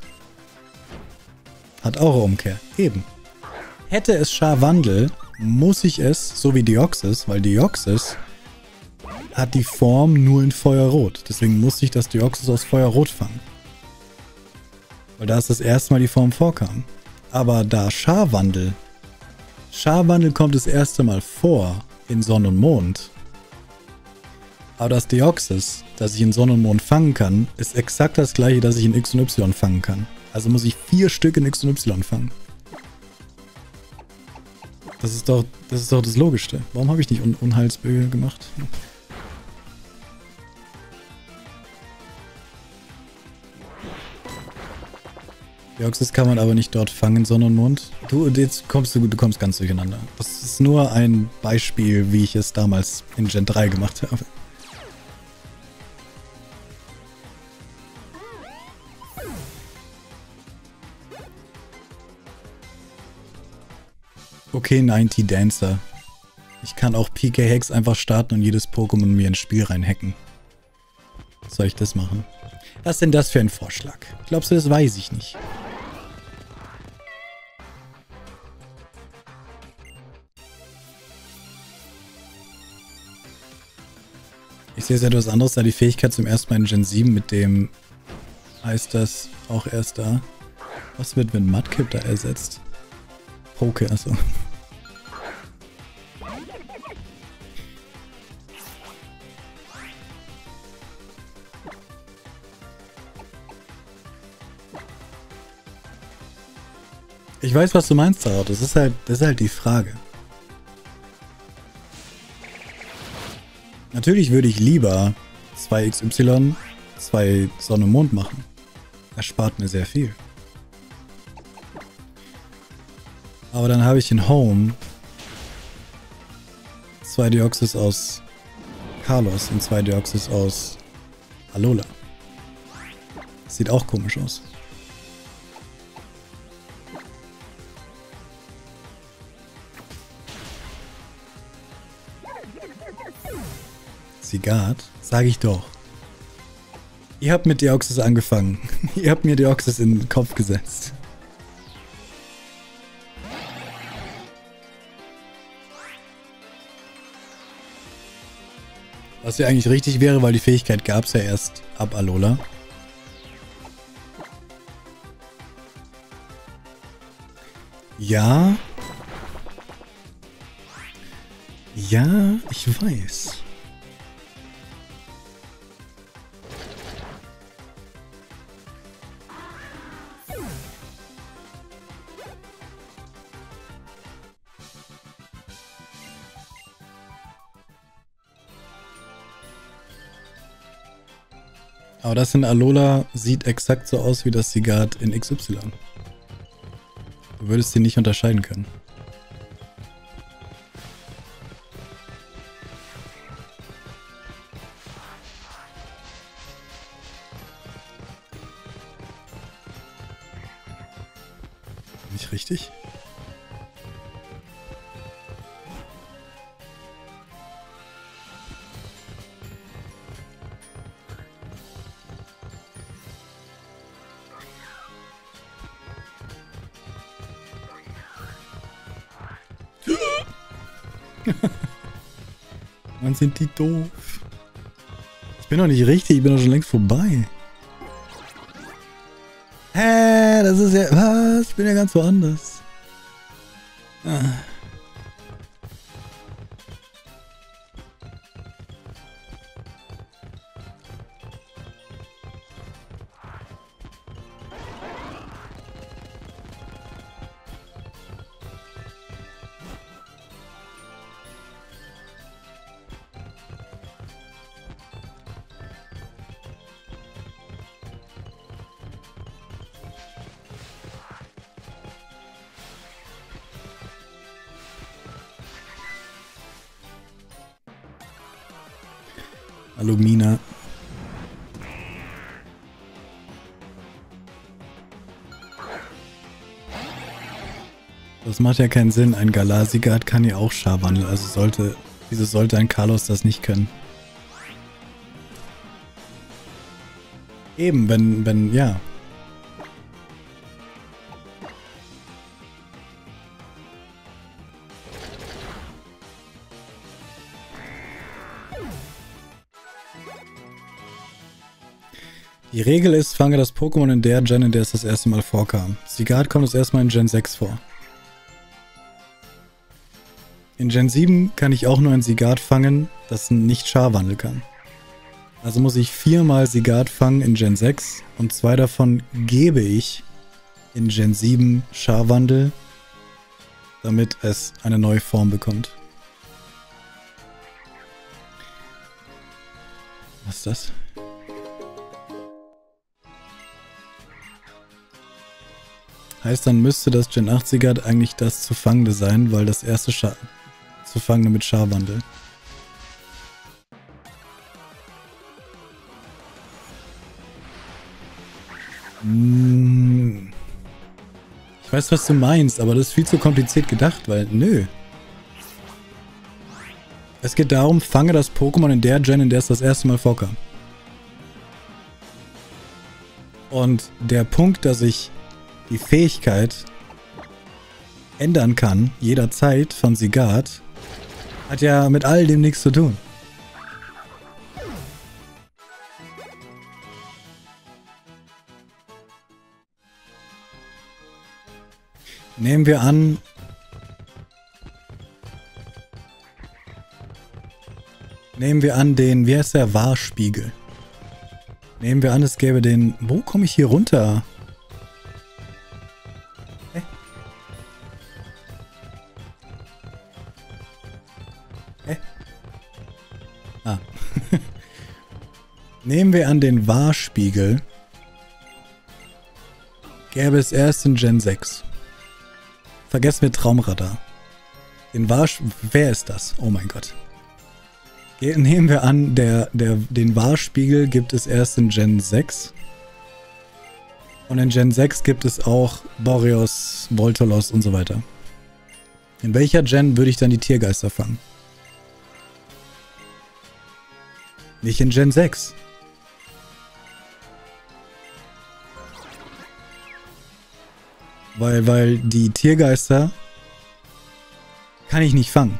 Hat auch eine Umkehr. Eben. Hätte es Scharwandel, muss ich es, so wie Deoxys, weil Deoxys hat die Form nur in Feuerrot. Deswegen musste ich das Deoxys aus Feuerrot fangen. Weil da ist das erste Mal die Form vorkam. Aber da Scharwandel, Scharwandel kommt das erste Mal vor in Sonne und Mond. Aber das Deoxys, das ich in Sonne und Mond fangen kann, ist exakt das gleiche, das ich in X und Y fangen kann. Also muss ich vier Stück in X und Y fangen. Das ist doch das, ist doch das Logischste. Warum habe ich nicht Un Unheilsböge gemacht? Deoxys kann man aber nicht dort fangen, sondern Mond. Du, jetzt kommst du, du kommst ganz durcheinander. Das ist nur ein Beispiel, wie ich es damals in Gen 3 gemacht habe. Okay, 90 Dancer. Ich kann auch PK Hex einfach starten und jedes Pokémon mir ins Spiel reinhacken. Soll ich das machen? Was ist denn das für ein Vorschlag? Glaubst du, das weiß ich nicht? Ich sehe es etwas anderes, da die Fähigkeit zum ersten Mal in Gen 7 mit dem heißt das auch erst da. Was wird, wenn Mudkip da ersetzt? Poke, achso. Ich weiß, was du meinst, Sarah. Das ist halt, das ist halt die Frage. Natürlich würde ich lieber 2XY, 2 Sonne und Mond machen. Das spart mir sehr viel. Aber dann habe ich in Home zwei Deoxys aus Carlos und zwei Deoxys aus Alola. sieht auch komisch aus. Sigat? Sag ich doch. Ihr habt mit Deoxys angefangen. <laughs> Ihr habt mir Deoxys in den Kopf gesetzt. Was ja eigentlich richtig wäre, weil die Fähigkeit gab es ja erst ab Alola. Ja. Ja, ich weiß. Aber das in Alola sieht exakt so aus wie das Sigat in XY. Du würdest sie nicht unterscheiden können. Nicht richtig? <laughs> Man sind die doof. Ich bin doch nicht richtig, ich bin doch schon längst vorbei. Hä, das ist ja. Was? Ich bin ja ganz woanders. Macht ja keinen Sinn. Ein Galasigat kann ja auch Scharwandel. Also sollte, wieso sollte ein Carlos das nicht können? Eben, wenn, wenn, ja. Die Regel ist, fange das Pokémon in der Gen, in der es das erste Mal vorkam. Sigard kommt das erste Mal in Gen 6 vor. In Gen 7 kann ich auch nur ein Sigard fangen, das nicht Scharwandel kann. Also muss ich viermal Sigard fangen in Gen 6 und zwei davon gebe ich in Gen 7 Scharwandel, damit es eine neue Form bekommt. Was ist das? Heißt, dann müsste das Gen 80er eigentlich das zu fangende sein, weil das erste Scha zu fangende mit Scharwandel. Hm. Ich weiß, was du meinst, aber das ist viel zu kompliziert gedacht, weil nö. Es geht darum, fange das Pokémon in der Gen, in der es das erste Mal vorkam. Und der Punkt, dass ich die Fähigkeit ändern kann, jederzeit von Sigard, hat ja mit all dem nichts zu tun. Nehmen wir an, nehmen wir an den, wie heißt der, Wahrspiegel. Nehmen wir an, es gäbe den, wo komme ich hier runter? Nehmen wir an den Wahrspiegel. Gäbe es erst in Gen 6. Vergessen wir Traumradar. Den Warsch... Wer ist das? Oh mein Gott. Nehmen wir an, der, der, den Wahrspiegel gibt es erst in Gen 6. Und in Gen 6 gibt es auch Boreos, Voltolos und so weiter. In welcher Gen würde ich dann die Tiergeister fangen? Nicht in Gen 6. Weil, weil die Tiergeister kann ich nicht fangen.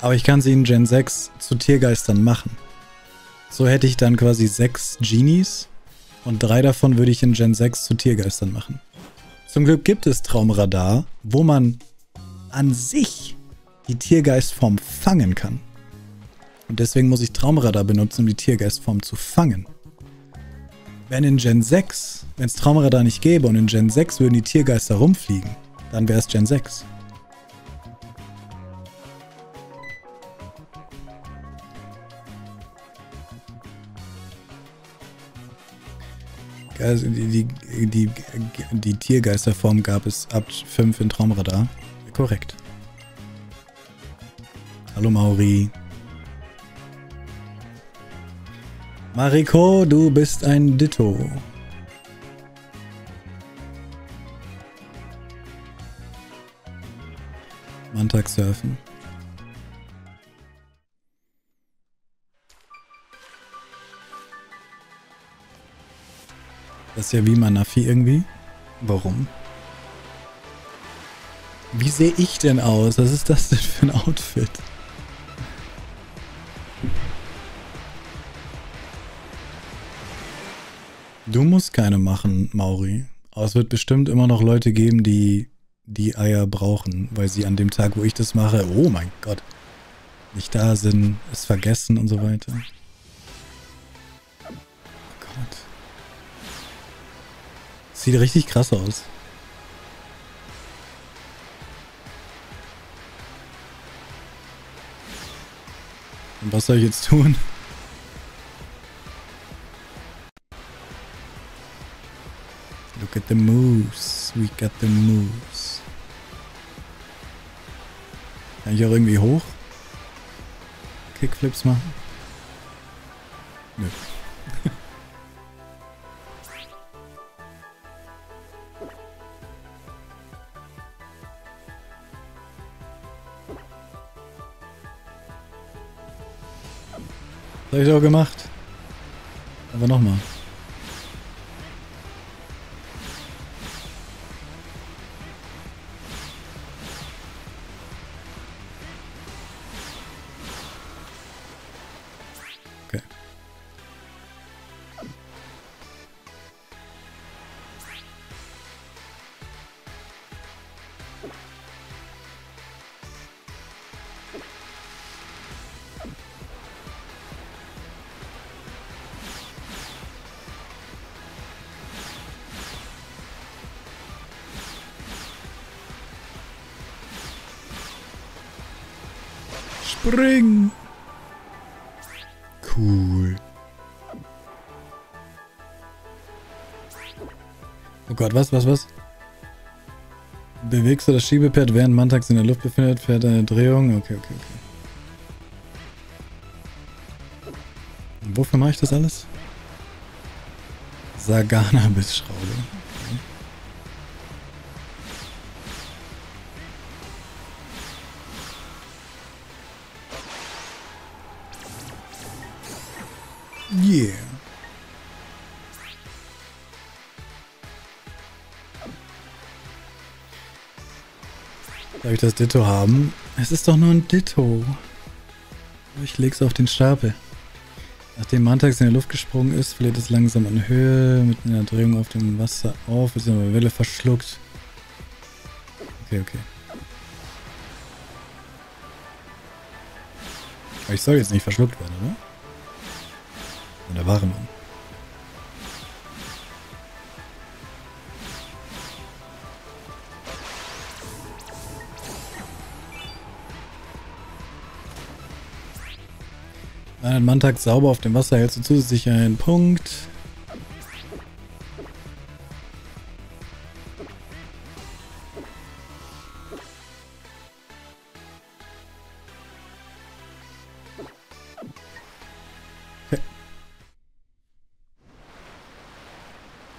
Aber ich kann sie in Gen 6 zu Tiergeistern machen. So hätte ich dann quasi sechs Genies und drei davon würde ich in Gen 6 zu Tiergeistern machen. Zum Glück gibt es Traumradar, wo man an sich die Tiergeistform fangen kann. Und deswegen muss ich Traumradar benutzen, um die Tiergeistform zu fangen. Wenn in Gen 6, wenn es Traumradar nicht gäbe und in Gen 6 würden die Tiergeister rumfliegen, dann wäre es Gen 6. Also die, die, die, die Tiergeisterform gab es ab 5 in Traumradar. Korrekt. Hallo Mauri. Mariko, du bist ein Ditto. Montag surfen. Das ist ja wie Manafi irgendwie. Warum? Wie sehe ich denn aus? Was ist das denn für ein Outfit? Du musst keine machen, Mauri. Aber es wird bestimmt immer noch Leute geben, die die Eier brauchen, weil sie an dem Tag, wo ich das mache, oh mein Gott, nicht da sind, es vergessen und so weiter. Oh Gott. Sieht richtig krass aus. Und was soll ich jetzt tun? The moves. We got the moves. Kann ich auch irgendwie hoch? Kickflips machen? Nö. <laughs> Das habe ich doch gemacht. Aber nochmal. Gott, was, was, was? Bewegst du das Schiebepad, während Mantax in der Luft befindet, fährt eine Drehung? Okay, okay, okay. Wofür mache ich das alles? Sagana-Bissschraube. Ich das Ditto haben? Es ist doch nur ein Ditto. Ich leg's auf den Stapel. Nachdem Mantax in die Luft gesprungen ist, verliert es langsam an Höhe, mit einer Drehung auf dem Wasser auf, ist aber Welle verschluckt. Okay, okay. Aber ich soll jetzt nicht verschluckt werden, oder? Und der wahre Einen Manntag sauber auf dem Wasser hältst du zusätzlich einen Punkt.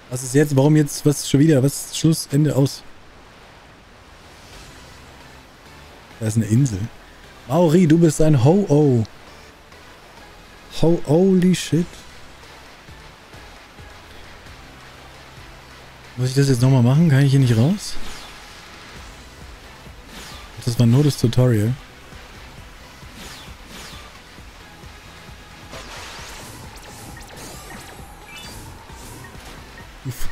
Was ist jetzt? Warum jetzt? Was schon wieder? Was Schluss? Ende aus? Da ist eine Insel. Mauri, du bist ein Ho-Oh. Ho holy shit. Muss ich das jetzt nochmal machen? Kann ich hier nicht raus? Das war nur das Tutorial. Uff.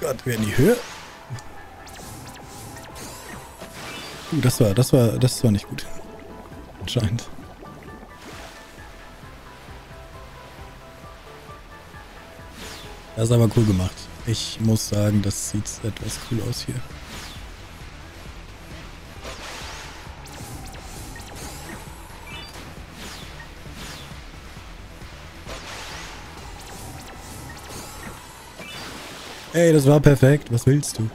Gott, wer in die Höhe? Uh, das war, das war, das war nicht gut anscheinend. Das ist aber cool gemacht. Ich muss sagen, das sieht etwas cool aus hier. Ey, das war perfekt. Was willst du?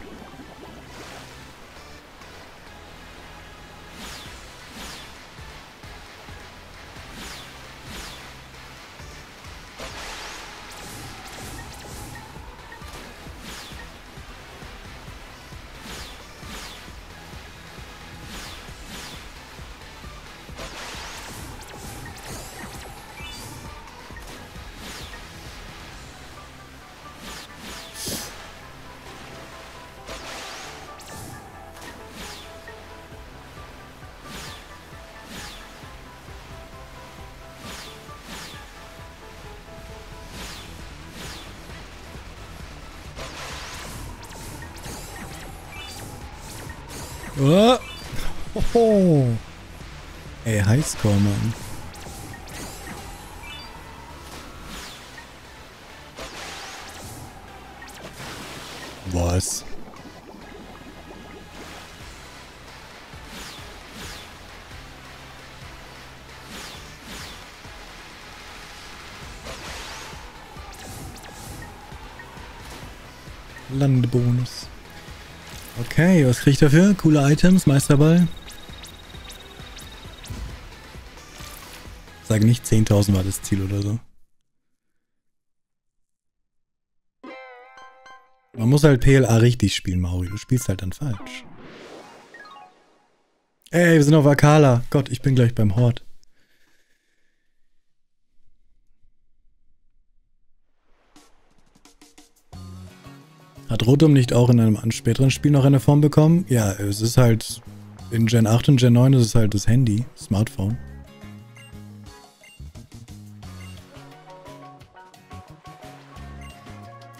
Okay, was krieg ich dafür? Coole Items, Meisterball. Sag nicht 10.000 war das Ziel oder so. Man muss halt PLA richtig spielen, Mauri. Du spielst halt dann falsch. Ey, wir sind auf Akala. Gott, ich bin gleich beim Hort. Hat Rotom nicht auch in einem späteren Spiel noch eine Form bekommen? Ja, es ist halt in Gen 8 und Gen 9 ist es halt das Handy, Smartphone.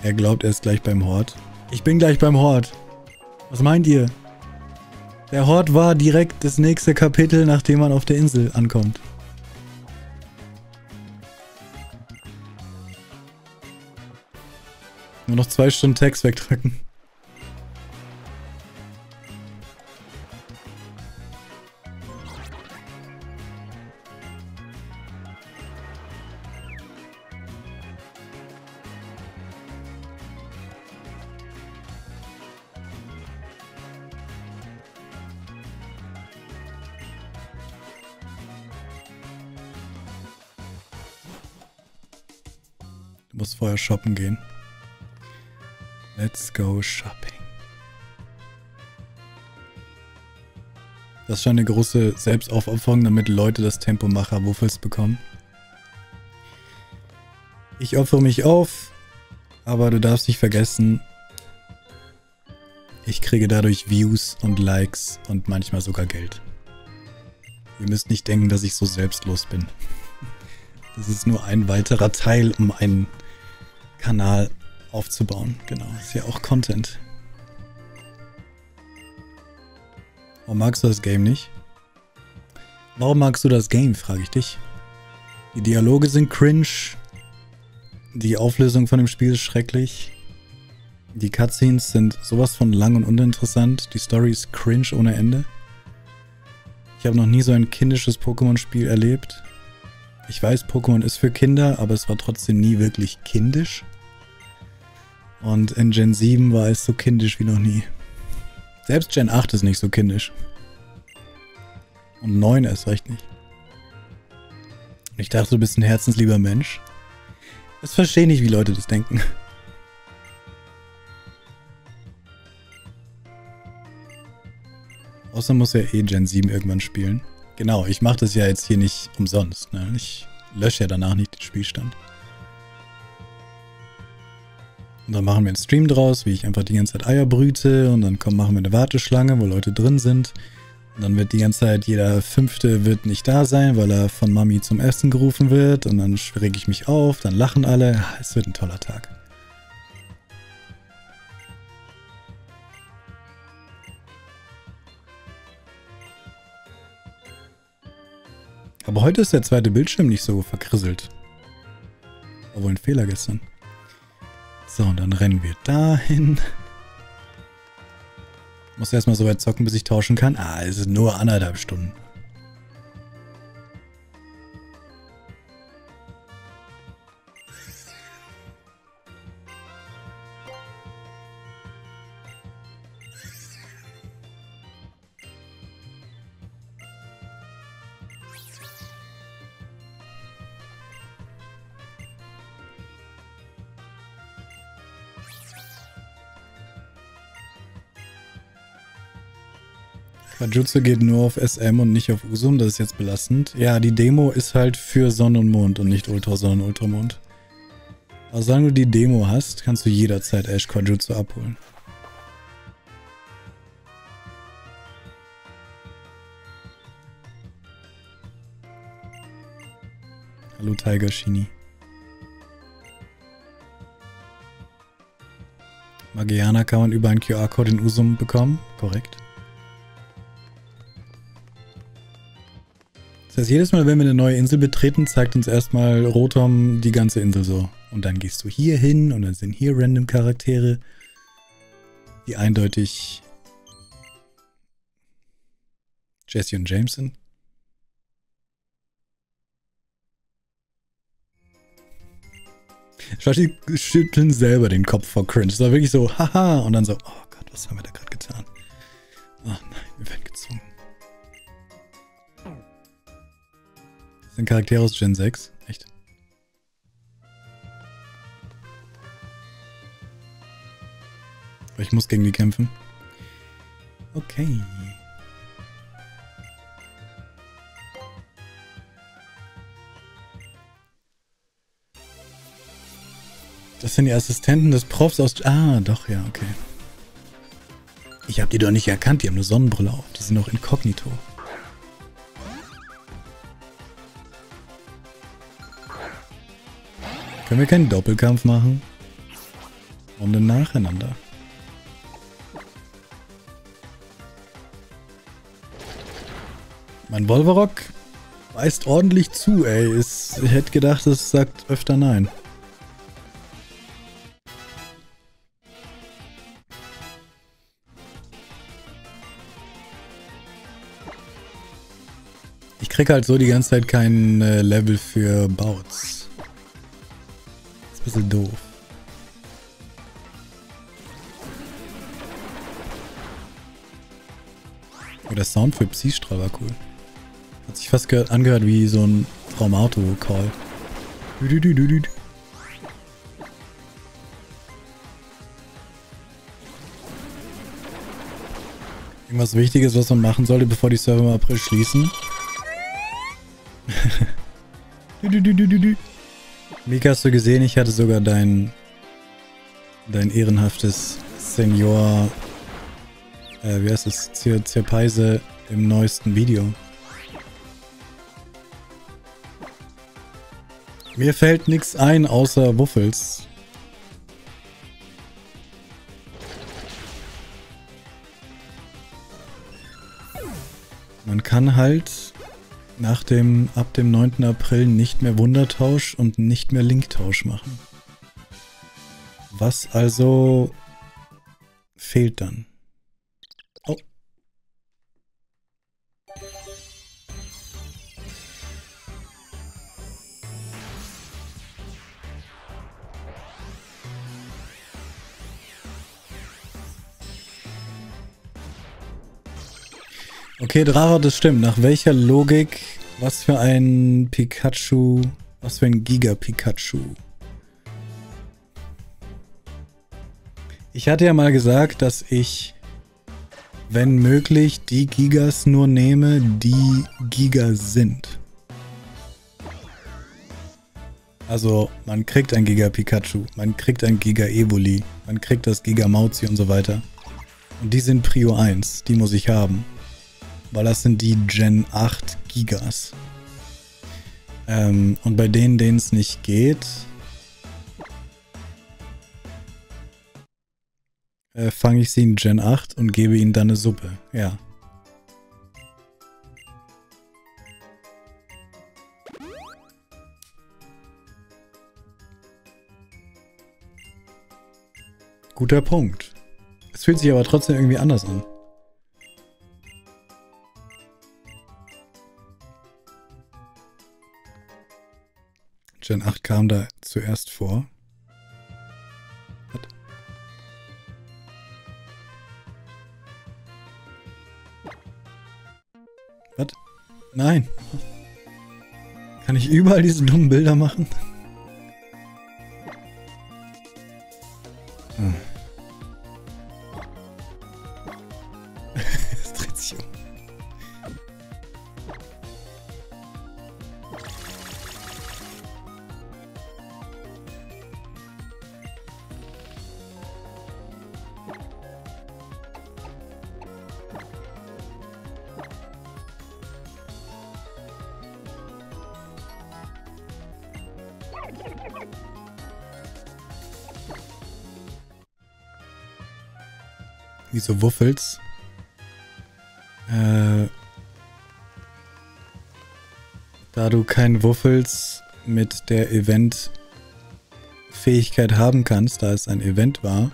Er glaubt, er ist gleich beim Hort. Ich bin gleich beim Hort. Was meint ihr? Der Hort war direkt das nächste Kapitel, nachdem man auf der Insel ankommt. Noch zwei Stunden Text wegdrücken. Du musst vorher shoppen gehen. Let's go shopping. Das ist schon eine große Selbstaufopferung, damit Leute das Tempomacher Wuffels bekommen. Ich opfere mich auf, aber du darfst nicht vergessen, ich kriege dadurch Views und Likes und manchmal sogar Geld. Ihr müsst nicht denken, dass ich so selbstlos bin. Das ist nur ein weiterer Teil, um einen Kanal aufzubauen. Genau, ist ja auch Content. Warum magst du das Game nicht? Warum magst du das Game, frage ich dich. Die Dialoge sind cringe. Die Auflösung von dem Spiel ist schrecklich. Die Cutscenes sind sowas von lang und uninteressant. Die Story ist cringe ohne Ende. Ich habe noch nie so ein kindisches Pokémon-Spiel erlebt. Ich weiß, Pokémon ist für Kinder, aber es war trotzdem nie wirklich kindisch. Und in Gen 7 war es so kindisch wie noch nie. Selbst Gen 8 ist nicht so kindisch. Und 9 erst recht nicht. Und ich dachte, du bist ein herzenslieber Mensch. Das verstehe ich nicht, wie Leute das denken. <laughs> Außer muss er eh Gen 7 irgendwann spielen. Genau, ich mache das ja jetzt hier nicht umsonst. Ne? Ich lösche ja danach nicht den Spielstand. Und dann machen wir einen Stream draus, wie ich einfach die ganze Zeit Eier brüte und dann kommen, machen wir eine Warteschlange, wo Leute drin sind. Und dann wird die ganze Zeit jeder Fünfte wird nicht da sein, weil er von Mami zum Essen gerufen wird. Und dann reg ich mich auf, dann lachen alle. Es wird ein toller Tag. Aber heute ist der zweite Bildschirm nicht so verkrisselt. War wohl ein Fehler gestern. So, und dann rennen wir dahin. Muss erstmal so weit zocken, bis ich tauschen kann. Ah, es ist nur anderthalb Stunden. Quajutsu geht nur auf SM und nicht auf Usum, das ist jetzt belastend. Ja, die Demo ist halt für Sonne und Mond und nicht Ultra Sonne und Ultramond. Aber solange du die Demo hast, kannst du jederzeit Ash Quajutsu abholen. Hallo Tiger Shini. Magiana kann man über einen QR-Code in Usum bekommen, korrekt. Das heißt, jedes Mal, wenn wir eine neue Insel betreten, zeigt uns erstmal Rotom die ganze Insel so. Und dann gehst du hier hin und dann sind hier random Charaktere, die eindeutig Jesse und Jameson. Shashi schütteln selber den Kopf vor Cringe. Das war wirklich so, haha. Und dann so, oh Gott, was haben wir da gerade getan? Oh nein, wir werden sind Charaktere aus Gen 6. Echt? Ich muss gegen die kämpfen. Okay. Das sind die Assistenten des Profs aus... Ah, doch, ja, okay. Ich habe die doch nicht erkannt, die haben eine Sonnenbrille auf. Die sind noch inkognito. Können wir keinen Doppelkampf machen? Und dann nacheinander. Mein Wolverock weist ordentlich zu, ey. Ich hätte gedacht, es sagt öfter nein. Ich krieg halt so die ganze Zeit kein äh, Level für Bouts. Bisschen doof. Oh, der Sound für Psystrahl war cool. Hat sich fast angehört wie so ein Traumauto-Call. Irgendwas Wichtiges, was man machen sollte, bevor die Server im April schließen? <laughs> <laughs> Mika, hast du gesehen, ich hatte sogar dein, dein ehrenhaftes Senior, äh, wie heißt es, Zir Zirpeise im neuesten Video. Mir fällt nichts ein außer Wuffels. Man kann halt nach dem, ab dem 9. April nicht mehr Wundertausch und nicht mehr Linktausch machen. Was also fehlt dann? Okay, Drache, das stimmt. Nach welcher Logik, was für ein Pikachu, was für ein Giga-Pikachu? Ich hatte ja mal gesagt, dass ich, wenn möglich, die Gigas nur nehme, die Giga sind. Also, man kriegt ein Giga Pikachu, man kriegt ein Giga Evoli, man kriegt das Giga Mauzi und so weiter. Und die sind Prio 1, die muss ich haben weil das sind die Gen 8 Gigas. Ähm, und bei denen, denen es nicht geht, äh, fange ich sie in Gen 8 und gebe ihnen dann eine Suppe. Ja. Guter Punkt. Es fühlt sich aber trotzdem irgendwie anders an. Gen 8 kam da zuerst vor. Was? Was? Nein. Kann ich überall diese dummen Bilder machen? Hm. Wieso Wuffels? Äh, da du kein Wuffels mit der Event-Fähigkeit haben kannst, da es ein Event war,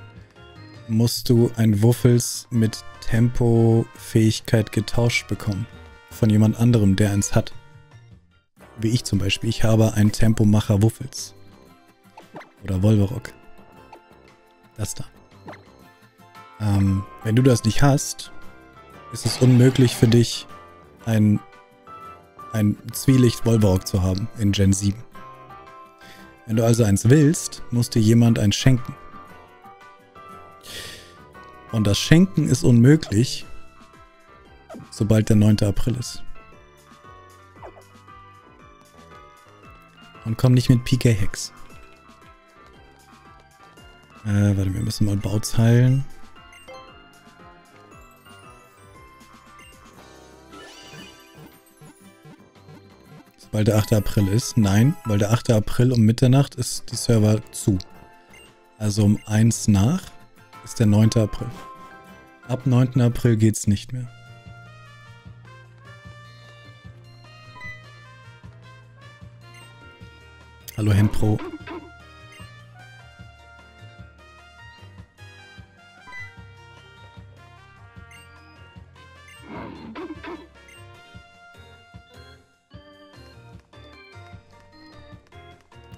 musst du ein Wuffels mit Tempo-Fähigkeit getauscht bekommen. Von jemand anderem, der eins hat. Wie ich zum Beispiel. Ich habe ein Tempomacher Wuffels. Oder Wolverock. Das da. Ähm, wenn du das nicht hast, ist es unmöglich für dich, ein, ein Zwielicht Wolverock zu haben in Gen 7. Wenn du also eins willst, muss dir jemand eins schenken. Und das Schenken ist unmöglich, sobald der 9. April ist. Und komm nicht mit PK-Hex. Äh, warte, wir müssen mal Bauts heilen. Sobald der 8. April ist. Nein, weil der 8. April um Mitternacht ist die Server zu. Also um 1 nach ist der 9. April. Ab 9. April geht's nicht mehr. Hallo Henpro.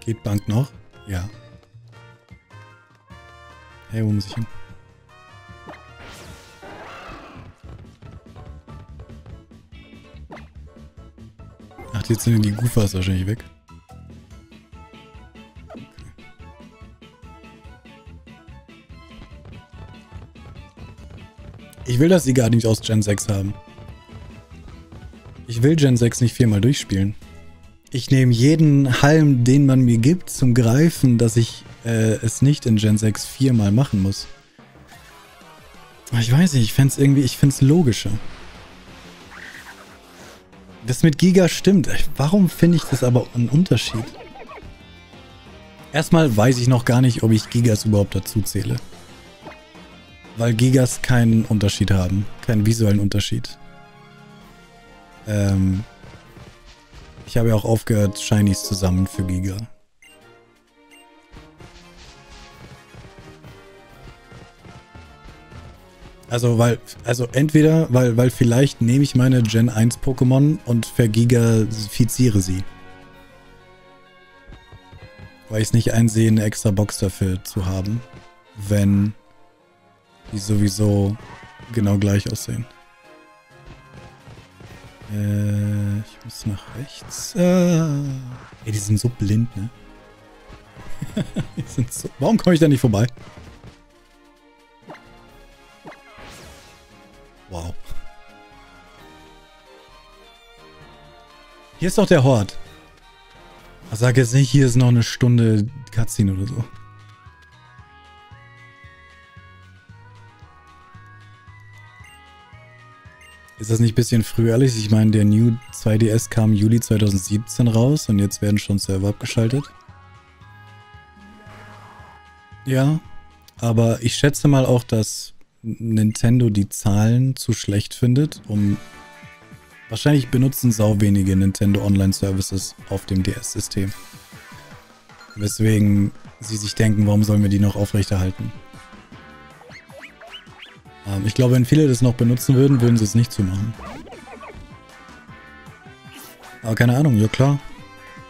Geht Bank noch? Ja. Hey, wo muss ich hin? Ach, jetzt sind die Goofers wahrscheinlich weg. Ich will, dass die gar nicht aus Gen 6 haben. Ich will Gen 6 nicht viermal durchspielen. Ich nehme jeden Halm, den man mir gibt, zum Greifen, dass ich äh, es nicht in Gen 6 viermal machen muss. ich weiß nicht, ich fände es irgendwie, ich fände es logischer. Das mit Giga stimmt. Warum finde ich das aber ein Unterschied? Erstmal weiß ich noch gar nicht, ob ich Gigas überhaupt dazu zähle. Weil Gigas keinen Unterschied haben. Keinen visuellen Unterschied. Ähm, ich habe ja auch aufgehört, Shinies zu sammeln für Giga. Also, weil, also entweder, weil, weil vielleicht nehme ich meine Gen 1 Pokémon und vergigafiziere sie. Weil ich es nicht einsehe, eine extra Box dafür zu haben, wenn die sowieso genau gleich aussehen. Äh, ich muss nach rechts. Ah. Ey, die sind so blind, ne? <laughs> die sind so Warum komme ich da nicht vorbei? Wow. Hier ist doch der Hort. Sag jetzt nicht, hier ist noch eine Stunde Cutscene oder so. Ist das nicht ein bisschen früherlich? Ich meine, der New 2DS kam Juli 2017 raus und jetzt werden schon Server abgeschaltet. Ja, aber ich schätze mal auch, dass Nintendo die Zahlen zu schlecht findet, um... Wahrscheinlich benutzen sau wenige Nintendo Online Services auf dem DS-System. Weswegen sie sich denken, warum sollen wir die noch aufrechterhalten? Ähm, ich glaube, wenn viele das noch benutzen würden, würden sie es nicht zumachen. Aber keine Ahnung, ja klar.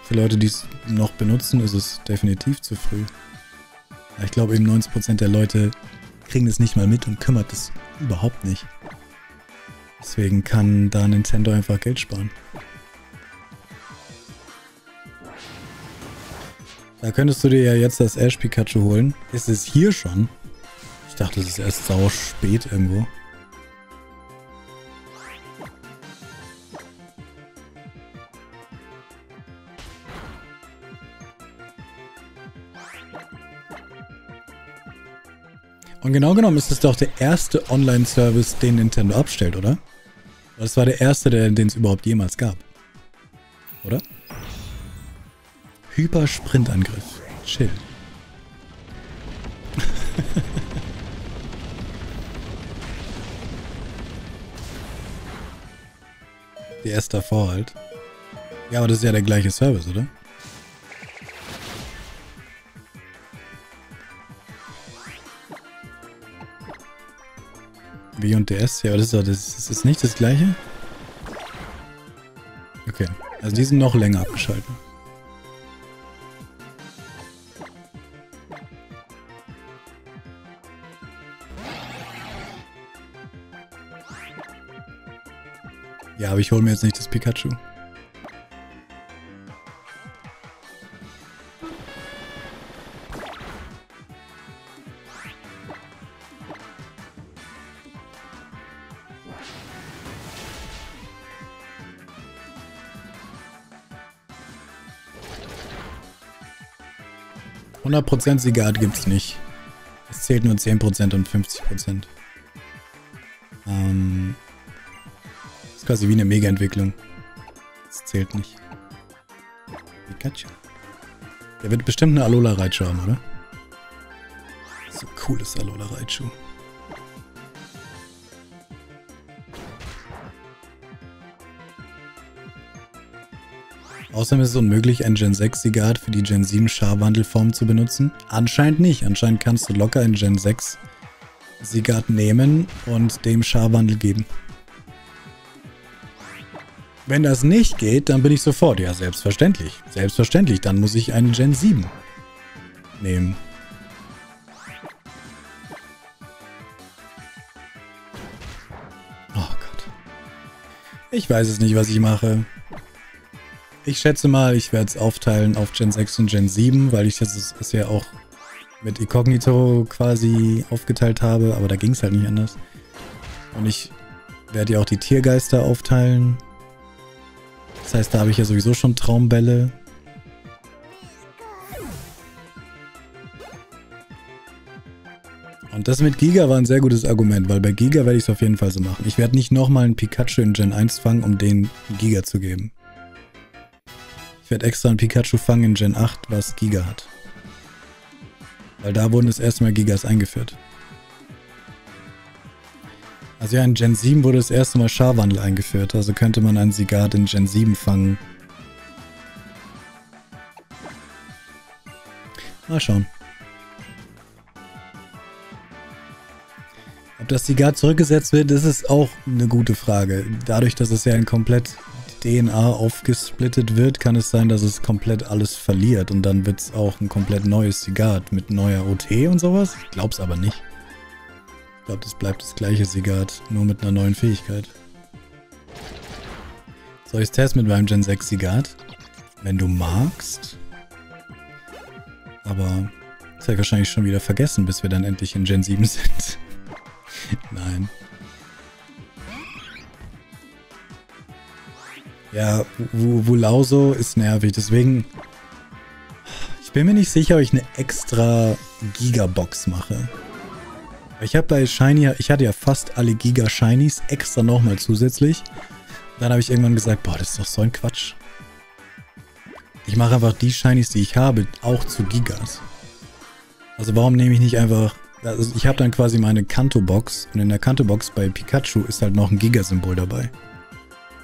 Für Leute, die es noch benutzen, ist es definitiv zu früh. Ich glaube eben 90% der Leute kriegen es nicht mal mit und kümmert es überhaupt nicht. Deswegen kann da Nintendo einfach Geld sparen. Da könntest du dir ja jetzt das Ash Pikachu holen. Ist es hier schon? Ich dachte, es ist erst sau spät irgendwo. Und genau genommen ist es doch der erste Online-Service, den Nintendo abstellt, oder? Das war der erste, den es überhaupt jemals gab. Oder? Hyper-Sprintangriff. Chill. <laughs> DS davor halt. Ja, aber das ist ja der gleiche Service, oder? Wii und DS, ja, das ist, das, das ist nicht das gleiche? Okay, also die sind noch länger abgeschaltet. Ja, aber ich hole mir jetzt nicht das Pikachu. 100% Sigat gibt's nicht. Es zählt nur 10% und 50%. Ähm, quasi wie eine Mega-Entwicklung. Das zählt nicht. Pikachu. Der wird bestimmt eine Alola Raichu haben, oder? So cooles Alola Raichu. Außerdem ist es unmöglich, ein Gen 6 Sigat für die Gen 7 Scharwandelform zu benutzen. Anscheinend nicht. Anscheinend kannst du locker ein Gen 6 Sigat nehmen und dem Scharwandel geben. Wenn das nicht geht, dann bin ich sofort. Ja, selbstverständlich. Selbstverständlich. Dann muss ich einen Gen 7 nehmen. Oh Gott. Ich weiß es nicht, was ich mache. Ich schätze mal, ich werde es aufteilen auf Gen 6 und Gen 7, weil ich das, das ja auch mit Incognito quasi aufgeteilt habe, aber da ging es halt nicht anders. Und ich werde ja auch die Tiergeister aufteilen. Das heißt, da habe ich ja sowieso schon Traumbälle. Und das mit Giga war ein sehr gutes Argument, weil bei Giga werde ich es auf jeden Fall so machen. Ich werde nicht nochmal einen Pikachu in Gen 1 fangen, um den Giga zu geben. Ich werde extra ein Pikachu fangen in Gen 8, was Giga hat. Weil da wurden das erste Mal Gigas eingeführt. Also ja, in Gen 7 wurde das erste Mal Scharwandel eingeführt. Also könnte man einen Sigat in Gen 7 fangen. Mal schauen. Ob das Sigat zurückgesetzt wird, das ist auch eine gute Frage. Dadurch, dass es ja ein komplett DNA aufgesplittet wird, kann es sein, dass es komplett alles verliert und dann wird es auch ein komplett neues Sigat mit neuer OT und sowas. Ich glaub's aber nicht. Ich glaube, das bleibt das gleiche Sigat, nur mit einer neuen Fähigkeit. Soll ich es testen mit meinem Gen 6 Sigat? Wenn du magst. Aber habe ich wahrscheinlich schon wieder vergessen, bis wir dann endlich in Gen 7 sind. <laughs> Nein. Ja, Wulauso ist nervig, deswegen... Ich bin mir nicht sicher, ob ich eine extra Gigabox mache. Ich habe bei Shiny, ich hatte ja fast alle Giga Shinies extra nochmal zusätzlich. Dann habe ich irgendwann gesagt, boah, das ist doch so ein Quatsch. Ich mache einfach die Shinies, die ich habe, auch zu Gigas. Also warum nehme ich nicht einfach... Also ich habe dann quasi meine Kanto-Box und in der Kanto-Box bei Pikachu ist halt noch ein Giga-Symbol dabei.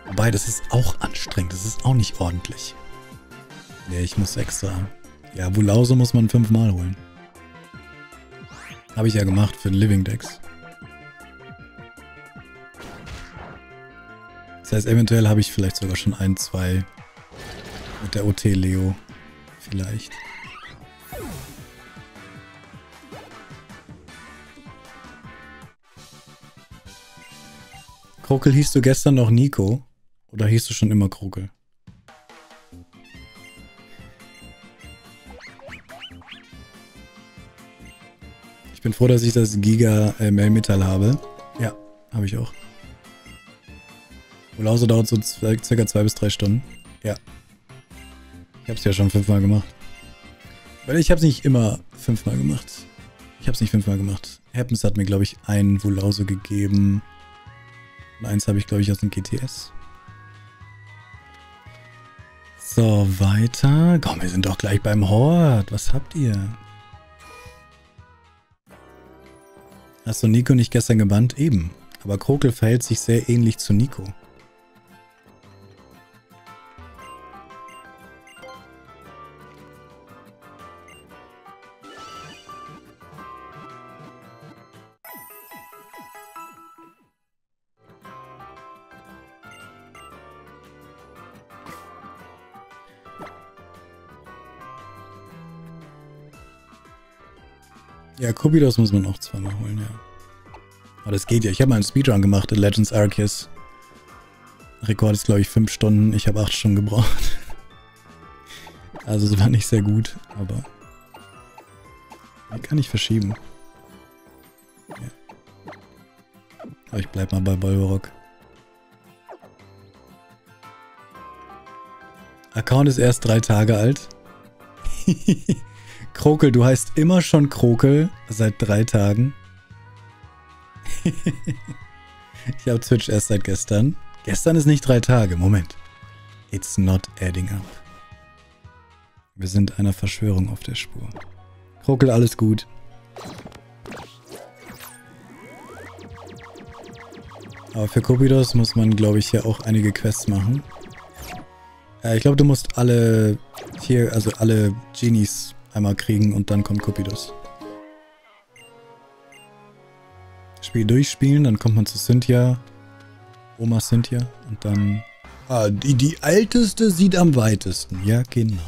Wobei, das ist auch anstrengend. Das ist auch nicht ordentlich. Nee, ich muss extra. Ja, Wulause muss man fünfmal holen. Habe ich ja gemacht für den Living Decks. Das heißt, eventuell habe ich vielleicht sogar schon ein, zwei mit der OT Leo. Vielleicht. Krokel hieß du gestern noch Nico? Oder hieß du schon immer Krugel? Ich bin froh, dass ich das Giga äh, habe. Ja, habe ich auch. Wolause dauert so circa zwei bis drei Stunden. Ja. Ich habe es ja schon fünfmal gemacht. Weil ich habe es nicht immer fünfmal gemacht. Ich habe es nicht fünfmal gemacht. Happens hat mir, glaube ich, ein Wulause gegeben. Und eins habe ich, glaube ich, aus dem GTS. So, weiter. Komm, wir sind doch gleich beim Hort. Was habt ihr? Hast du Nico nicht gestern gebannt? Eben. Aber Krokel verhält sich sehr ähnlich zu Nico. Ja, Kubidos muss man auch zweimal holen, ja. Aber das geht ja. Ich habe mal einen Speedrun gemacht in Legends Arceus. Rekord ist, glaube ich, 5 Stunden. Ich habe 8 Stunden gebraucht. <laughs> Also es war nicht sehr gut, aber... kann ich verschieben. Ja. Aber ich bleib mal bei Bolverok. Account ist erst drei Tage alt. <laughs> Krokel, du heißt immer schon Krokel seit drei Tagen. <laughs> ich habe Twitch erst seit gestern. Gestern ist nicht drei Tage. Moment. It's not adding up. Wir sind einer Verschwörung auf der Spur. Krokel, alles gut. Aber für Kopidos muss man, glaube ich, ja auch einige Quests machen. Äh, ich glaube, du musst alle hier, also alle Genies einmal kriegen und dann kommt Kopidos. Spiel durchspielen, dann kommt man zu Cynthia. Oma Cynthia. Und dann... Ah, die, die älteste sieht am weitesten. Ja, genau.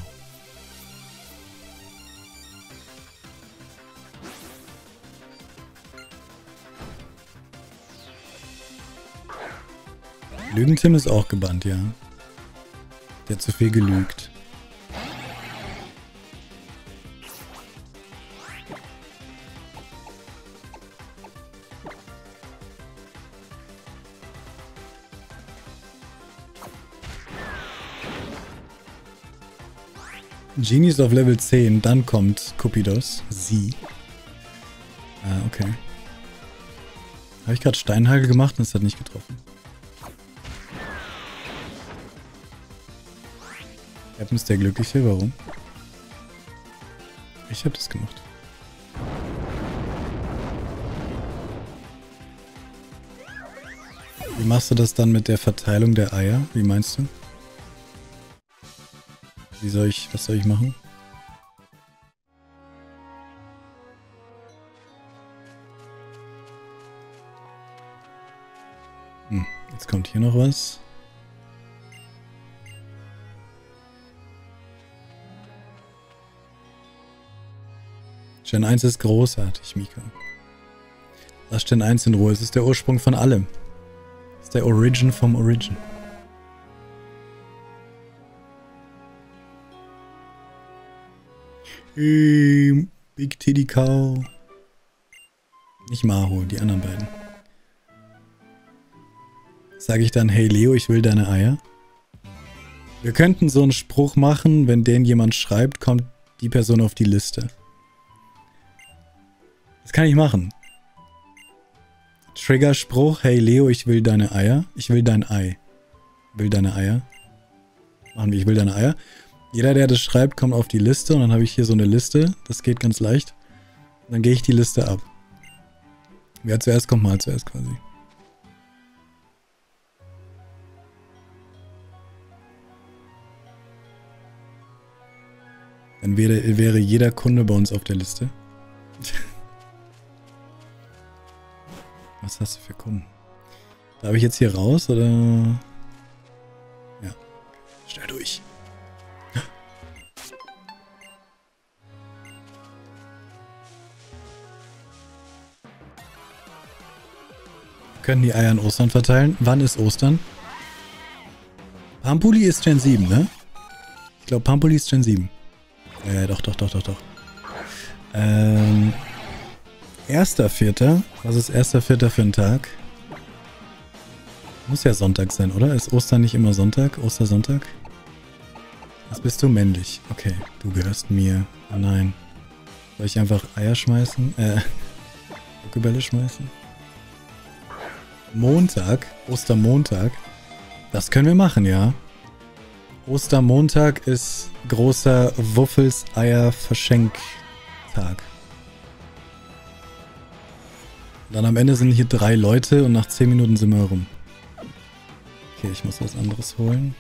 Lügentim ist auch gebannt, ja. Der hat zu viel gelügt. Genie ist auf Level 10, dann kommt Kupidos. Sie. Ah, okay. Habe ich gerade Steinhagel gemacht und es hat nicht getroffen. Captain ist der Glückliche, warum? Ich habe das gemacht. Wie machst du das dann mit der Verteilung der Eier? Wie meinst du? Wie soll ich, was soll ich machen? Hm, jetzt kommt hier noch was. Gen 1 ist großartig, Mika. Lass Gen 1 in Ruhe. Es ist der Ursprung von allem. Es ist der Origin vom Origin. Ähm, Big Titty Cow. Nicht Maho, die anderen beiden. Sage ich dann, hey Leo, ich will deine Eier? Wir könnten so einen Spruch machen, wenn den jemand schreibt, kommt die Person auf die Liste. Das kann ich machen. Triggerspruch, hey Leo, ich will deine Eier. Ich will dein Ei. Will deine Eier. Machen wir, ich will deine Eier. Jeder, der das schreibt, kommt auf die Liste und dann habe ich hier so eine Liste. Das geht ganz leicht. Dann gehe ich die Liste ab. Wer zuerst kommt, mal zuerst quasi. Dann wäre, wäre jeder Kunde bei uns auf der Liste. <laughs> Was hast du für Kunden? Darf ich jetzt hier raus oder? Können die Eier an Ostern verteilen? Wann ist Ostern? Pampuli ist Gen 7, ne? Ich glaube, Pampuli ist Gen 7. Ja, doch, doch, doch, doch, doch. Ähm, Erster Vierter. Was ist erster Vierter für ein Tag? Muss ja Sonntag sein, oder? Ist Ostern nicht immer Sonntag? Ostersonntag? Was bist du männlich? Okay, du gehörst mir. Oh nein. Soll ich einfach Eier schmeißen? Äh, <laughs> Pokebälle schmeißen? Montag, Ostermontag. Das können wir machen, ja. Ostermontag ist großer Wuffels-Eier-Verschenktag. Dann am Ende sind hier drei Leute und nach 10 Minuten sind wir rum. Okay, ich muss was anderes holen.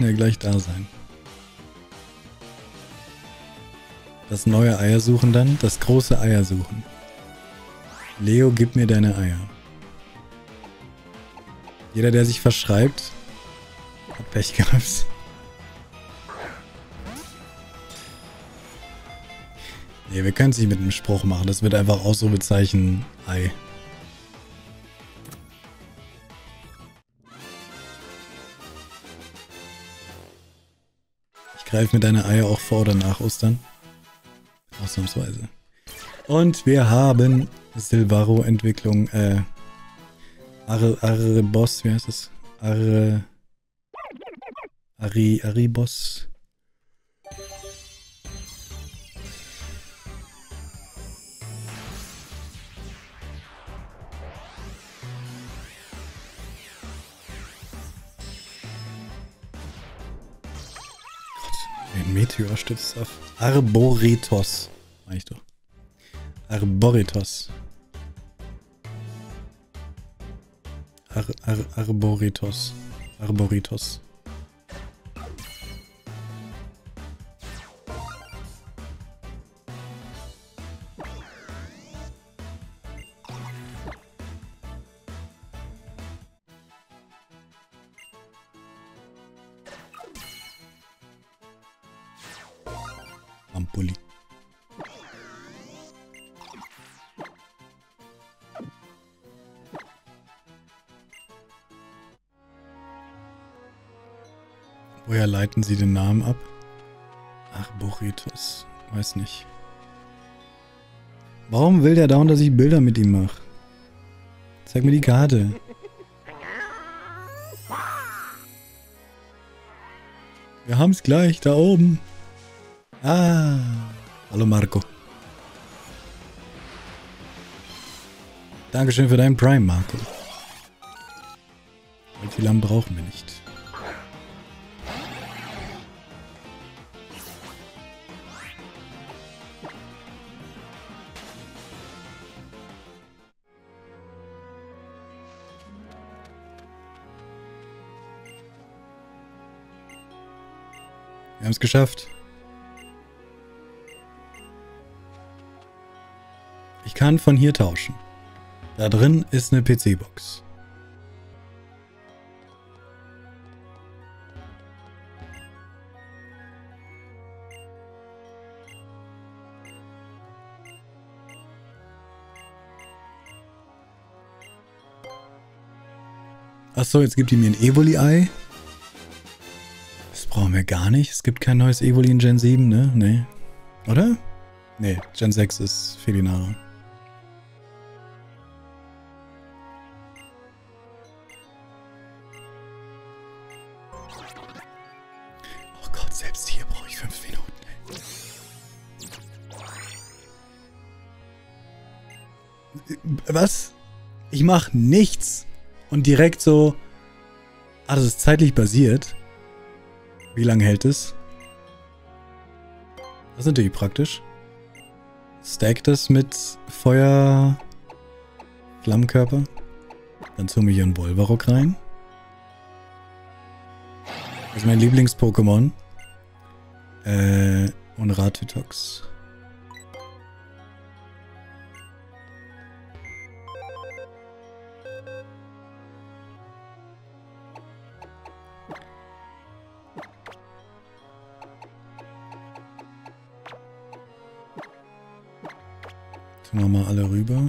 Sollten ja gleich da sein. Das neue Eier suchen dann, das große Eier suchen. Leo, gib mir deine Eier. Jeder, der sich verschreibt, hat Pech gehabt. Nee, wir können es nicht mit einem Spruch machen. Das wird einfach Ausrufezeichen Ei. Ich greife mit deiner Eier auch vor oder nach Ostern. Ausnahmsweise. Und wir haben Silvaro-Entwicklung, äh, Arre, Arre Boss, wie heißt das? Arre, Ari, Ari Boss. Stützt auf Arboritos. Mach ich doch. Arboritos. Ar Ar Arboritos. Arboritos. Leiten Sie den Namen ab? Arboritus. Weiß nicht. Warum will der dauernd, dass ich Bilder mit ihm mache? Zeig mir die Karte. Wir haben's gleich, da oben. Ah. Hallo Marco. Dankeschön für deinen Prime, Marco. Wie lange brauchen wir nicht? Haben es geschafft. Ich kann von hier tauschen. Da drin ist eine PC-Box. Achso, jetzt gibt die mir ein Evoli-Ei. Brauchen wir gar nicht. Es gibt kein neues Evoli in Gen 7, ne? Nee. Oder? Nee, Gen 6 ist Felinara. Oh Gott, selbst hier brauche ich fünf Minuten. ey. Was? Ich mache nichts. Und direkt so. Ah, das ist zeitlich basiert. Wie lange hält es? Das ist natürlich praktisch. Stack das mit Feuer. Flammenkörper. Dann tun wir hier einen Wolverock rein. Das ist mein Lieblings-Pokémon. Äh, und Ratitox. Tun wir mal alle rüber.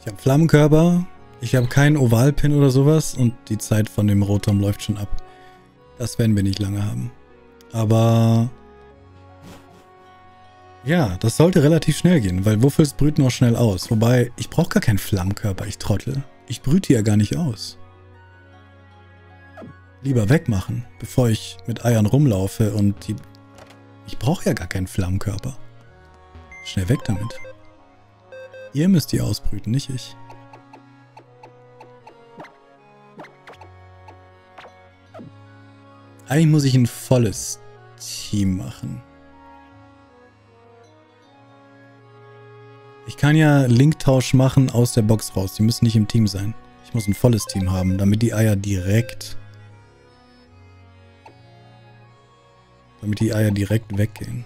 Ich habe Flammenkörper, ich habe keinen Ovalpin oder sowas und die Zeit von dem Rotom läuft schon ab. Das werden wir nicht lange haben. Aber ja, das sollte relativ schnell gehen, weil Wuffels brüten auch schnell aus. Wobei, ich brauche gar keinen Flammkörper, ich trottel. Ich brüte ja gar nicht aus. lieber wegmachen, bevor ich mit Eiern rumlaufe und die... Ich brauche ja gar keinen Flammenkörper. Schnell weg damit. Ihr müsst die ausbrüten, nicht ich. Eigentlich muss ich ein volles Team machen. Ich kann ja Linktausch machen aus der Box raus. Die müssen nicht im Team sein. Ich muss ein volles Team haben, damit die Eier direkt... Damit die Eier direkt weggehen.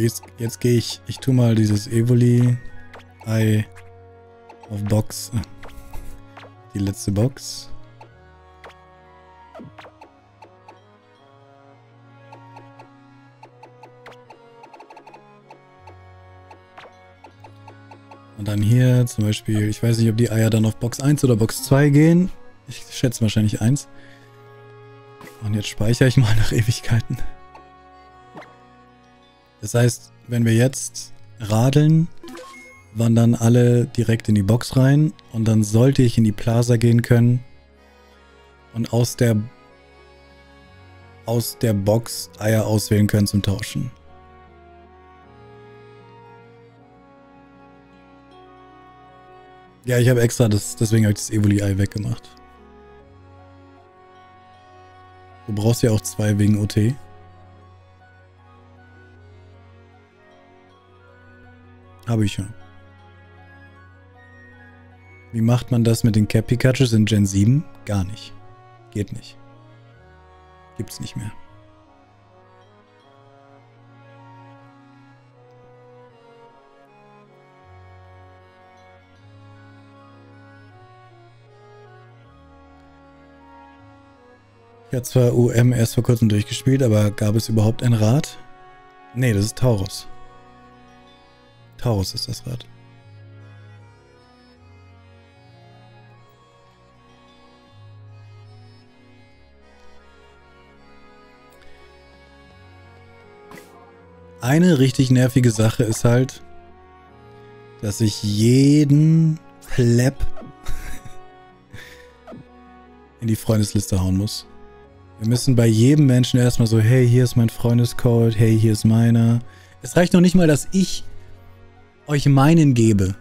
Jetzt, jetzt gehe ich, ich tue mal dieses Evoli-Ei auf Box. Die letzte Box. Und dann hier zum Beispiel, ich weiß nicht, ob die Eier dann auf Box 1 oder Box 2 gehen. Ich schätze wahrscheinlich 1. Und jetzt speichere ich mal nach Ewigkeiten. Das heißt, wenn wir jetzt radeln, wandern alle direkt in die Box rein und dann sollte ich in die Plaza gehen können und aus der aus der Box Eier auswählen können zum Tauschen. Ja, ich habe extra das, deswegen habe ich das Evoli-Ei weggemacht. Du brauchst ja auch zwei wegen OT. Habe ich ja. Wie macht man das mit den Cap Pikachus in Gen 7? Gar nicht. Geht nicht. Gibt's nicht mehr. Ich habe zwar UM erst vor kurzem durchgespielt, aber gab es überhaupt ein Rad? Nee, das ist Taurus. Taurus ist das Rad. Eine richtig nervige Sache ist halt, dass ich jeden Pleb <laughs> in die Freundesliste hauen muss. Wir müssen bei jedem Menschen erstmal so, hey, hier ist mein Freundescode, hey, hier ist meiner. Es reicht noch nicht mal, dass ich euch meinen gebe.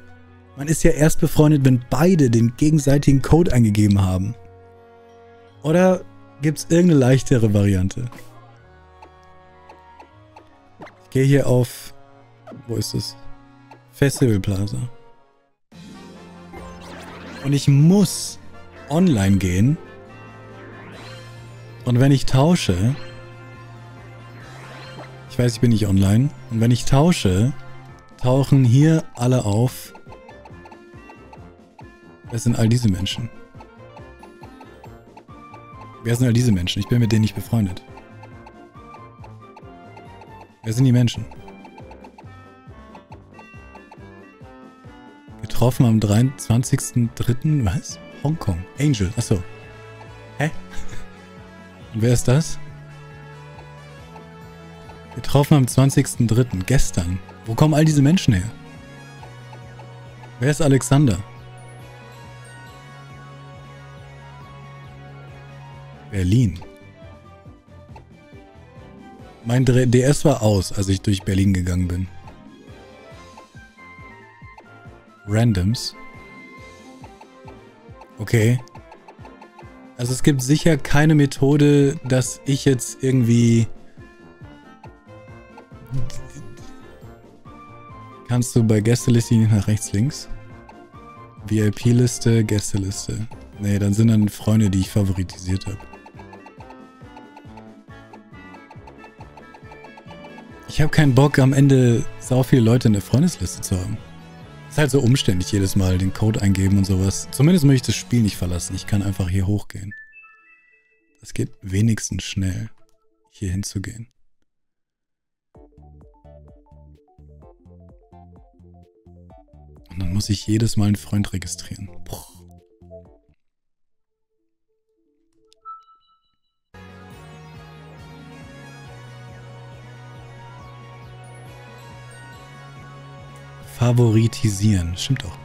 Man ist ja erst befreundet, wenn beide den gegenseitigen Code eingegeben haben. Oder gibt es irgendeine leichtere Variante? Ich gehe hier auf... Wo ist es? Festival Plaza. Und ich muss online gehen und wenn ich tausche, ich weiß, ich bin nicht online, und wenn ich tausche, tauchen hier alle auf. Wer sind all diese Menschen? Wer sind all diese Menschen? Ich bin mit denen nicht befreundet. Wer sind die Menschen? Getroffen am 23.03. Was? Hongkong. Angel. Achso. Hä? Und wer ist das? Getroffen am 20.03. Gestern. Wo kommen all diese Menschen her? Wer ist Alexander? Berlin. Mein DS war aus, als ich durch Berlin gegangen bin. Randoms. Okay. Also es gibt sicher keine Methode, dass ich jetzt irgendwie... Kannst du bei Gästeliste nicht nach rechts, links? VIP-Liste, Gästeliste. Nee, dann sind dann Freunde, die ich favoritisiert habe. Ich habe keinen Bock, am Ende sau viele Leute in der Freundesliste zu haben. Ist halt so umständlich jedes Mal den Code eingeben und sowas. Zumindest möchte ich das Spiel nicht verlassen. Ich kann einfach hier hochgehen. Das geht wenigstens schnell, hier hinzugehen. Dann muss ich jedes Mal einen Freund registrieren. Boah. Favoritisieren. Stimmt doch.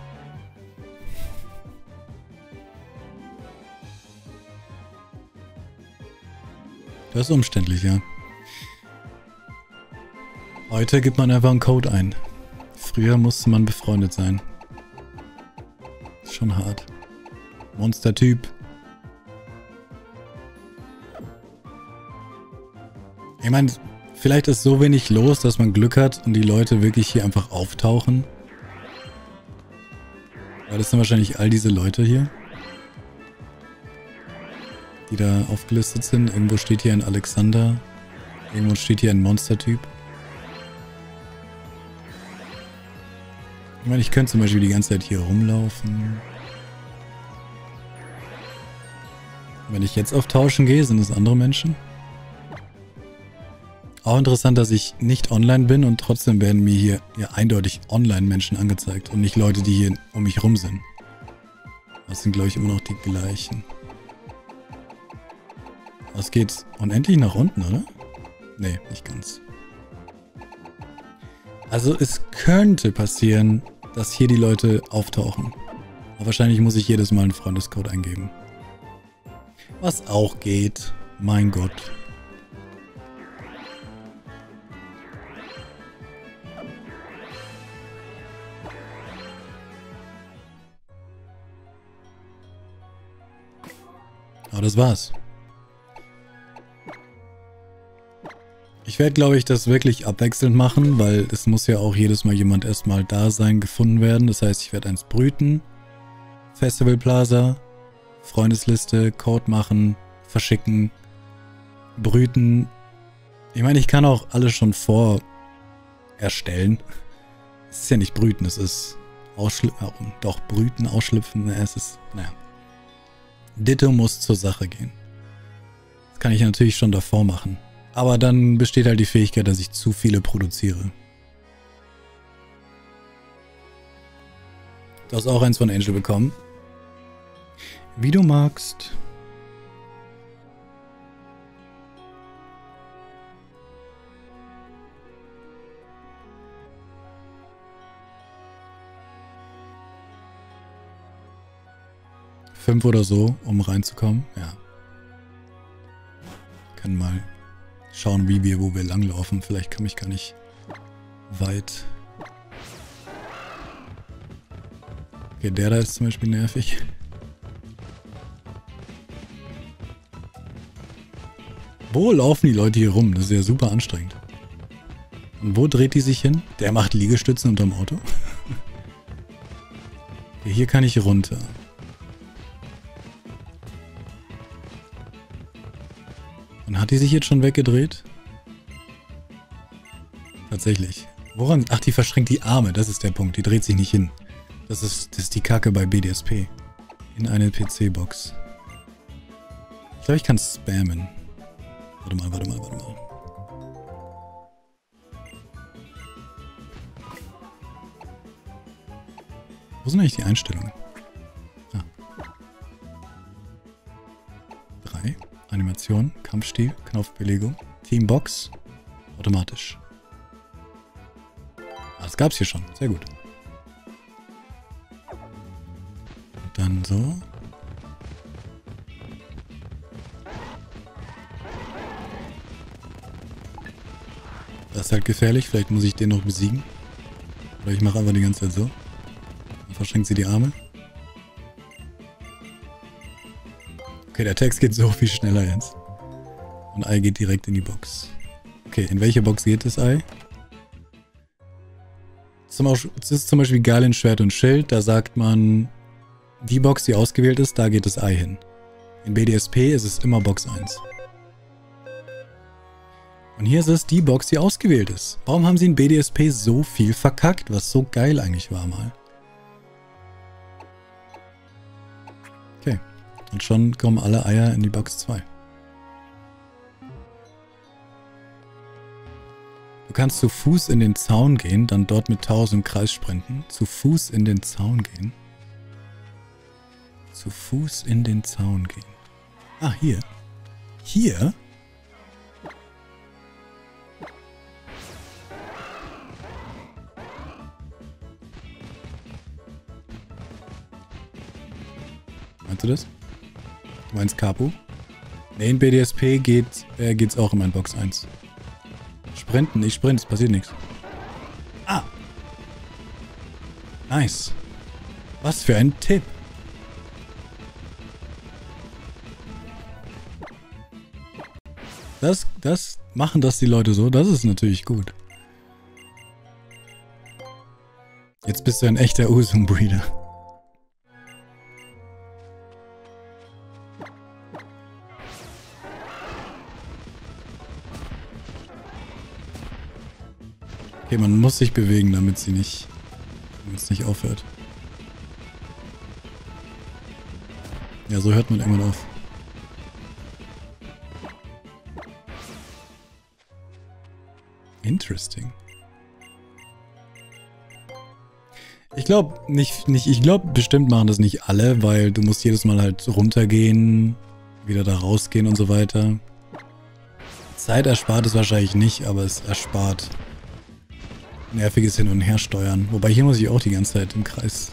Das ist umständlich, ja. Heute gibt man einfach einen Code ein. Früher musste man befreundet sein. Schon hart. Monstertyp. Ich meine, vielleicht ist so wenig los, dass man Glück hat und die Leute wirklich hier einfach auftauchen. Weil das sind wahrscheinlich all diese Leute hier die da aufgelistet sind. Irgendwo steht hier ein Alexander. Irgendwo steht hier ein Monstertyp. Ich meine, ich könnte zum Beispiel die ganze Zeit hier rumlaufen. Wenn ich jetzt auf Tauschen gehe, sind es andere Menschen. Auch interessant, dass ich nicht online bin und trotzdem werden mir hier ja eindeutig Online-Menschen angezeigt und nicht Leute, die hier um mich rum sind. Das sind, glaube ich, immer noch die gleichen. Das geht unendlich nach unten, oder? Nee, nicht ganz. Also es könnte passieren, dass hier die Leute auftauchen. Aber wahrscheinlich muss ich jedes Mal einen Freundescode eingeben. Was auch geht. Mein Gott. Aber das war's. Ich werde, glaube ich, das wirklich abwechselnd machen, weil es muss ja auch jedes Mal jemand erstmal da sein, gefunden werden. Das heißt, ich werde eins brüten, Festival Plaza, Freundesliste, Code machen, verschicken, brüten. Ich meine, ich kann auch alles schon vor erstellen. <laughs> Es ist ja nicht brüten, es ist ausschlüpfen. Doch, brüten, ausschlüpfen, es ist, naja. Ditto muss zur Sache gehen. Das kann ich natürlich schon davor machen. Aber dann besteht halt die Fähigkeit, dass ich zu viele produziere. Du hast auch eins von Angel bekommen. Wie du magst. Fünf oder so, um reinzukommen. Ja. Kann mal schauen, wie wir, wo wir langlaufen. Vielleicht komme ich gar nicht weit. Okay, der da ist zum Beispiel nervig. Wo laufen die Leute hier rum? Das ist ja super anstrengend. Und wo dreht die sich hin? Der macht Liegestützen unterm Auto. <laughs> okay, hier kann ich runter. Und hat die sich jetzt schon weggedreht? Tatsächlich. Woran? Ach, die verschränkt die Arme. Das ist der Punkt. Die dreht sich nicht hin. Das ist, das ist die Kacke bei BDSP. In eine PC-Box. Ich glaube, ich kann spammen. Warte mal, warte mal, warte mal. Wo sind eigentlich die Einstellungen? Animation, Kampfstil, Knopfbelegung, Teambox, automatisch. Ah, das gab es hier schon, sehr gut. Und dann so. Das ist halt gefährlich, vielleicht muss ich den noch besiegen. Oder ich mache einfach die ganze Zeit so. Dann verschränkt sie die Arme. Okay, der Text geht so viel schneller jetzt. Und Ei geht direkt in die Box. Okay, in welche Box geht das Ei? Das ist zum Beispiel geil in Schwert und Schild. Da sagt man, die Box, die ausgewählt ist, da geht das Ei hin. In BDSP ist es immer Box 1. Und hier ist es die Box, die ausgewählt ist. Warum haben sie in BDSP so viel verkackt, was so geil eigentlich war mal? Und schon kommen alle Eier in die Box 2. kannst zu Fuß in den Zaun gehen, dann dort mit 1000 Kreis sprinten. Zu Fuß in den Zaun gehen. Zu Fuß in den Zaun gehen. Ah, hier. Hier? Meinst du das? Du meinst Capo? Nee, in BDSP geht, äh, geht's auch in mein Box 1. Sprinten, ich sprint, es passiert nichts. Ah! Nice. Was für ein Tipp. Das, das, machen das die Leute so, das ist natürlich gut. Jetzt bist du ein echter Usum-Breeder. Okay, man muss sich bewegen, damit sie nicht, damit es nicht aufhört. Ja, so hört man irgendwann auf. Interesting. Ich glaube nicht, nicht, ich glaube bestimmt machen das nicht alle, weil du musst jedes Mal halt runtergehen, wieder da rausgehen und so weiter. Zeit erspart es wahrscheinlich nicht, aber es erspart nerviges Hin- und Hersteuern. Wobei hier muss ich auch die ganze Zeit im Kreis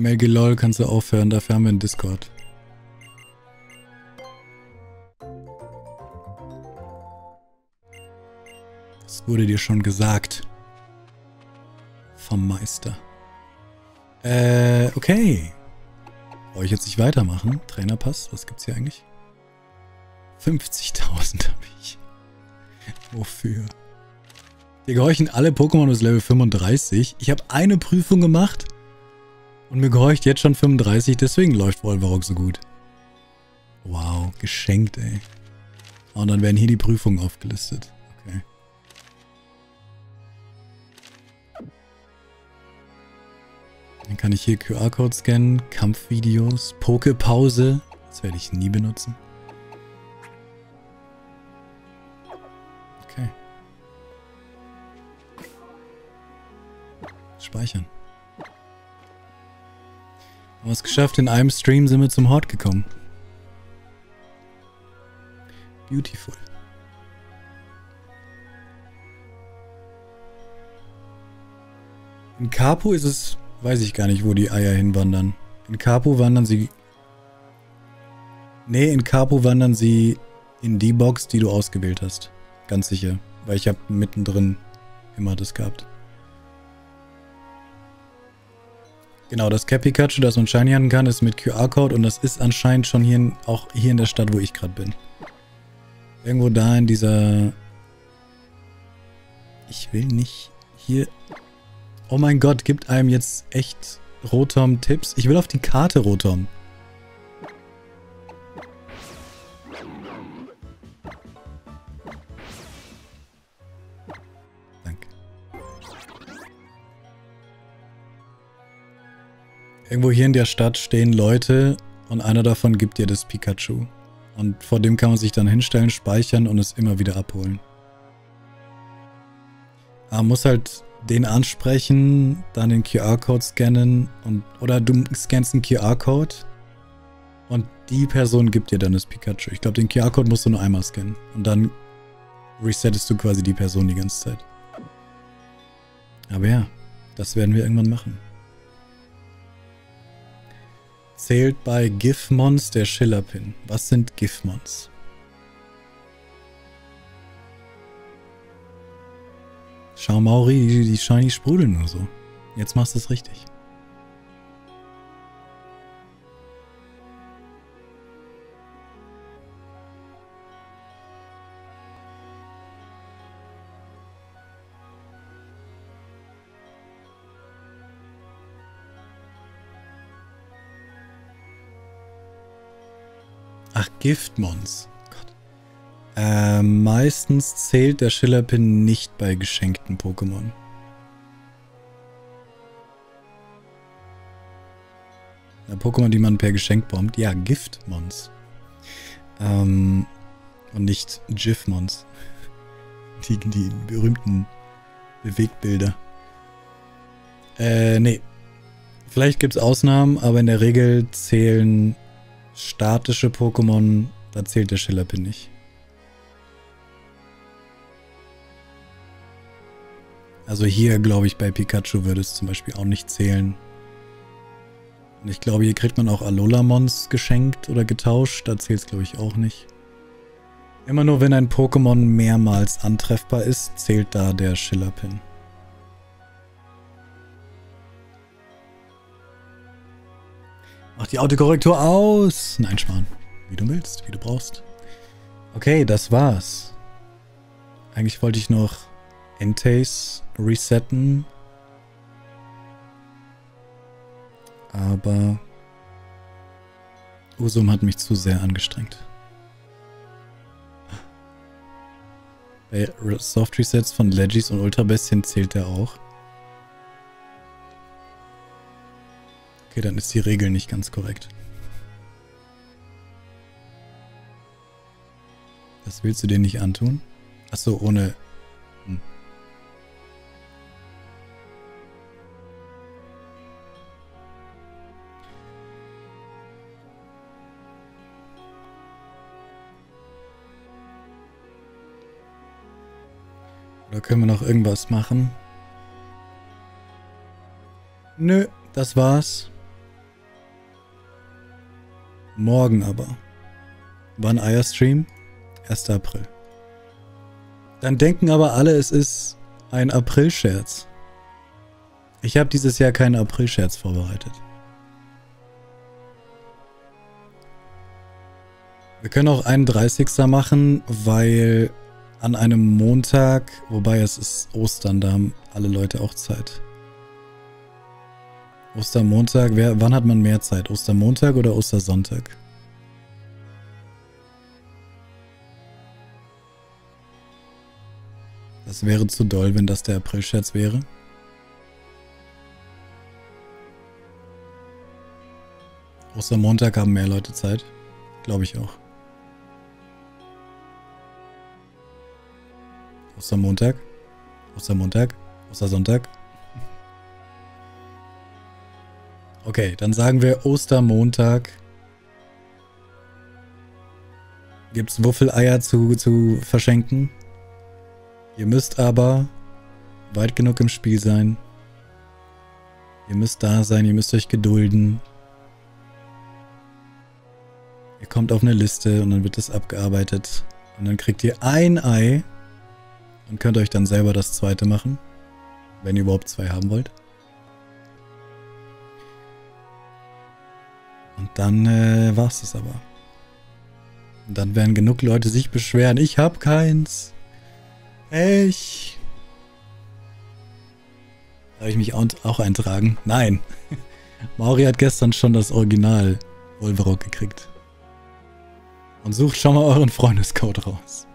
MLG LOL kannst du aufhören, dafür haben wir einen Discord. Das wurde dir schon gesagt. Vom Meister. Äh, okay. Brauche ich jetzt nicht weitermachen? Trainerpass, was gibt's hier eigentlich? 50.000 habe ich. Wofür? Dir gehorchen alle Pokémon bis Level 35. Ich habe eine Prüfung gemacht und mir gehorcht jetzt schon 35, deswegen läuft Wolverock so gut. Wow, geschenkt, ey. Und dann werden hier die Prüfungen aufgelistet. Dann kann ich hier QR-Code scannen, Kampfvideos, Pokepause. Das werde ich nie benutzen. Okay. Speichern. Haben es geschafft, in einem Stream sind wir zum Hort gekommen. Beautiful. In Capo ist es, weiß ich gar nicht, wo die Eier hinwandern. In Capo wandern sie... Nee, in Capo wandern sie in die Box, die du ausgewählt hast. Ganz sicher. Weil ich habe mittendrin immer das gehabt. Genau, das Cap Pikachu, das man shiny kann, ist mit QR-Code und das ist anscheinend schon hier in, auch hier in der Stadt, wo ich gerade bin. Irgendwo da in dieser... Ich will nicht hier... Oh mein Gott, gibt einem jetzt echt Rotom Tipps? Ich will auf die Karte Rotom. Irgendwo hier in der Stadt stehen Leute und einer davon gibt dir das Pikachu. Und vor dem kann man sich dann hinstellen, speichern und es immer wieder abholen. Man muss halt den ansprechen, dann den QR-Code scannen und oder du scannst einen QR-Code und die Person gibt dir dann das Pikachu. Ich glaube, den QR-Code musst du nur einmal scannen und dann resettest du quasi die Person die ganze Zeit. Aber ja, das werden wir irgendwann machen. Zählt bei Gifmons der Schillerpin. Was sind Gifmons? Schau, Mauri, die, die Shiny sprudeln nur so. Jetzt machst du es richtig. Ach, Giftmons. Äh, meistens zählt der Schillerpin nicht bei geschenkten Pokémon. Pokémon, die man per Geschenk bombt. Ja, Giftmons. Ähm, und nicht Gifmons. <laughs> Die, die berühmten Bewegtbilder. Äh, nee. Vielleicht gibt es Ausnahmen, aber in der Regel zählen statische Pokémon, da zählt der Schillerpin nicht. Also hier, glaube ich, bei Pikachu würde es zum Beispiel auch nicht zählen. Und ich glaube, hier kriegt man auch Alolamons geschenkt oder getauscht. Da zählt es, glaube ich, auch nicht. Immer nur, wenn ein Pokémon mehrmals antreffbar ist, zählt da der Schillerpin. Mach die Autokorrektur aus! Nein, Schwan. Wie du willst, wie du brauchst. Okay, das war's. Eigentlich wollte ich noch Entase resetten. Aber Usum hat mich zu sehr angestrengt. Bei Soft Resets von Legis und Ultra Bestien zählt er auch. Okay, dann ist die Regel nicht ganz korrekt. Das willst du dir nicht antun? Achso, ohne Oder können wir noch irgendwas machen? Nö, das war's. Morgen aber. Wann Eierstream? 1. April. Dann denken aber alle, es ist ein April-Scherz. Ich habe dieses Jahr keinen April-Scherz vorbereitet. Wir können auch einen 30. machen, weil an einem Montag, wobei es ist Ostern, da haben alle Leute auch Zeit. Ostermontag, wer, wann hat man mehr Zeit? Ostermontag oder Ostersonntag? Das wäre zu doll, wenn das der April-Scherz wäre. Ostermontag haben mehr Leute Zeit. Glaube ich auch. Ostermontag. Ostermontag. Ostersonntag. Okay, dann sagen wir Ostermontag. Gibt es Wuffeleier zu, zu verschenken? Ihr müsst aber weit genug im Spiel sein. Ihr müsst da sein, ihr müsst euch gedulden. Ihr kommt auf eine Liste und dann wird das abgearbeitet. Und dann kriegt ihr ein Ei und könnt euch dann selber das zweite machen. Wenn ihr überhaupt zwei haben wollt. Und dann äh, war es das aber. Und dann werden genug Leute sich beschweren. Ich hab keins. Ich. Darf ich mich auch eintragen? Nein. <laughs> Mauri hat gestern schon das Original Wolverock gekriegt. Und sucht schon mal euren Freundescode raus.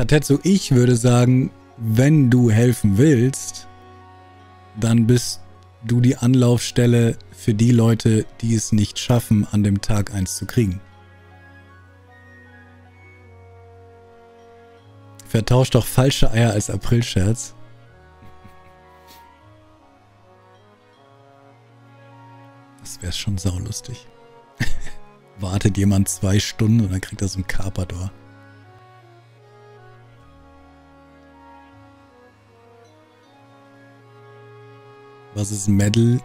Katetsu, ich würde sagen, wenn du helfen willst, dann bist du die Anlaufstelle für die Leute, die es nicht schaffen, an dem Tag eins zu kriegen. Vertauscht doch falsche Eier als Aprilscherz. Das wäre schon saulustig. <laughs> Wartet jemand zwei Stunden und dann kriegt er so ein Carpador. Was ist Medal?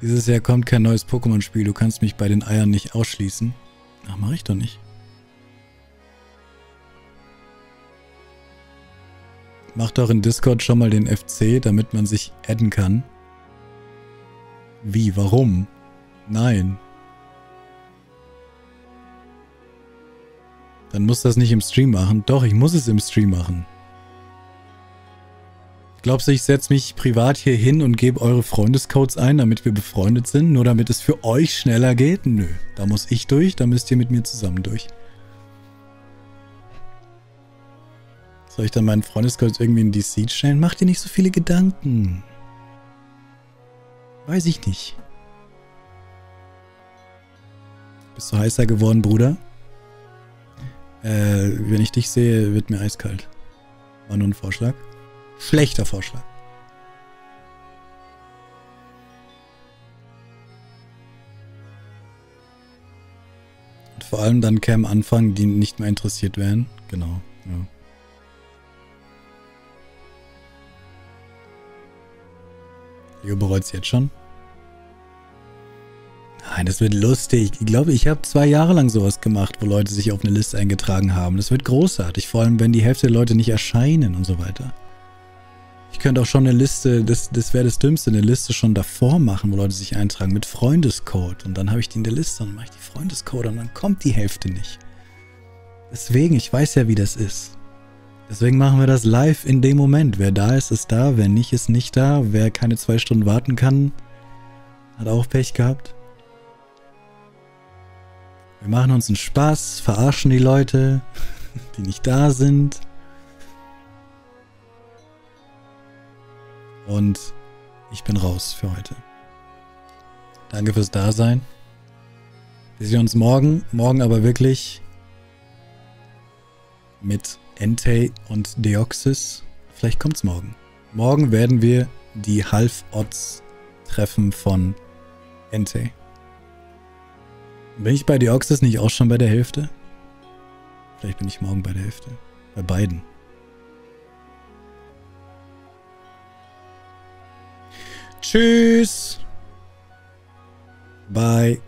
Dieses Jahr kommt kein neues Pokémon-Spiel. Du kannst mich bei den Eiern nicht ausschließen. Ach, mach ich doch nicht. Mach doch in Discord schon mal den FC, damit man sich adden kann. Wie? Warum? Nein. Dann muss das nicht im Stream machen. Doch, ich muss es im Stream machen. Glaubst du, ich setze mich privat hier hin und gebe eure Freundescodes ein, damit wir befreundet sind? Nur damit es für euch schneller geht? Nö. Da muss ich durch, da müsst ihr mit mir zusammen durch. Soll ich dann meinen Freundescode irgendwie in die Seed stellen? Mach dir nicht so viele Gedanken. Weiß ich nicht. Bist du heißer geworden, Bruder? Äh, wenn ich dich sehe, wird mir eiskalt. War nur ein Vorschlag. Schlechter Vorschlag. Und vor allem dann Cam anfangen, die nicht mehr interessiert wären. Genau, ja. Leo bereut es jetzt schon. Nein, das wird lustig. Ich glaube, ich habe zwei Jahre lang sowas gemacht, wo Leute sich auf eine Liste eingetragen haben. Das wird großartig, vor allem wenn die Hälfte der Leute nicht erscheinen und so weiter. Ich könnte auch schon eine Liste, das, das wäre das Dümmste, eine Liste schon davor machen, wo Leute sich eintragen mit Freundescode. Und dann habe ich die in der Liste und mache ich die Freundescode und dann kommt die Hälfte nicht. Deswegen, ich weiß ja, wie das ist. Deswegen machen wir das live in dem Moment. Wer da ist, ist da. Wer nicht, ist nicht da. Wer keine zwei Stunden warten kann, hat auch Pech gehabt. Wir machen uns einen Spaß, verarschen die Leute, die nicht da sind. Und ich bin raus für heute. Danke fürs Dasein. Wir sehen uns morgen. Morgen aber wirklich mit Entei und Deoxys. Vielleicht kommt's morgen. Morgen werden wir die Half-Odds treffen von Entei. Bin ich bei Deoxys nicht auch schon bei der Hälfte? Vielleicht bin ich morgen bei der Hälfte. Bei beiden. Tschüss. Bye.